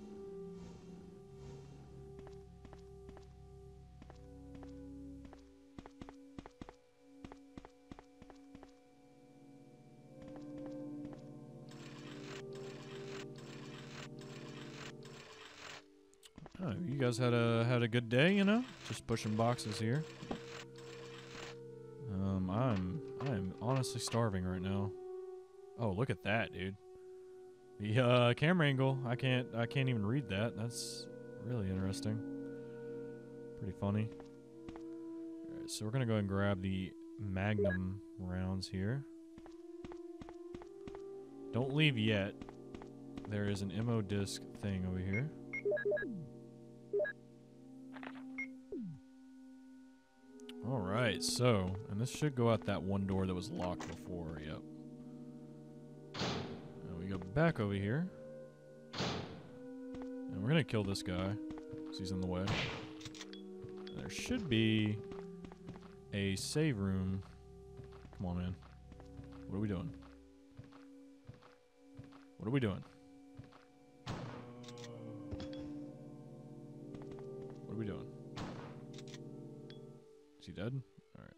Guys had a had a good day, you know? Just pushing boxes here. Um, I'm I'm honestly starving right now. Oh, look at that, dude. The uh, camera angle, I can't I can't even read that. That's really interesting. Pretty funny. Alright, so we're gonna go and grab the Magnum rounds here. Don't leave yet. There is an MO disc thing over here. All right, so, and this should go out that one door that was locked before, yep. Now we go back over here. And we're gonna kill this guy, because he's in the way. There should be a save room. Come on, man. What are we doing? What are we doing? What are we doing? Dead? Alright.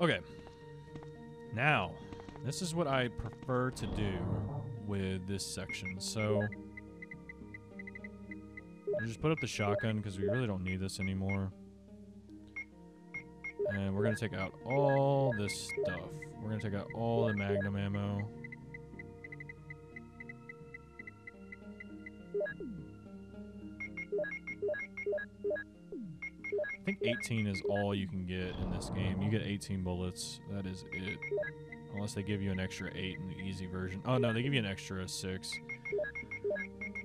Okay. Now, this is what I prefer to do with this section. So, we just put up the shotgun because we really don't need this anymore. And we're going to take out all this stuff. We're going to take out all the magnum ammo. 18 is all you can get in this game. You get 18 bullets. That is it. Unless they give you an extra 8 in the easy version. Oh, no, they give you an extra 6.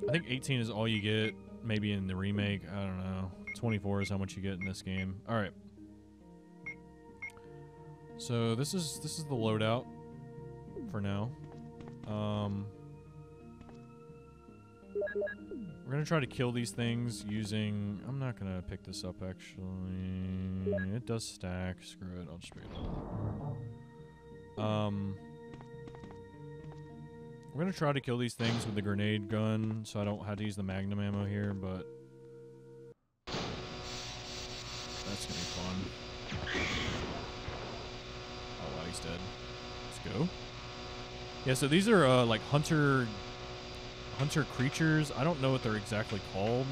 I think 18 is all you get. Maybe in the remake. I don't know. 24 is how much you get in this game. Alright. So this is this is the loadout for now. Um, we're gonna try to kill these things using. I'm not gonna pick this up actually. It does stack. Screw it. I'll just pick it up. Um, we're gonna try to kill these things with the grenade gun, so I don't have to use the magnum ammo here. But that's gonna be fun. Oh wow, he's dead. Let's go. Yeah, so these are uh, like hunter hunter creatures. I don't know what they're exactly called.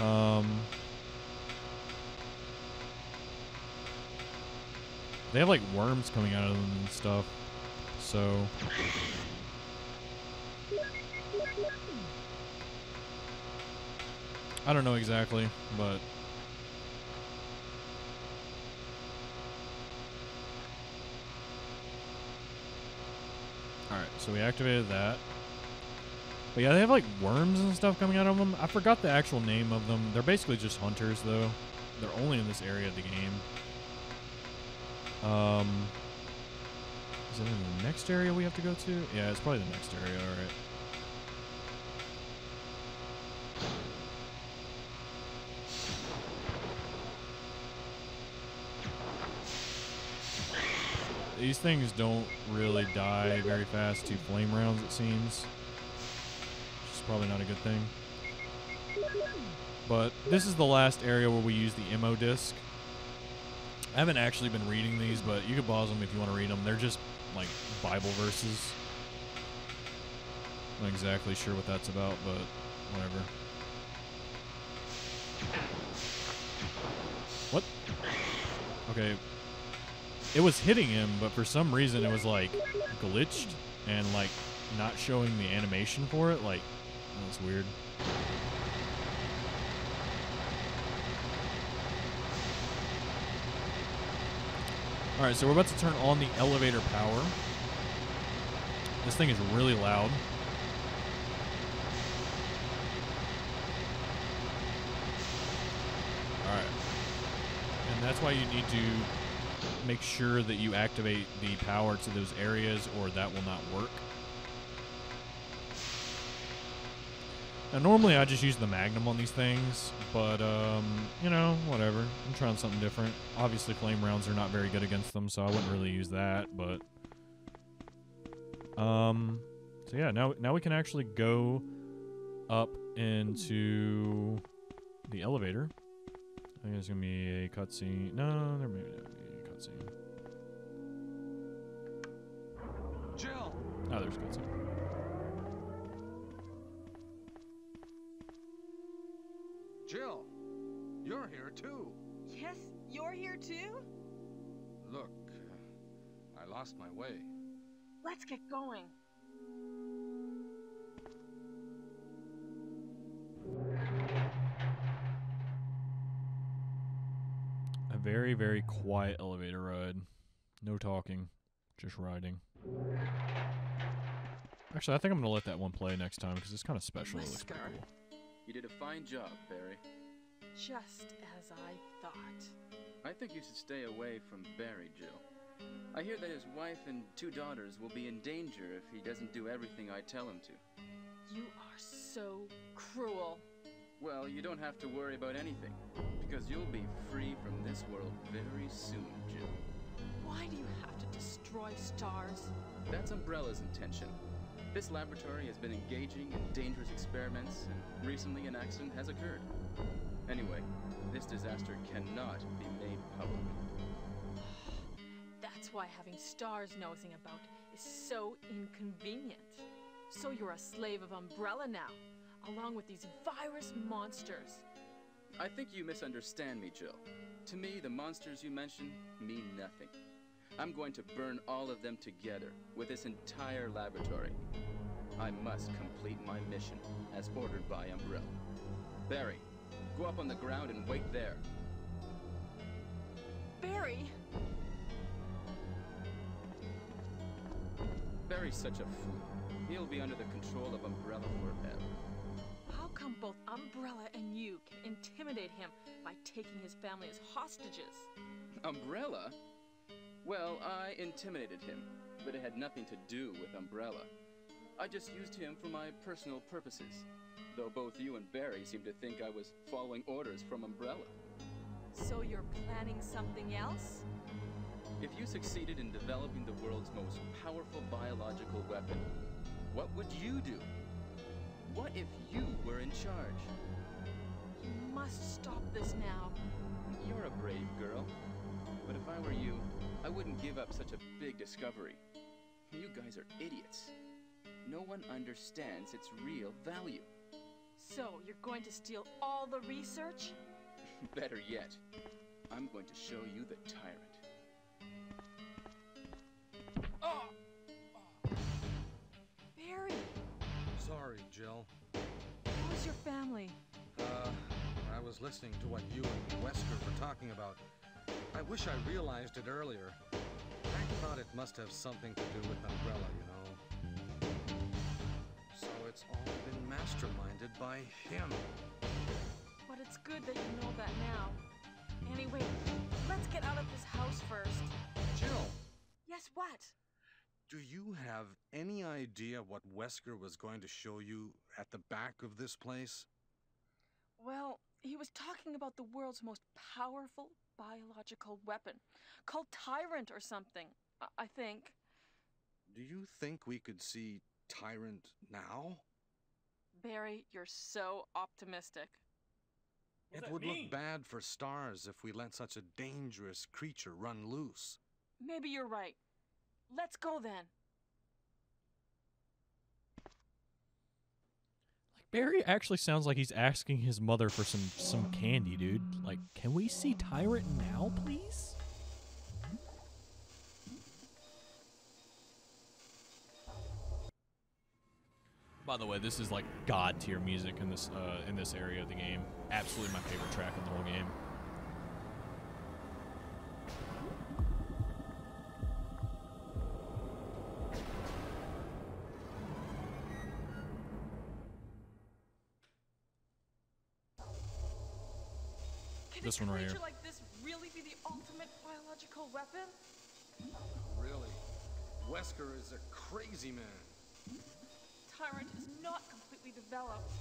Um, they have like worms coming out of them and stuff. So I don't know exactly, but Alright, so we activated that. But yeah, they have like worms and stuff coming out of them. I forgot the actual name of them. They're basically just hunters, though. They're only in this area of the game. Um, is it in the next area we have to go to? Yeah, it's probably the next area. All right. These things don't really die very fast to flame rounds, it seems. Which is probably not a good thing. But this is the last area where we use the MO disc. I haven't actually been reading these, but you can pause them if you want to read them. They're just like Bible verses. Not exactly sure what that's about, but whatever. What? Okay. It was hitting him, but for some reason it was like glitched and like not showing the animation for it. Like, that's weird. All right, so we're about to turn on the elevator power. This thing is really loud. All right. And that's why you need to make sure that you activate the power to those areas or that will not work. Now, normally I just use the Magnum on these things, but, um, you know, whatever. I'm trying something different. Obviously, flame rounds are not very good against them, so I wouldn't really use that, but... Um, so yeah, now, now we can actually go up into the elevator. I think there's gonna be a cutscene. No, there may be cutscene. Jill! Oh, there's cutscene. Jill! You're here too. Yes, you're here too? Look, I lost my way. Let's get going. A very, very quiet elevator ride. No talking, just riding. Actually, I think I'm gonna let that one play next time because it's kind of special. It looks cool. You did a fine job, Barry. Just as I thought. I think you should stay away from Barry, Jill. I hear that his wife and two daughters will be in danger if he doesn't do everything I tell him to. You are so cruel. Well, you don't have to worry about anything, because you'll be free from this world very soon, Jill. Why do you have to destroy stars? That's Umbrella's intention. This laboratory has been engaging in dangerous experiments, and recently an accident has occurred. Anyway, this disaster cannot be made public. (sighs) That's why having stars nosing about is so inconvenient. So you're a slave of Umbrella now, along with these virus monsters. I think you misunderstand me, Jill. To me, the monsters you mention mean nothing. I'm going to burn all of them together with this entire laboratory. I must complete my mission as ordered by Umbrella. Barry, go up on the ground and wait there. Barry! Barry's such a fool. He'll be under the control of Umbrella forever. How come both Umbrella and you can intimidate him by taking his family as hostages? Umbrella? Well, I intimidated him, but it had nothing to do with Umbrella. I just used him for my personal purposes, though both you and Barry seem to think I was following orders from Umbrella. So you're planning something else? If you succeeded in developing the world's most powerful biological weapon, what would you do? What if you were in charge? You must stop this now. You're a brave girl. But if I were you, I wouldn't give up such a big discovery. You guys are idiots. No one understands its real value. So you're going to steal all the research? (laughs) Better yet, I'm going to show you the tyrant. Barry, Sorry, Jill. how's your family? Uh, I was listening to what you and Wesker were talking about. I wish I realized it earlier. I thought it must have something to do with Umbrella, you know. So it's all been masterminded by him. But it's good that you know that now. Anyway, let's get out of this house first. Jill, Yes, what? Do you have any idea what Wesker was going to show you at the back of this place? Well, he was talking about the world's most powerful biological weapon, called Tyrant or something, I- I think. Do you think we could see Tyrant now? Barry, you're so optimistic. it would look bad for stars if we let such a dangerous creature run loose. Maybe you're right. Let's go then. Like Barry actually sounds like he's asking his mother for some some candy, dude. Like, can we see Tyrant now, please? By the way, this is like god tier music in this uh, in this area of the game. Absolutely my favorite track in the whole game. Can This one right here. like this really be the ultimate biological weapon? Really? Wesker is a crazy man. Tyrant is not completely developed.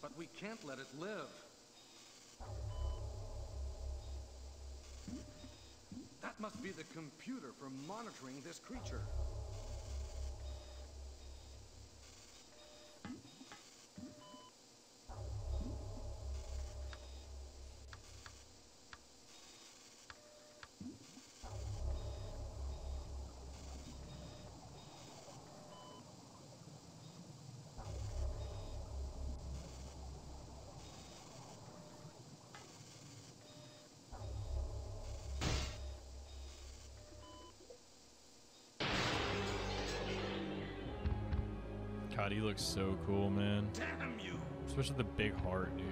But we can't let it live. That must be the computer for monitoring this creature. God, he looks so cool, man. Damn you! Especially the big heart, dude.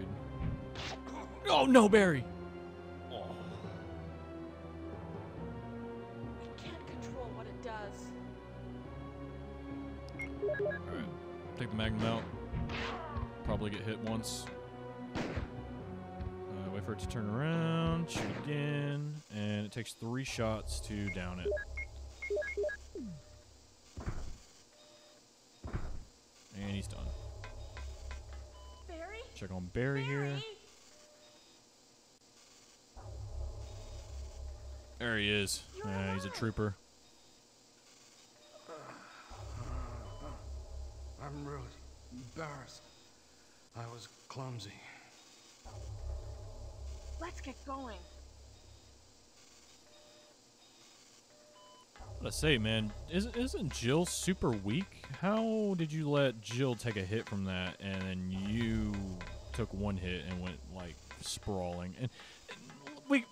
Oh no, Barry! Oh. We can't control what it does. Alright. Take the magnum out. Probably get hit once. Uh, wait for it to turn around. Shoot again. And it takes three shots to down it. Barry? Check on Barry here. There he is. Yeah, he's a trooper. Uh, uh, uh, I'm really embarrassed. I was clumsy. Let's get going. Let's say, man, isn't isn't Jill super weak? How did you let Jill take a hit from that, and then you took one hit and went like sprawling? And, and we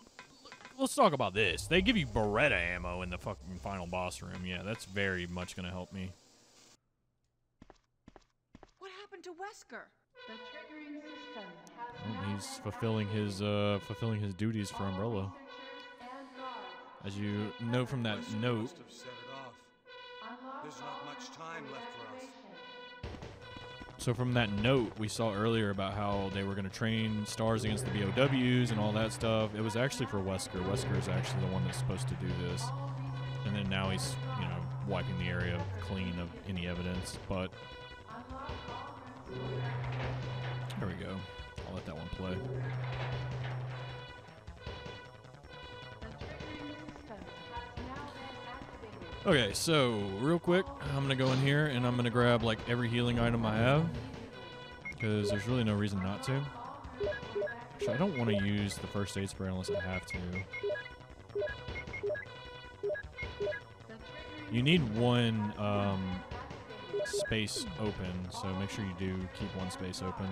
let's talk about this. They give you Beretta ammo in the fucking final boss room. Yeah, that's very much gonna help me. What happened to Wesker? The triggering system has Oh, now fulfilling his uh fulfilling his duties for Umbrella. researchers and guards As you know from that note, must have set it off. unlock There's not much time left for us. evacuation. So from that note we saw earlier about how they were going to train stars against the BOWs and all that stuff, it was actually for Wesker. Wesker is actually the one that's supposed to do this, and then now he's you know wiping the area clean of any evidence. But there we go. I'll let that one play. Okay, so real quick, I'm gonna go in here and I'm gonna grab like every healing item I have because there's really no reason not to. Actually, I don't want to use the first aid spray unless I have to. You need one um, space open, so make sure you do keep one space open.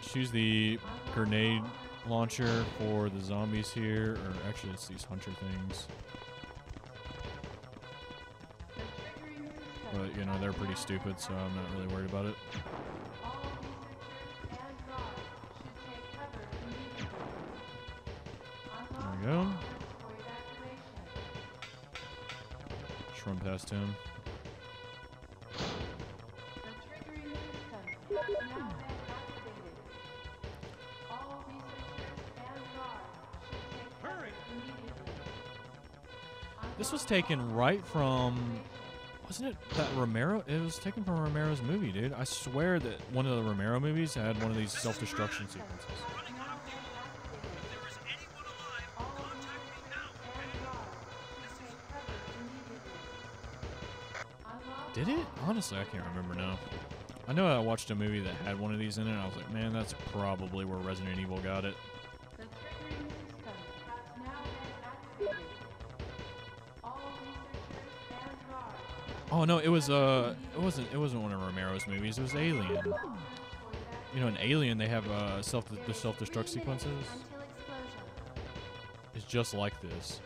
Choose the grenade launcher for the zombies here, or actually it's these hunter things. But you know they're pretty stupid, so I'm not really worried about it. There we go. Just run past him. This was taken right from, wasn't it that Romero? It was taken from Romero's movie, dude. I swear that one of the Romero movies had one of these self-destruction sequences. Did it? Honestly, I can't remember now. I know I watched a movie that had one of these in it, I was like, man, that's probably where Resident Evil got it. Oh no, it was uh, it wasn't it wasn't one of Romero's movies. It was Alien. You know, in Alien, they have uh, self the self-destruct sequences. It's just like this.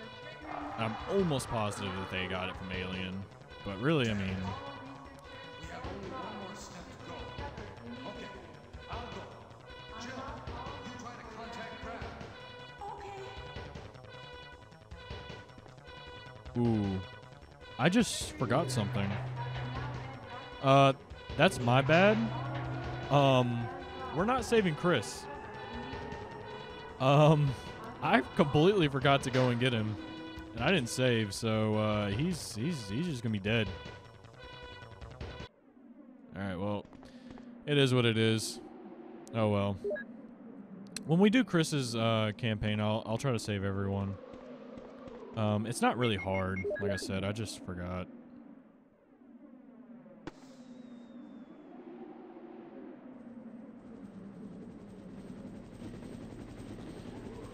I'm almost positive that they got it from Alien, but really, I mean, I just forgot something. Uh, that's my bad. Um, we're not saving Chris. Um, I completely forgot to go and get him, and I didn't save, so uh, he's he's he's just gonna be dead. All right, well, it is what it is. Oh well. When we do Chris's uh, campaign, I'll I'll try to save everyone. Um, it's not really hard, like I said. I just forgot.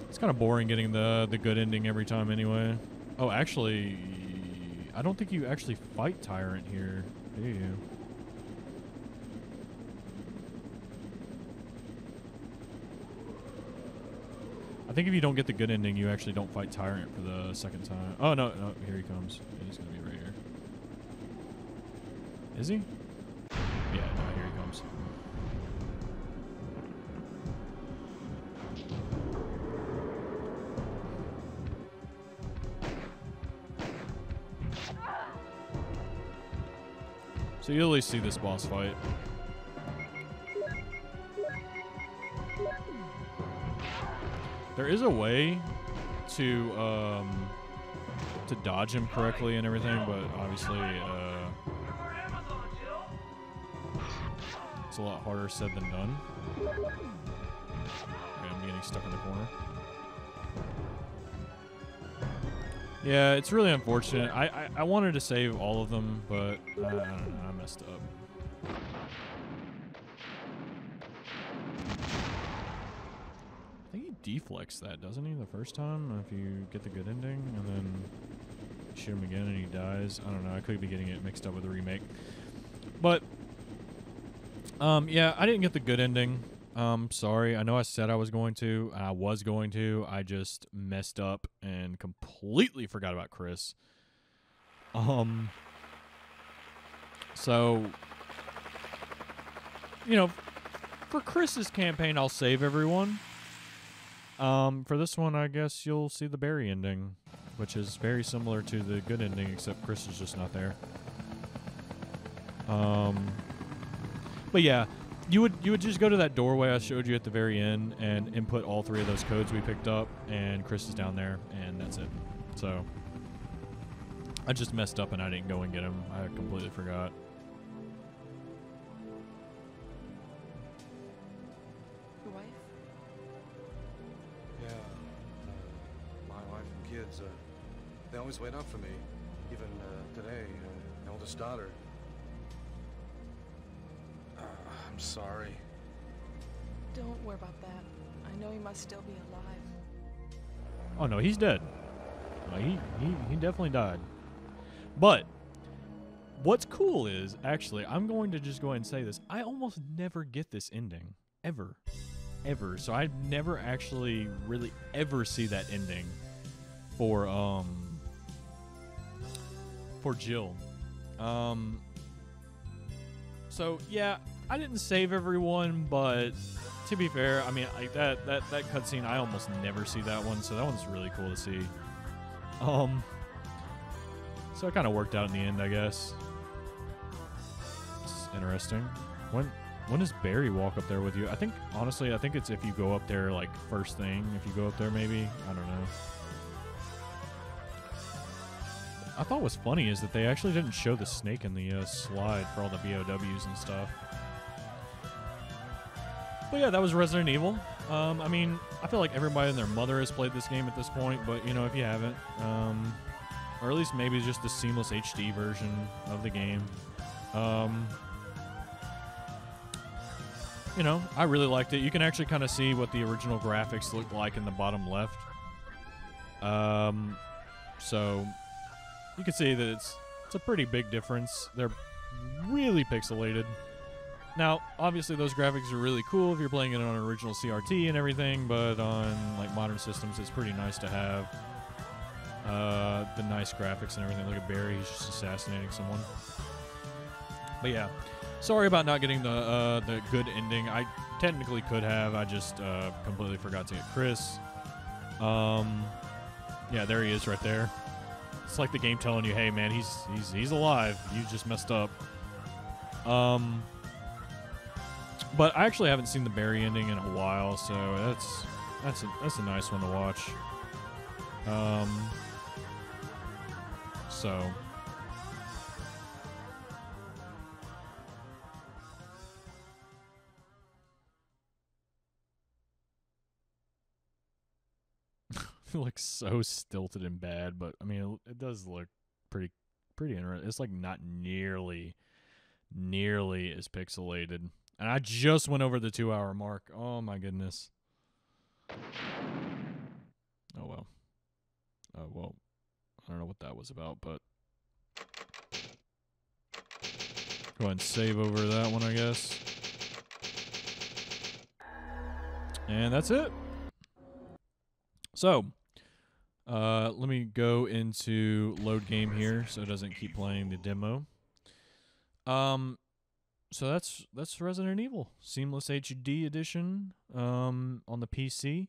It's kind of boring getting the the good ending every time, anyway. Oh, actually, I don't think you actually fight Tyrant here, do you? Think if you don't get the good ending, you actually don't fight Tyrant for the second time. Oh no, no, here he comes. He's gonna be right here. Is he? Yeah, no, here he comes. So you at least see this boss fight. There is a way to um, to dodge him correctly and everything, but obviously uh, it's a lot harder said than done. Okay, I'm getting stuck in the corner. Yeah, it's really unfortunate. I, I, I wanted to save all of them, but uh, I. I messed up. Deflects that, doesn't he, the first time? If you get the good ending, and then shoot him again and he dies. I don't know. I could be getting it mixed up with the remake. But, um, yeah, I didn't get the good ending. Um, sorry. I know I said I was going to. I was going to. I just messed up and completely forgot about Chris. Um, so, you know, for Chris's campaign, I'll save everyone. Um, for this one, I guess you'll see the Barry ending, which is very similar to the good ending, except Chris is just not there. Um, but yeah, you would you would just go to that doorway I showed you at the very end and input all three of those codes we picked up, and Chris is down there, and that's it. So I just messed up and I didn't go and get him. I completely forgot. Always wait up for me. Even uh, today, uh, eldest daughter. Uh, I'm sorry. Don't worry about that. I know he must still be alive. Oh no, he's dead. He, he he definitely died. But what's cool is actually I'm going to just go ahead and say this. I almost never get this ending ever, ever. So I never actually really ever see that ending for um for Jill. Um. So yeah, I didn't save everyone, but to be fair, I mean, that that that cutscene, I almost never see that one, so that one's really cool to see. Um, so it kind of worked out in the end, I guess. It's interesting. When when does Barry walk up there with you? I think honestly, I think it's if you go up there like first thing. If you go up there, maybe I don't know. I thought was funny is that they actually didn't show the snake in the uh, slide for all the BOWs and stuff. But yeah, that was Resident Evil. Um, I mean, I feel like everybody and their mother has played this game at this point, but you know, if you haven't, um, or at least maybe just the seamless HD version of the game, um, you know, I really liked it. You can actually kind of see what the original graphics look like in the bottom left. Um, so you can see that it's it's a pretty big difference. They're really pixelated. Now, obviously, those graphics are really cool if you're playing it on an original CRT and everything, but on like modern systems, it's pretty nice to have uh, the nice graphics and everything. Look at Barry; he's just assassinating someone. But yeah, sorry about not getting the uh, the good ending. I technically could have. I just uh, completely forgot to get Chris. Um, yeah, there he is right there. It's like the game telling you, "Hey, man, he's he's he's alive. You just messed up." Um, but I actually haven't seen the Barry ending in a while, so that's that's a that's a nice one to watch. Um, so looks so stilted and bad, but I mean, it, it does look pretty pretty interesting. It's like not nearly nearly as pixelated. And I just went over the two hour mark. Oh my goodness. Oh well. Oh well. I don't know what that was about, but go ahead and save over that one, I guess. And that's it. So, uh, let me go into load game here so it doesn't keep playing the demo. Um, so that's that's Resident Evil Seamless HD edition um, on the PC.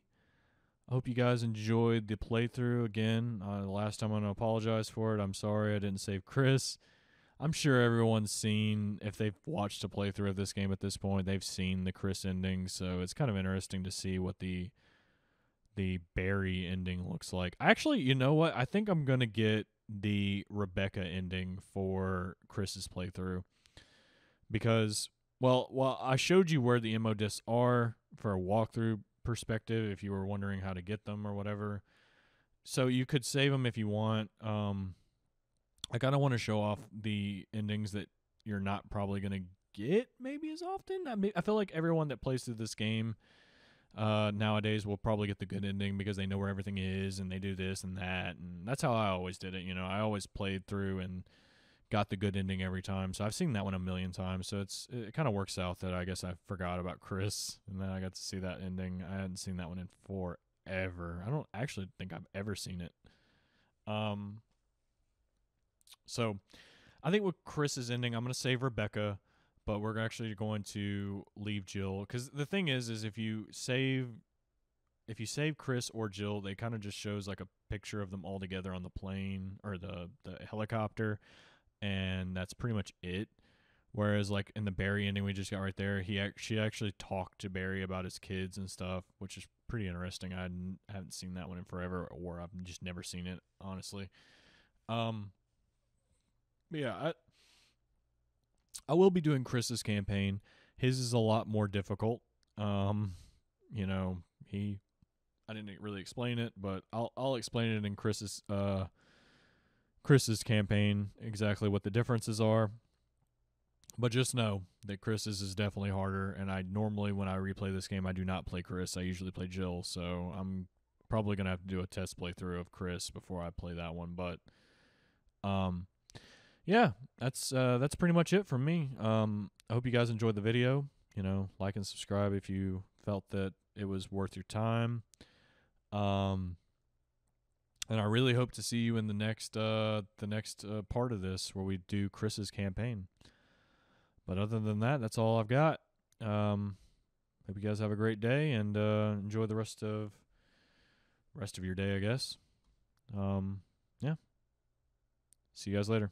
I hope you guys enjoyed the playthrough. Again, uh, last time I'm gonna apologize for it. I'm sorry I didn't save Chris. I'm sure everyone's seen if they've watched a playthrough of this game at this point, they've seen the Chris ending. So it's kind of interesting to see what the the Barry ending looks like. Actually, you know what? I think I'm gonna get the Rebecca ending for Chris's playthrough because well, well, I showed you where the MO discs are for a walkthrough perspective if you were wondering how to get them or whatever. So you could save them if you want. Um, I kind of want to show off the endings that you're not probably gonna get maybe as often. I mean, I feel like everyone that plays through this game uh, nowadays will probably get the good ending because they know where everything is and they do this and that, and that's how I always did it. You know, I always played through and got the good ending every time. So I've seen that one a million times. So it's it kind of works out that I guess I forgot about Chris and then I got to see that ending. I hadn't seen that one in forever. I don't actually think I've ever seen it. Um so I think with Chris's ending, I'm going to save Rebecca, but we're actually going to leave Jill cuz the thing is is if you save if you save Chris or Jill, they kind of just shows like a picture of them all together on the plane or the the helicopter and that's pretty much it. Whereas like in the Barry ending we just got right there, he she actually talked to Barry about his kids and stuff, which is pretty interesting. I hadn't, haven't seen that one in forever, or I've just never seen it honestly. Um, yeah, I I will be doing Chris's campaign. His is a lot more difficult. Um, you know, he I didn't really explain it, but I'll I'll explain it in Chris's uh Chris's campaign exactly what the differences are. But just know that Chris's is definitely harder, and I normally when I replay this game I do not play Chris. I usually play Jill, so I'm probably gonna have to do a test playthrough of Chris before I play that one. But um yeah, that's uh that's pretty much it from me. Um I hope you guys enjoyed the video. You know, like and subscribe if you felt that it was worth your time. Um and I really hope to see you in the next uh the next uh, part of this where we do Chris's campaign. But other than that, that's all I've got. Um hope you guys have a great day and uh enjoy the rest of rest of your day, I guess. Um yeah. See you guys later.